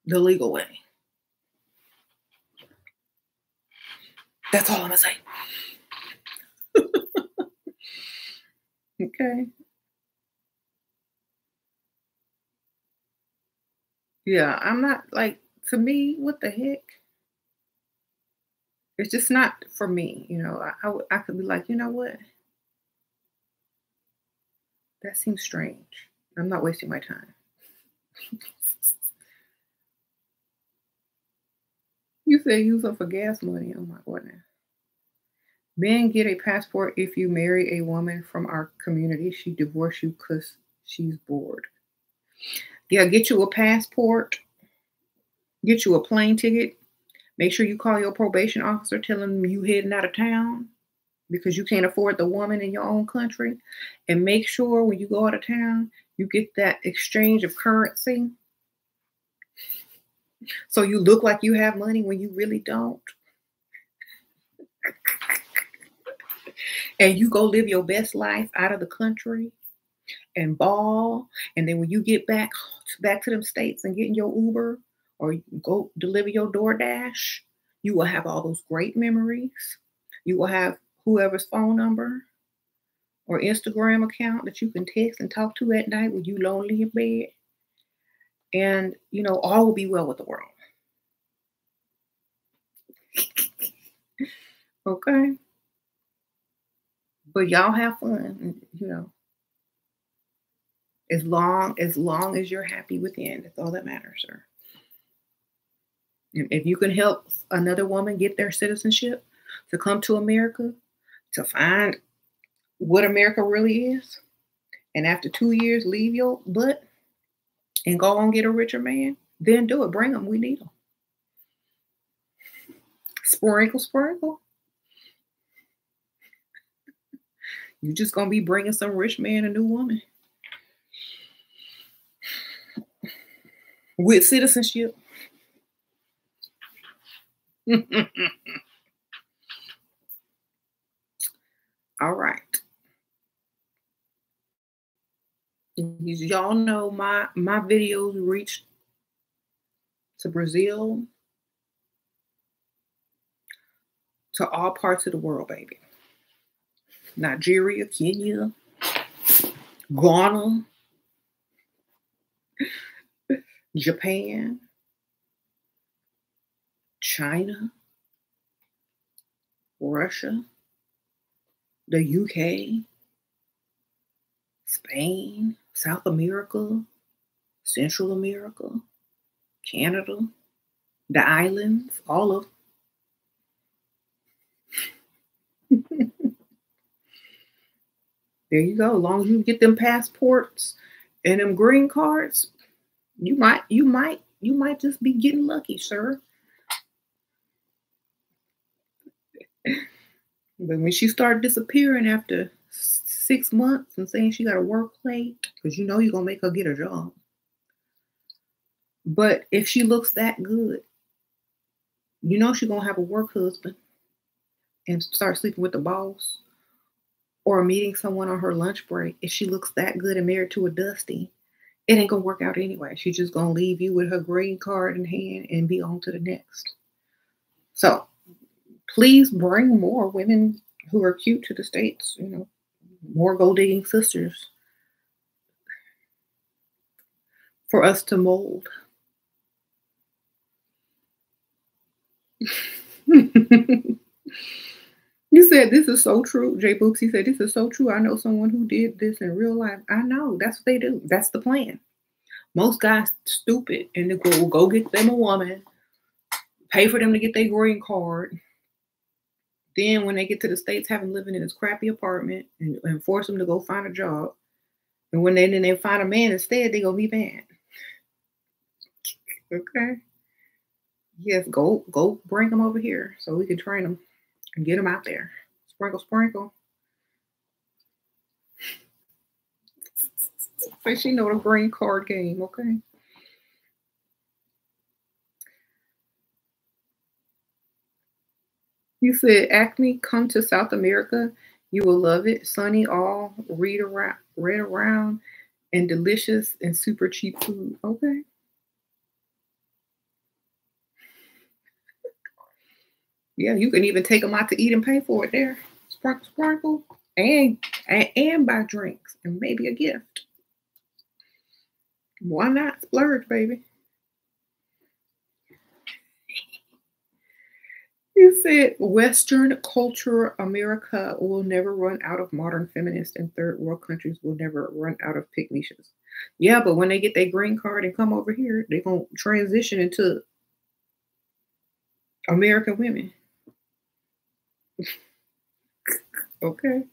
the legal way. That's all I'm gonna say. okay. Yeah, I'm not like to me. What the heck? It's just not for me. You know, I, I, I could be like, you know what? That seems strange. I'm not wasting my time. You say use them for gas money. Oh my goodness. Men get a passport if you marry a woman from our community. She divorced you because she's bored. Yeah, get you a passport. Get you a plane ticket. Make sure you call your probation officer, tell them you heading out of town because you can't afford the woman in your own country. And make sure when you go out of town, you get that exchange of currency so you look like you have money when you really don't. and you go live your best life out of the country and ball. And then when you get back back to them states and get in your Uber or go deliver your DoorDash, you will have all those great memories. You will have whoever's phone number or Instagram account that you can text and talk to at night when you lonely in bed. And you know, all will be well with the world. okay. But y'all have fun, you know. As long as long as you're happy within, that's all that matters, sir. If you can help another woman get their citizenship to come to America, to find what America really is, and after two years leave your butt and go on get a richer man, then do it. Bring them. We need them. Sprinkle, sprinkle. You just gonna be bringing some rich man a new woman. with citizenship. All right. Y'all know my my videos reached to Brazil, to all parts of the world, baby. Nigeria, Kenya, Ghana, Japan, China, Russia, the UK, Spain, South America, Central America, Canada, the islands, all of there you go. As long as you get them passports and them green cards, you might, you might, you might just be getting lucky, sir. but when she started disappearing after six months and saying she got a work plate, because you know you're gonna make her get a job. But if she looks that good, you know she's gonna have a work husband and start sleeping with the boss or meeting someone on her lunch break. If she looks that good and married to a dusty, it ain't gonna work out anyway. She's just gonna leave you with her green card in hand and be on to the next. So please bring more women who are cute to the states, you know, more gold digging sisters for us to mold. you said this is so true. Jay Booksy said this is so true. I know someone who did this in real life. I know that's what they do. That's the plan. Most guys stupid and they go go get them a woman, pay for them to get their green card. Then when they get to the states, have them living in this crappy apartment and, and force them to go find a job. And when they then they find a man instead, they gonna be bad. okay. Yes, go go bring them over here so we can train them and get them out there. Sprinkle, sprinkle. But she know the green card game, okay? You said acne, come to South America. You will love it. Sunny, all read around, read around, and delicious and super cheap food. Okay. Yeah, you can even take them out to eat and pay for it there. Sparkle, sparkle, and and, and buy drinks and maybe a gift. Why not splurge, baby? You said Western culture, America will never run out of modern feminists, and third world countries will never run out of pick. Yeah, but when they get their green card and come over here, they're going to transition into American women. okay.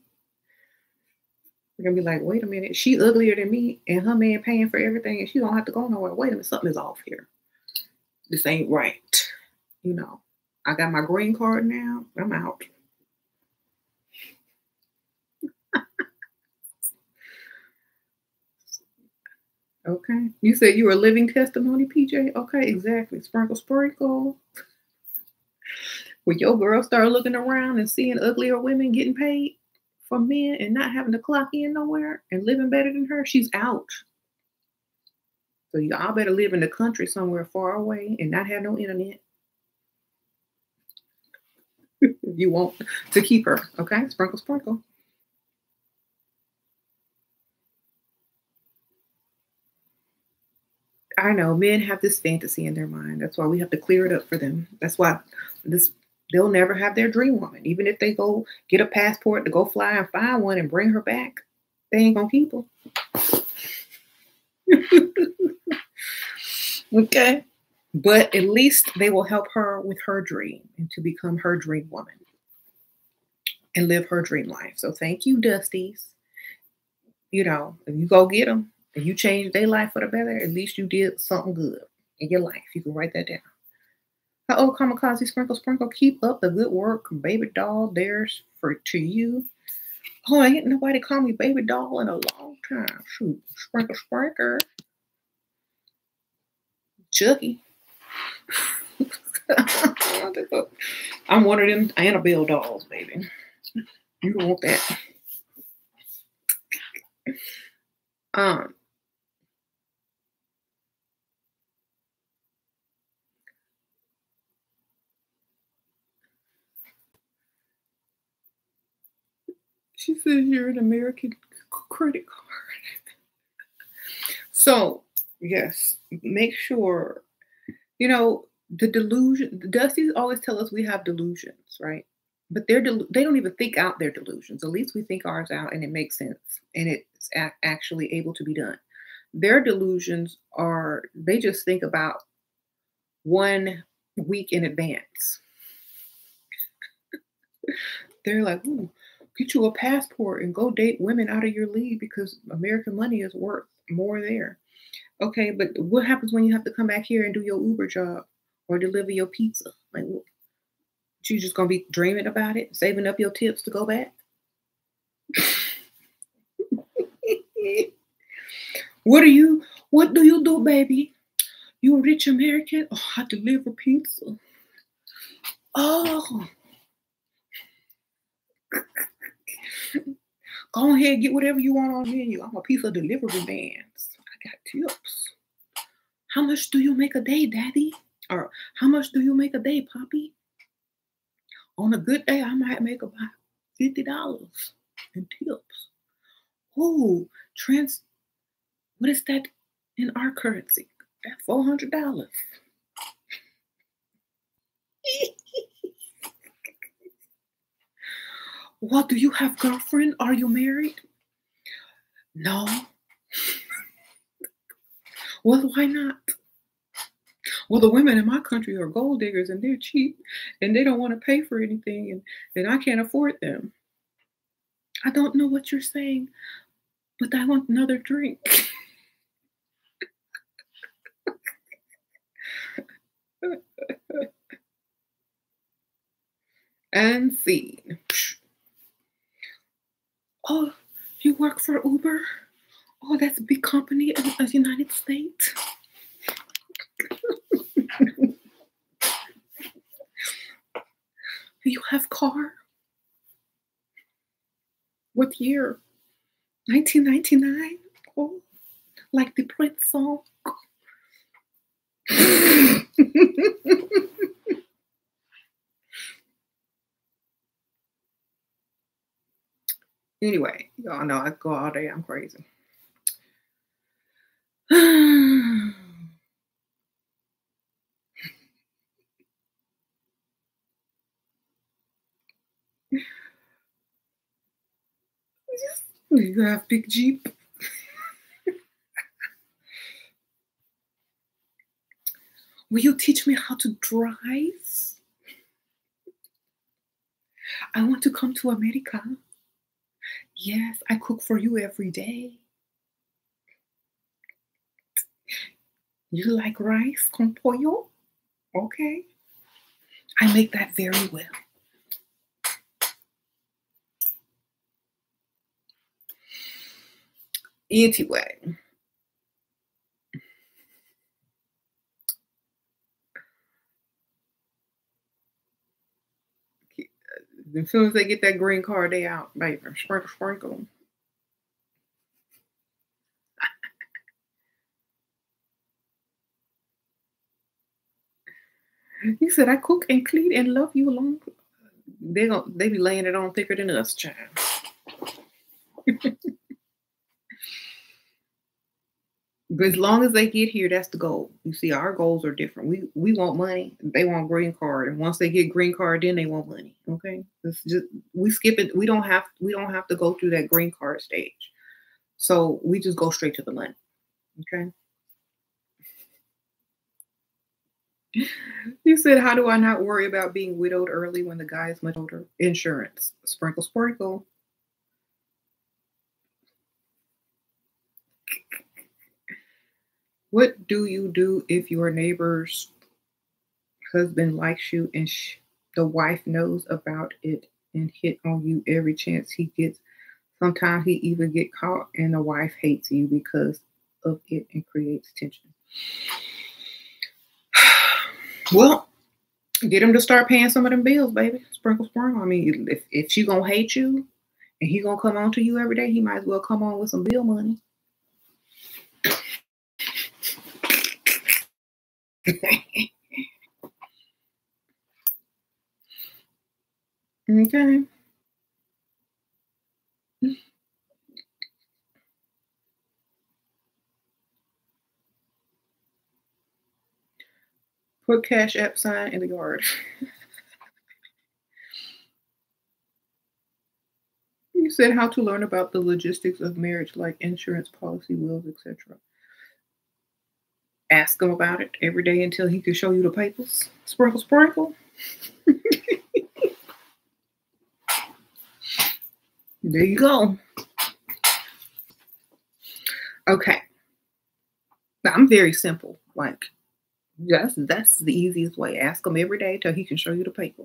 They're gonna be like, wait a minute, she uglier than me, and her man paying for everything, and she don't have to go nowhere. Wait a minute, something is off here. This ain't right. You know, I got my green card now. I'm out. okay. You said you were living testimony, PJ? Okay, exactly. Sprinkle, sprinkle. When your girl start looking around and seeing uglier women getting paid, for men and not having to clock in nowhere and living better than her, she's out. So y'all better live in the country somewhere far away and not have no internet. You want to keep her, okay? Sprinkle, sprinkle. I know men have this fantasy in their mind. That's why we have to clear it up for them. That's why this they'll never have their dream woman. Even if they go get a passport to go fly and find one and bring her back, they ain't gonna keep her. okay. But at least they will help her with her dream and to become her dream woman and live her dream life. So thank you, Dusties. You know, if you go get them, and you change their life for the better, at least you did something good in your life. You can write that down. Oh, kamikaze sprinkle sprinkle, keep up the good work, baby doll. There's for to you. Oh, ain't nobody call me baby doll in a long time. Shoot, sprinkle sprinkle. Chucky. I'm one of them Annabelle dolls, baby. You don't want that. Um, She says you're an American credit card. so, yes, make sure, you know, the delusion, the Dusties always tell us we have delusions, right? But they're del- they don't even think out their delusions. At least we think ours out and it makes sense and it's a- actually able to be done. Their delusions are, they just think about one week in advance. they're like, ooh, get you a passport and go date women out of your league because American money is worth more there. Okay, but what happens when you have to come back here and do your Uber job or deliver your pizza? Like, what, you just gonna be dreaming about it, saving up your tips to go back? what do you what do you do, baby? You a rich American? Oh, I deliver pizza. Oh. Go ahead, get whatever you want on menu. I'm a of delivery bands. Got tips. How much do you make a day, Daddy? Or how much do you make a day, Poppy? On a good day, I might make about fifty dollars in tips. Oh, trans. What is that in our currency? That four hundred dollars. What do you have girlfriend? Are you married? No. Well, why not? Well, the women in my country are gold diggers and they're cheap and they don't want to pay for anything and, and I can't afford them. I don't know what you're saying, but I want another drink. and scene. Oh, you work for Uber? Oh, that's a big company in the United States. Do you have car? What year? 1999? Oh, like the Prince song. Anyway, y'all know I go all day. I'm crazy. You have big Jeep. Will you teach me how to drive? I want to come to America. Yes, I cook for you every day. You like rice con pollo? Okay. I make that very well. Anyway. As soon as they get that green card, they out, baby. Sprinkle, sprinkle. He said, I cook and clean and love you along. They going they be laying it on thicker than us, child. but as long as they get here, that's the goal. You see, our goals are different. We we want money, they want green card, and once they get green card, then they want money. Okay, it's just we skip it. We don't have we don't have to go through that green card stage. So we just go straight to the money. Okay. You said, How do I not worry about being widowed early when the guy is much older? Insurance. Sprinkle, sprinkle. What do you do if your neighbor's husband likes you and the wife knows about it and hit on you every chance he gets? Sometimes he even get caught and the wife hates you because of it and creates tension. Well, get him to start paying some of them bills, baby. Sprinkle, sprinkle. I mean, if, if she gonna hate you and he gonna come on to you every day, he might as well come on with some bill money. okay. Put cash app sign in the yard. you said how to learn about the logistics of marriage, like insurance, policy, wills, etc. Ask him about it every day until he can show you the papers. Sprinkle, sprinkle. there you go. Okay. Now, I'm very simple. Like, that's that's the easiest way. Ask him every day till he can show you the paper.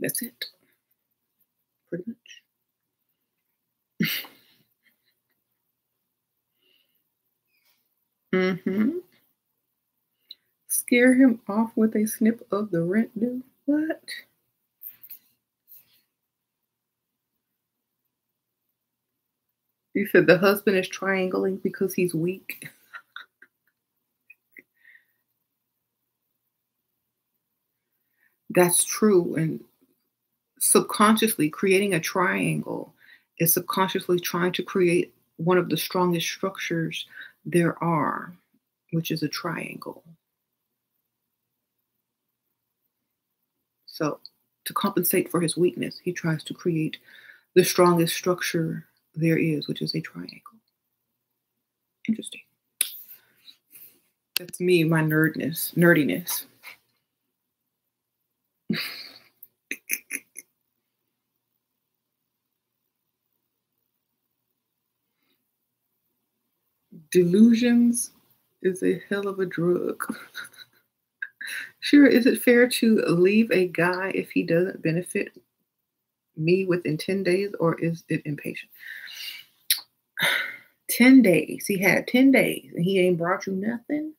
That's it. Pretty much. mm-hmm. Scare him off with a snip of the rent due. What? You said the husband is triangling because he's weak. That's true. And subconsciously creating a triangle is subconsciously trying to create one of the strongest structures there are, which is a triangle. So, to compensate for his weakness, he tries to create the strongest structure there is, which is a triangle. Interesting. That's me, my nerdness, nerdiness. Delusions is a hell of a drug. sure, is it fair to leave a guy if he doesn't benefit me within 10 days or is it impatient? 10 days. He had 10 days and he ain't brought you nothing.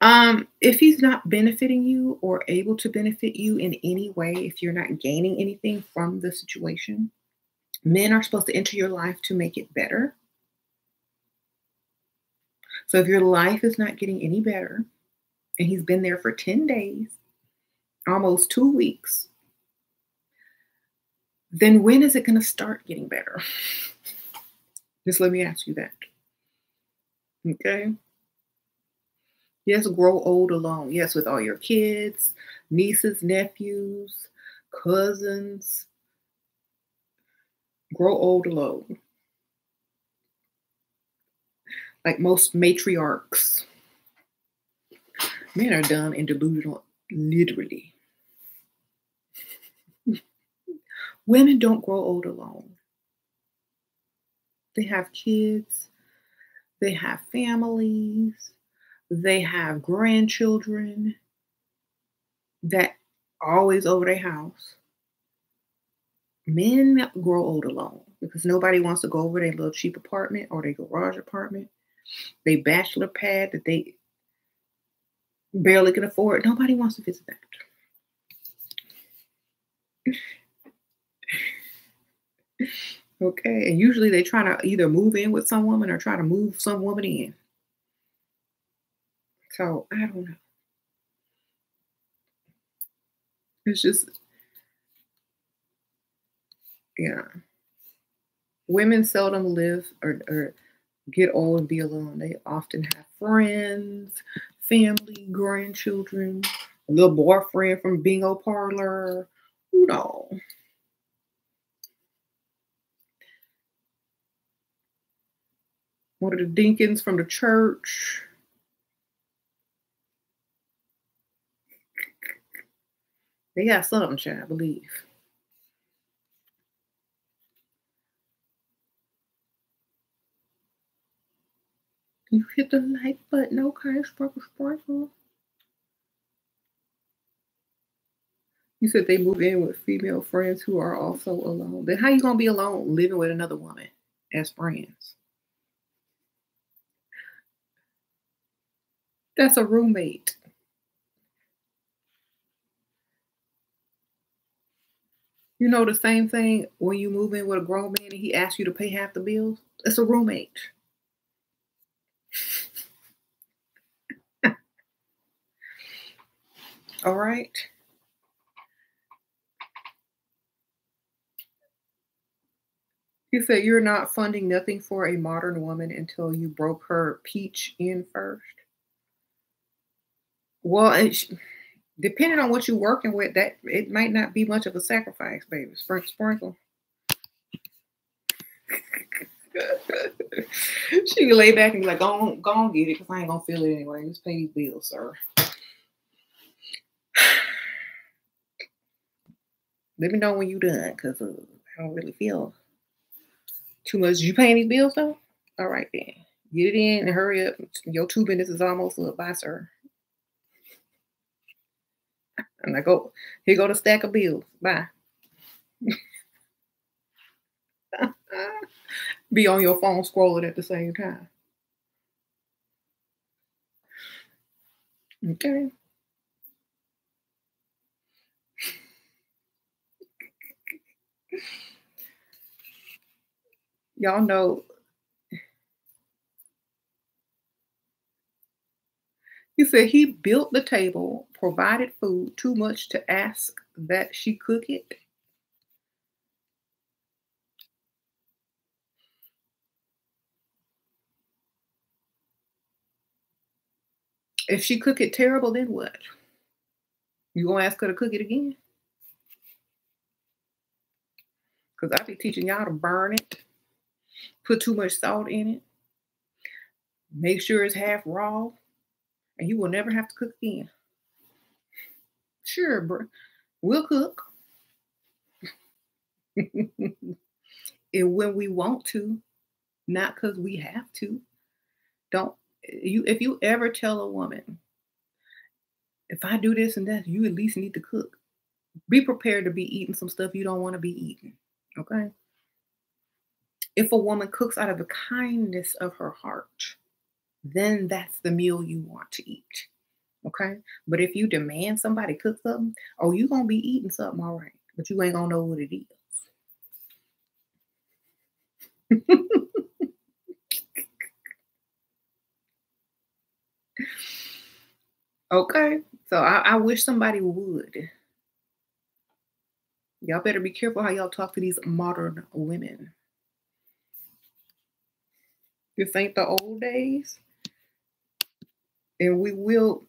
Um, if he's not benefiting you or able to benefit you in any way, if you're not gaining anything from the situation, men are supposed to enter your life to make it better. So if your life is not getting any better and he's been there for 10 days, almost two weeks, then when is it going to start getting better? Just let me ask you that. Okay. Yes, grow old alone. Yes, with all your kids, nieces, nephews, cousins. Grow old alone. Like most matriarchs. Men are done and delusional, literally. Women don't grow old alone. They have kids, they have families, they have grandchildren that always over their house. Men grow old alone because nobody wants to go over their little cheap apartment or their garage apartment, they bachelor pad that they barely can afford. Nobody wants to visit that. okay, and usually they try to either move in with some woman or try to move some woman in. So I don't know. It's just, yeah. Women seldom live or, or get old and be alone. They often have friends, family, grandchildren, a little boyfriend from bingo parlor. You know. One of the deacons from the church. They got something, I believe. You hit the like button, okay, sparkle, sparkle. You said they move in with female friends who are also alone. Then how you gonna be alone living with another woman as friends? That's a roommate. You know the same thing when you move in with a grown man and he asks you to pay half the bills? It's a roommate. All right. You said you're not funding nothing for a modern woman until you broke her peach in first. Well, depending on what you're working with, that it might not be much of a sacrifice, baby. Sprinkle, sprinkle. she can lay back and be like, go on, go on get it, because I ain't gonna feel it anyway. Just pay these bills, sir. Let me know when you done, because uh, I don't really feel too much. You paying these bills though? All right then. Get it in and hurry up. Your two minutes is almost up. Bye, sir. And I go, here go the stack of bills. Bye. Be on your phone scrolling at the same time. Okay. Y'all know He said he built the table, provided food, too much to ask that she cook it. If she cook it terrible, then what? You gonna ask her to cook it again? Because I be teaching y'all to burn it, put too much salt in it, make sure it's half raw, and you will never have to cook again. Sure, bro. We'll cook. and when we want to, not because we have to. Don't you if you ever tell a woman, if I do this and that, you at least need to cook. Be prepared to be eating some stuff you don't want to be eating. Okay. If a woman cooks out of the kindness of her heart, then that's the meal you want to eat. Okay. But if you demand somebody cook something, oh, you're going to be eating something all right, but you ain't going to know what it is. okay. So I, I wish somebody would. Y'all better be careful how y'all talk to these modern women. This ain't the old days and we will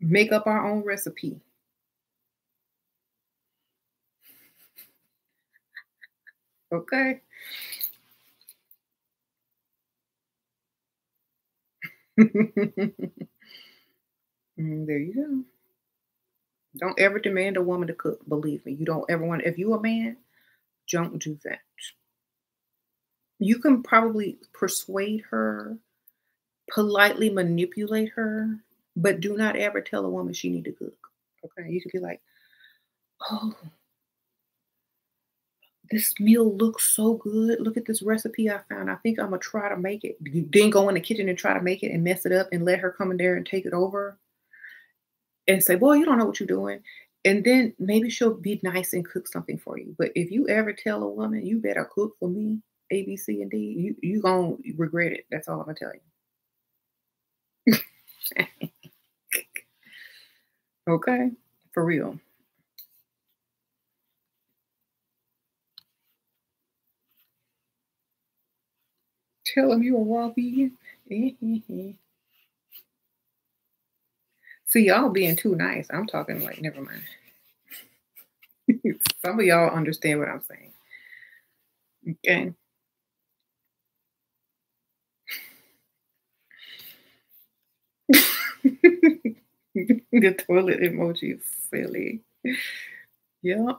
make up our own recipe. Okay. Mm, there you go. Don't ever demand a woman to cook. Believe me, you don't ever want. If you a man, don't do that. You can probably persuade her politely manipulate her, but do not ever tell a woman she need to cook. Okay, you could be like, "Oh, this meal looks so good. Look at this recipe I found. I think I'm gonna try to make it." You then go in the kitchen and try to make it and mess it up and let her come in there and take it over and say, "Boy, you don't know what you're doing." And then maybe she'll be nice and cook something for you. But if you ever tell a woman you better cook for me, A, B, C, and D, you you gonna regret it. That's all I'm gonna tell you. okay, for real. Tell him you're a raw vegan. See, y'all being too nice. I'm talking like, never mind. Some of y'all understand what I'm saying. Okay. the toilet emoji is silly. Yep.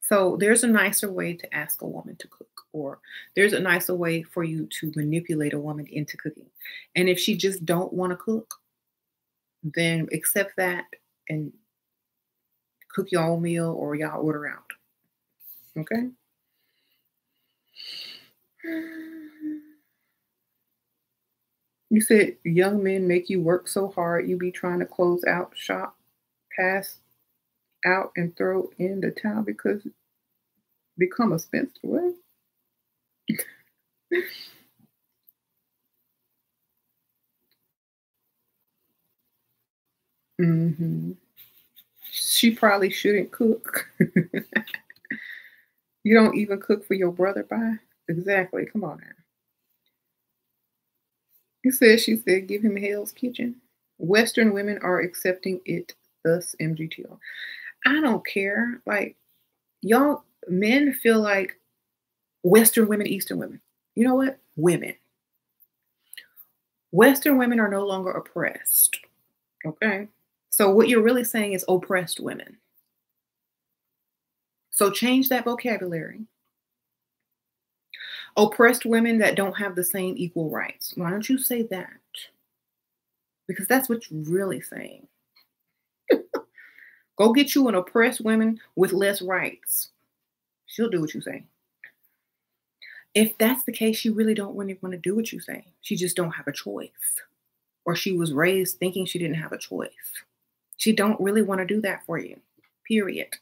So there's a nicer way to ask a woman to cook, or there's a nicer way for you to manipulate a woman into cooking. And if she just don't want to cook, then accept that and cook your own meal or y'all order out. Okay? You said young men make you work so hard you be trying to close out shop, pass out and throw in the towel because become a spinster. What? hmm She probably shouldn't cook. you don't even cook for your brother, by exactly. Come on now. He says, she said, give him Hell's Kitchen. Western women are accepting it, thus MGTOW. I don't care. Like, y'all, men feel like Western women, Eastern women. You know what? Women. Western women are no longer oppressed. Okay. So, what you're really saying is oppressed women. So, change that vocabulary. Oppressed women that don't have the same equal rights. Why don't you say that? Because that's what you're really saying. Go get you an oppressed woman with less rights. She'll do what you say. If that's the case, she really don't really want to do what you say. She just don't have a choice. Or she was raised thinking she didn't have a choice. She don't really want to do that for you. Period.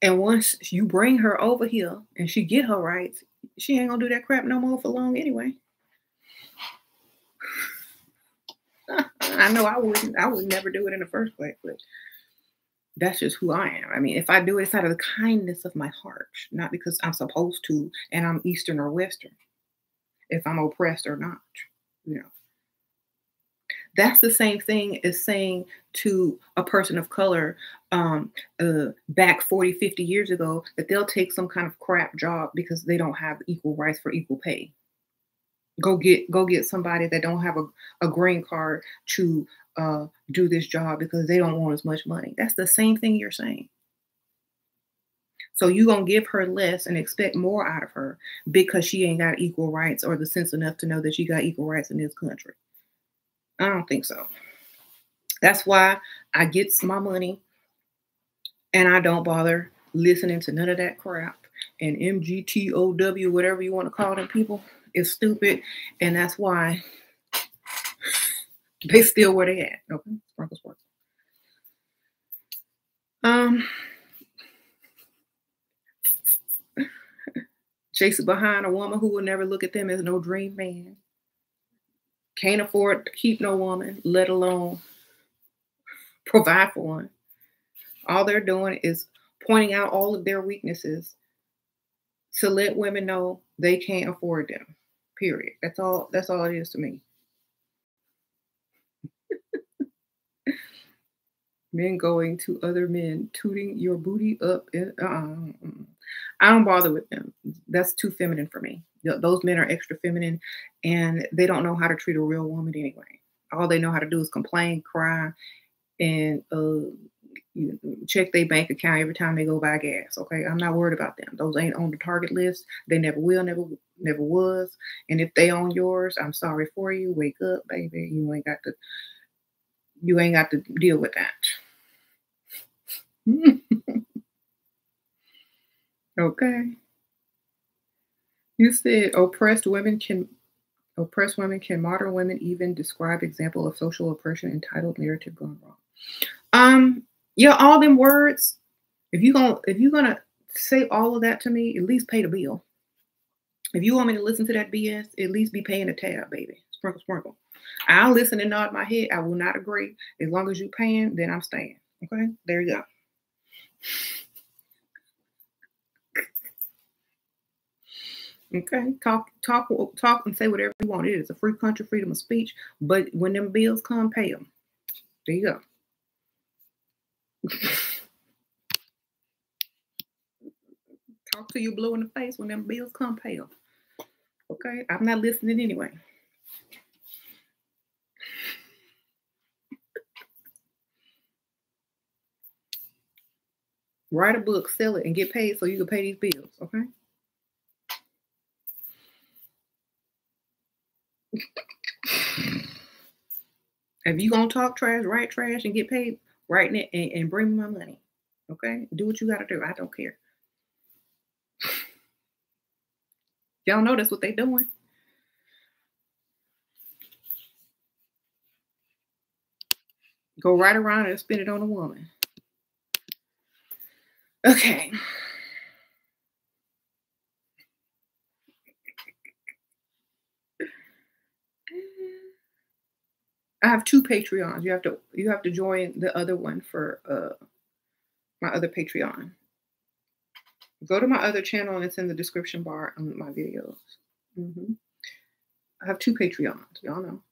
And once you bring her over here and she get her rights, she ain't gonna do that crap no more for long anyway. I know I wouldn't. I would never do it in the first place, but that's just who I am. I mean, if I do it, it's out of the kindness of my heart, not because I'm supposed to and I'm Eastern or Western, if I'm oppressed or not, you know. That's the same thing as saying to a person of color um, uh, back 40, 50 years ago that they'll take some kind of crap job because they don't have equal rights for equal pay. Go get go get somebody that don't have a, a green card to uh, do this job because they don't want as much money. That's the same thing you're saying. So you gonna give her less and expect more out of her because she ain't got equal rights or the sense enough to know that she got equal rights in this country. I don't think so. That's why I get my money and I don't bother listening to none of that crap. And MGTOW, whatever you want to call them people, is stupid. And that's why they still where they at. Okay, sprinkle sports. Um, chasing behind a woman who will never look at them as no dream man. Can't afford to keep no woman, let alone provide for one. All they're doing is pointing out all of their weaknesses to let women know they can't afford them. Period. That's all that's all it is to me. men going to other men, tooting your booty up. Uh, I don't bother with them. That's too feminine for me. Those men are extra feminine and they don't know how to treat a real woman anyway. All they know how to do is complain, cry, and uh, check their bank account every time they go buy gas. Okay, I'm not worried about them. Those ain't on the target list. They never will, never, never was. And if they on yours, I'm sorry for you. Wake up, baby. You ain't got to you ain't got to deal with that. okay. You said oppressed women can oppressed women can modern women even describe example of social oppression entitled narrative gone wrong. Um, yeah, all them words. If you gonna if you're gonna say all of that to me, at least pay the bill. If you want me to listen to that BS, at least be paying the tab, baby. Sprinkle, sprinkle. I'll listen and nod my head. I will not agree. As long as you paying, then I'm staying. Okay, there you go. Okay, talk, talk, talk, and say whatever you want. It is a free country, freedom of speech. But when them bills come, pay them. There you go. talk to you blue in the face when them bills come, pay them. Okay, I'm not listening anyway. Write a book, sell it, and get paid so you can pay these bills. Okay. If you gonna talk trash, write trash, and get paid, writing it and, and bring my money. Okay, do what you gotta do. I don't care. Y'all know that's what they doing. Go right around and spend it on a woman. Okay. I have two Patreons. You have to you have to join the other one for uh my other Patreon. Go to my other channel and it's in the description bar on my videos. Mm-hmm. I have two Patreons. Y'all know.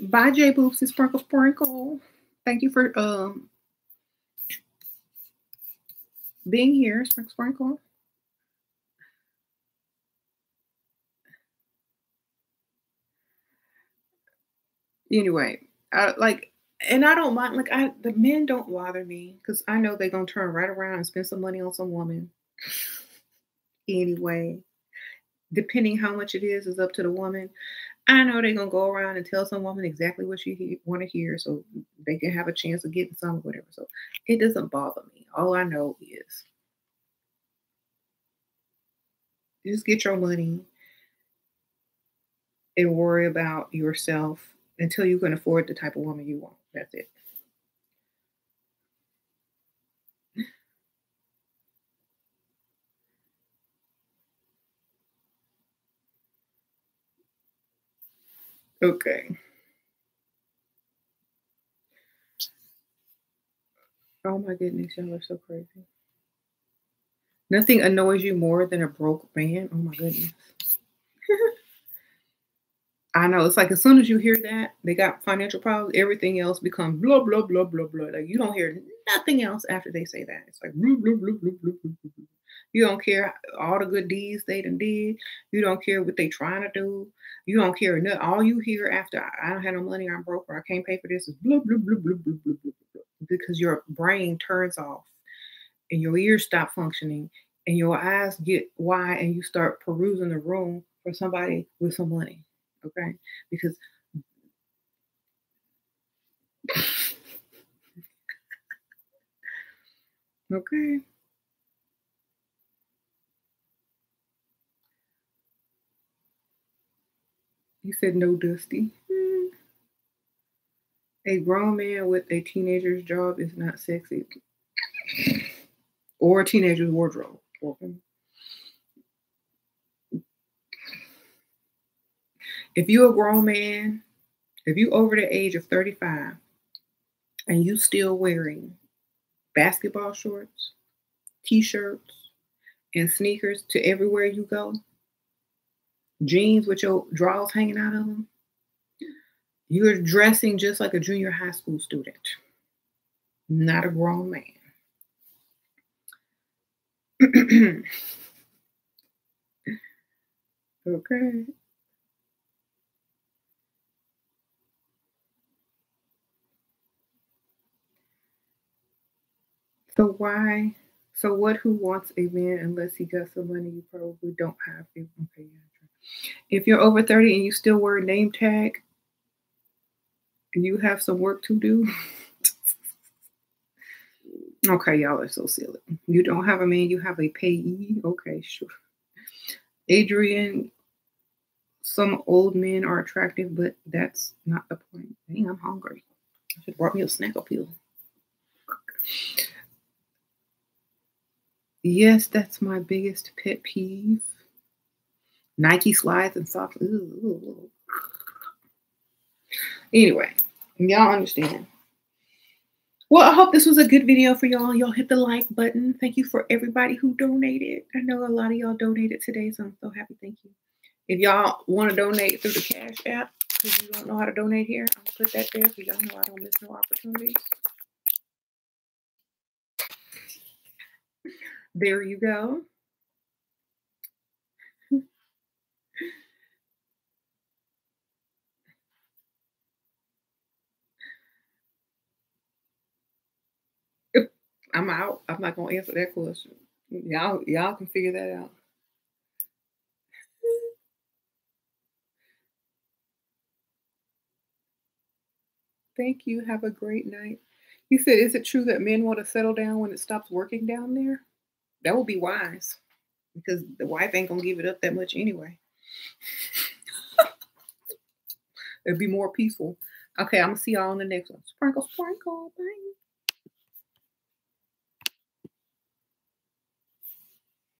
Bye, J Boops and Sprinkle Sprinkle. Thank you for um being here, Sprinkle Sprinkle. Anyway, I, like, and I don't mind. Like, I the men don't bother me because I know they're gonna turn right around and spend some money on some woman. anyway, depending how much it is, is up to the woman. I know they're gonna go around and tell some woman exactly what she want to hear, so they can have a chance of getting some, whatever. So it doesn't bother me. All I know is just get your money and worry about yourself until you can afford the type of woman you want. That's it. Okay. Oh my goodness, y'all are so crazy. Nothing annoys you more than a broke man. Oh my goodness. I know it's like as soon as you hear that they got financial problems, everything else becomes blah blah blah blah blah. Like you don't hear nothing else after they say that. It's like. You don't care all the good deeds they done did. You don't care what they trying to do. You don't care enough. All you hear after I don't have no money, I'm broke, or I can't pay for this is blah blah blah blah blah blah blah blah. Because your brain turns off and your ears stop functioning and your eyes get wide and you start perusing the room for somebody with some money. Okay? Because okay. He said no dusty. Hmm. A grown man with a teenager's job is not sexy. or a teenager's wardrobe. Okay. If you're a grown man, if you're over the age of 35 and you still wearing basketball shorts, t-shirts, and sneakers to everywhere you go, jeans with your drawers hanging out of them, you're dressing just like a junior high school student, not a grown man. okay. So why? So what? Who wants a man unless he got some money? You probably don't have it. Okay, If you're over thirty and you still wear a name tag, you have some work to do. okay, y'all are so silly. You don't have a man. You have a payee. Okay, sure. Adrian some old men are attractive, but that's not the point. Dang, I'm hungry. I should brought me a snack appeal. Yes, that's my biggest pet peeve. Nike slides and socks. Ooh. Anyway, y'all understand. Well, I hope this was a good video for y'all. Y'all hit the like button. Thank you for everybody who donated. I know a lot of y'all donated today, so I'm so happy. Thank you. If y'all want to donate through the Cash App, because you don't know how to donate here, I'll put that there so y'all know I don't miss no opportunities. There you go. I'm out. I'm not gonna answer that question. Y'all, y'all can figure that out. Thank you. Have a great night. He said, Is it true that men want to settle down when it stops working down there? That would be wise because the wife ain't to give it up that much anyway. It'd be more peaceful. Okay, I'm to see y'all in the next one. Sprinkle, sprinkle. Bye.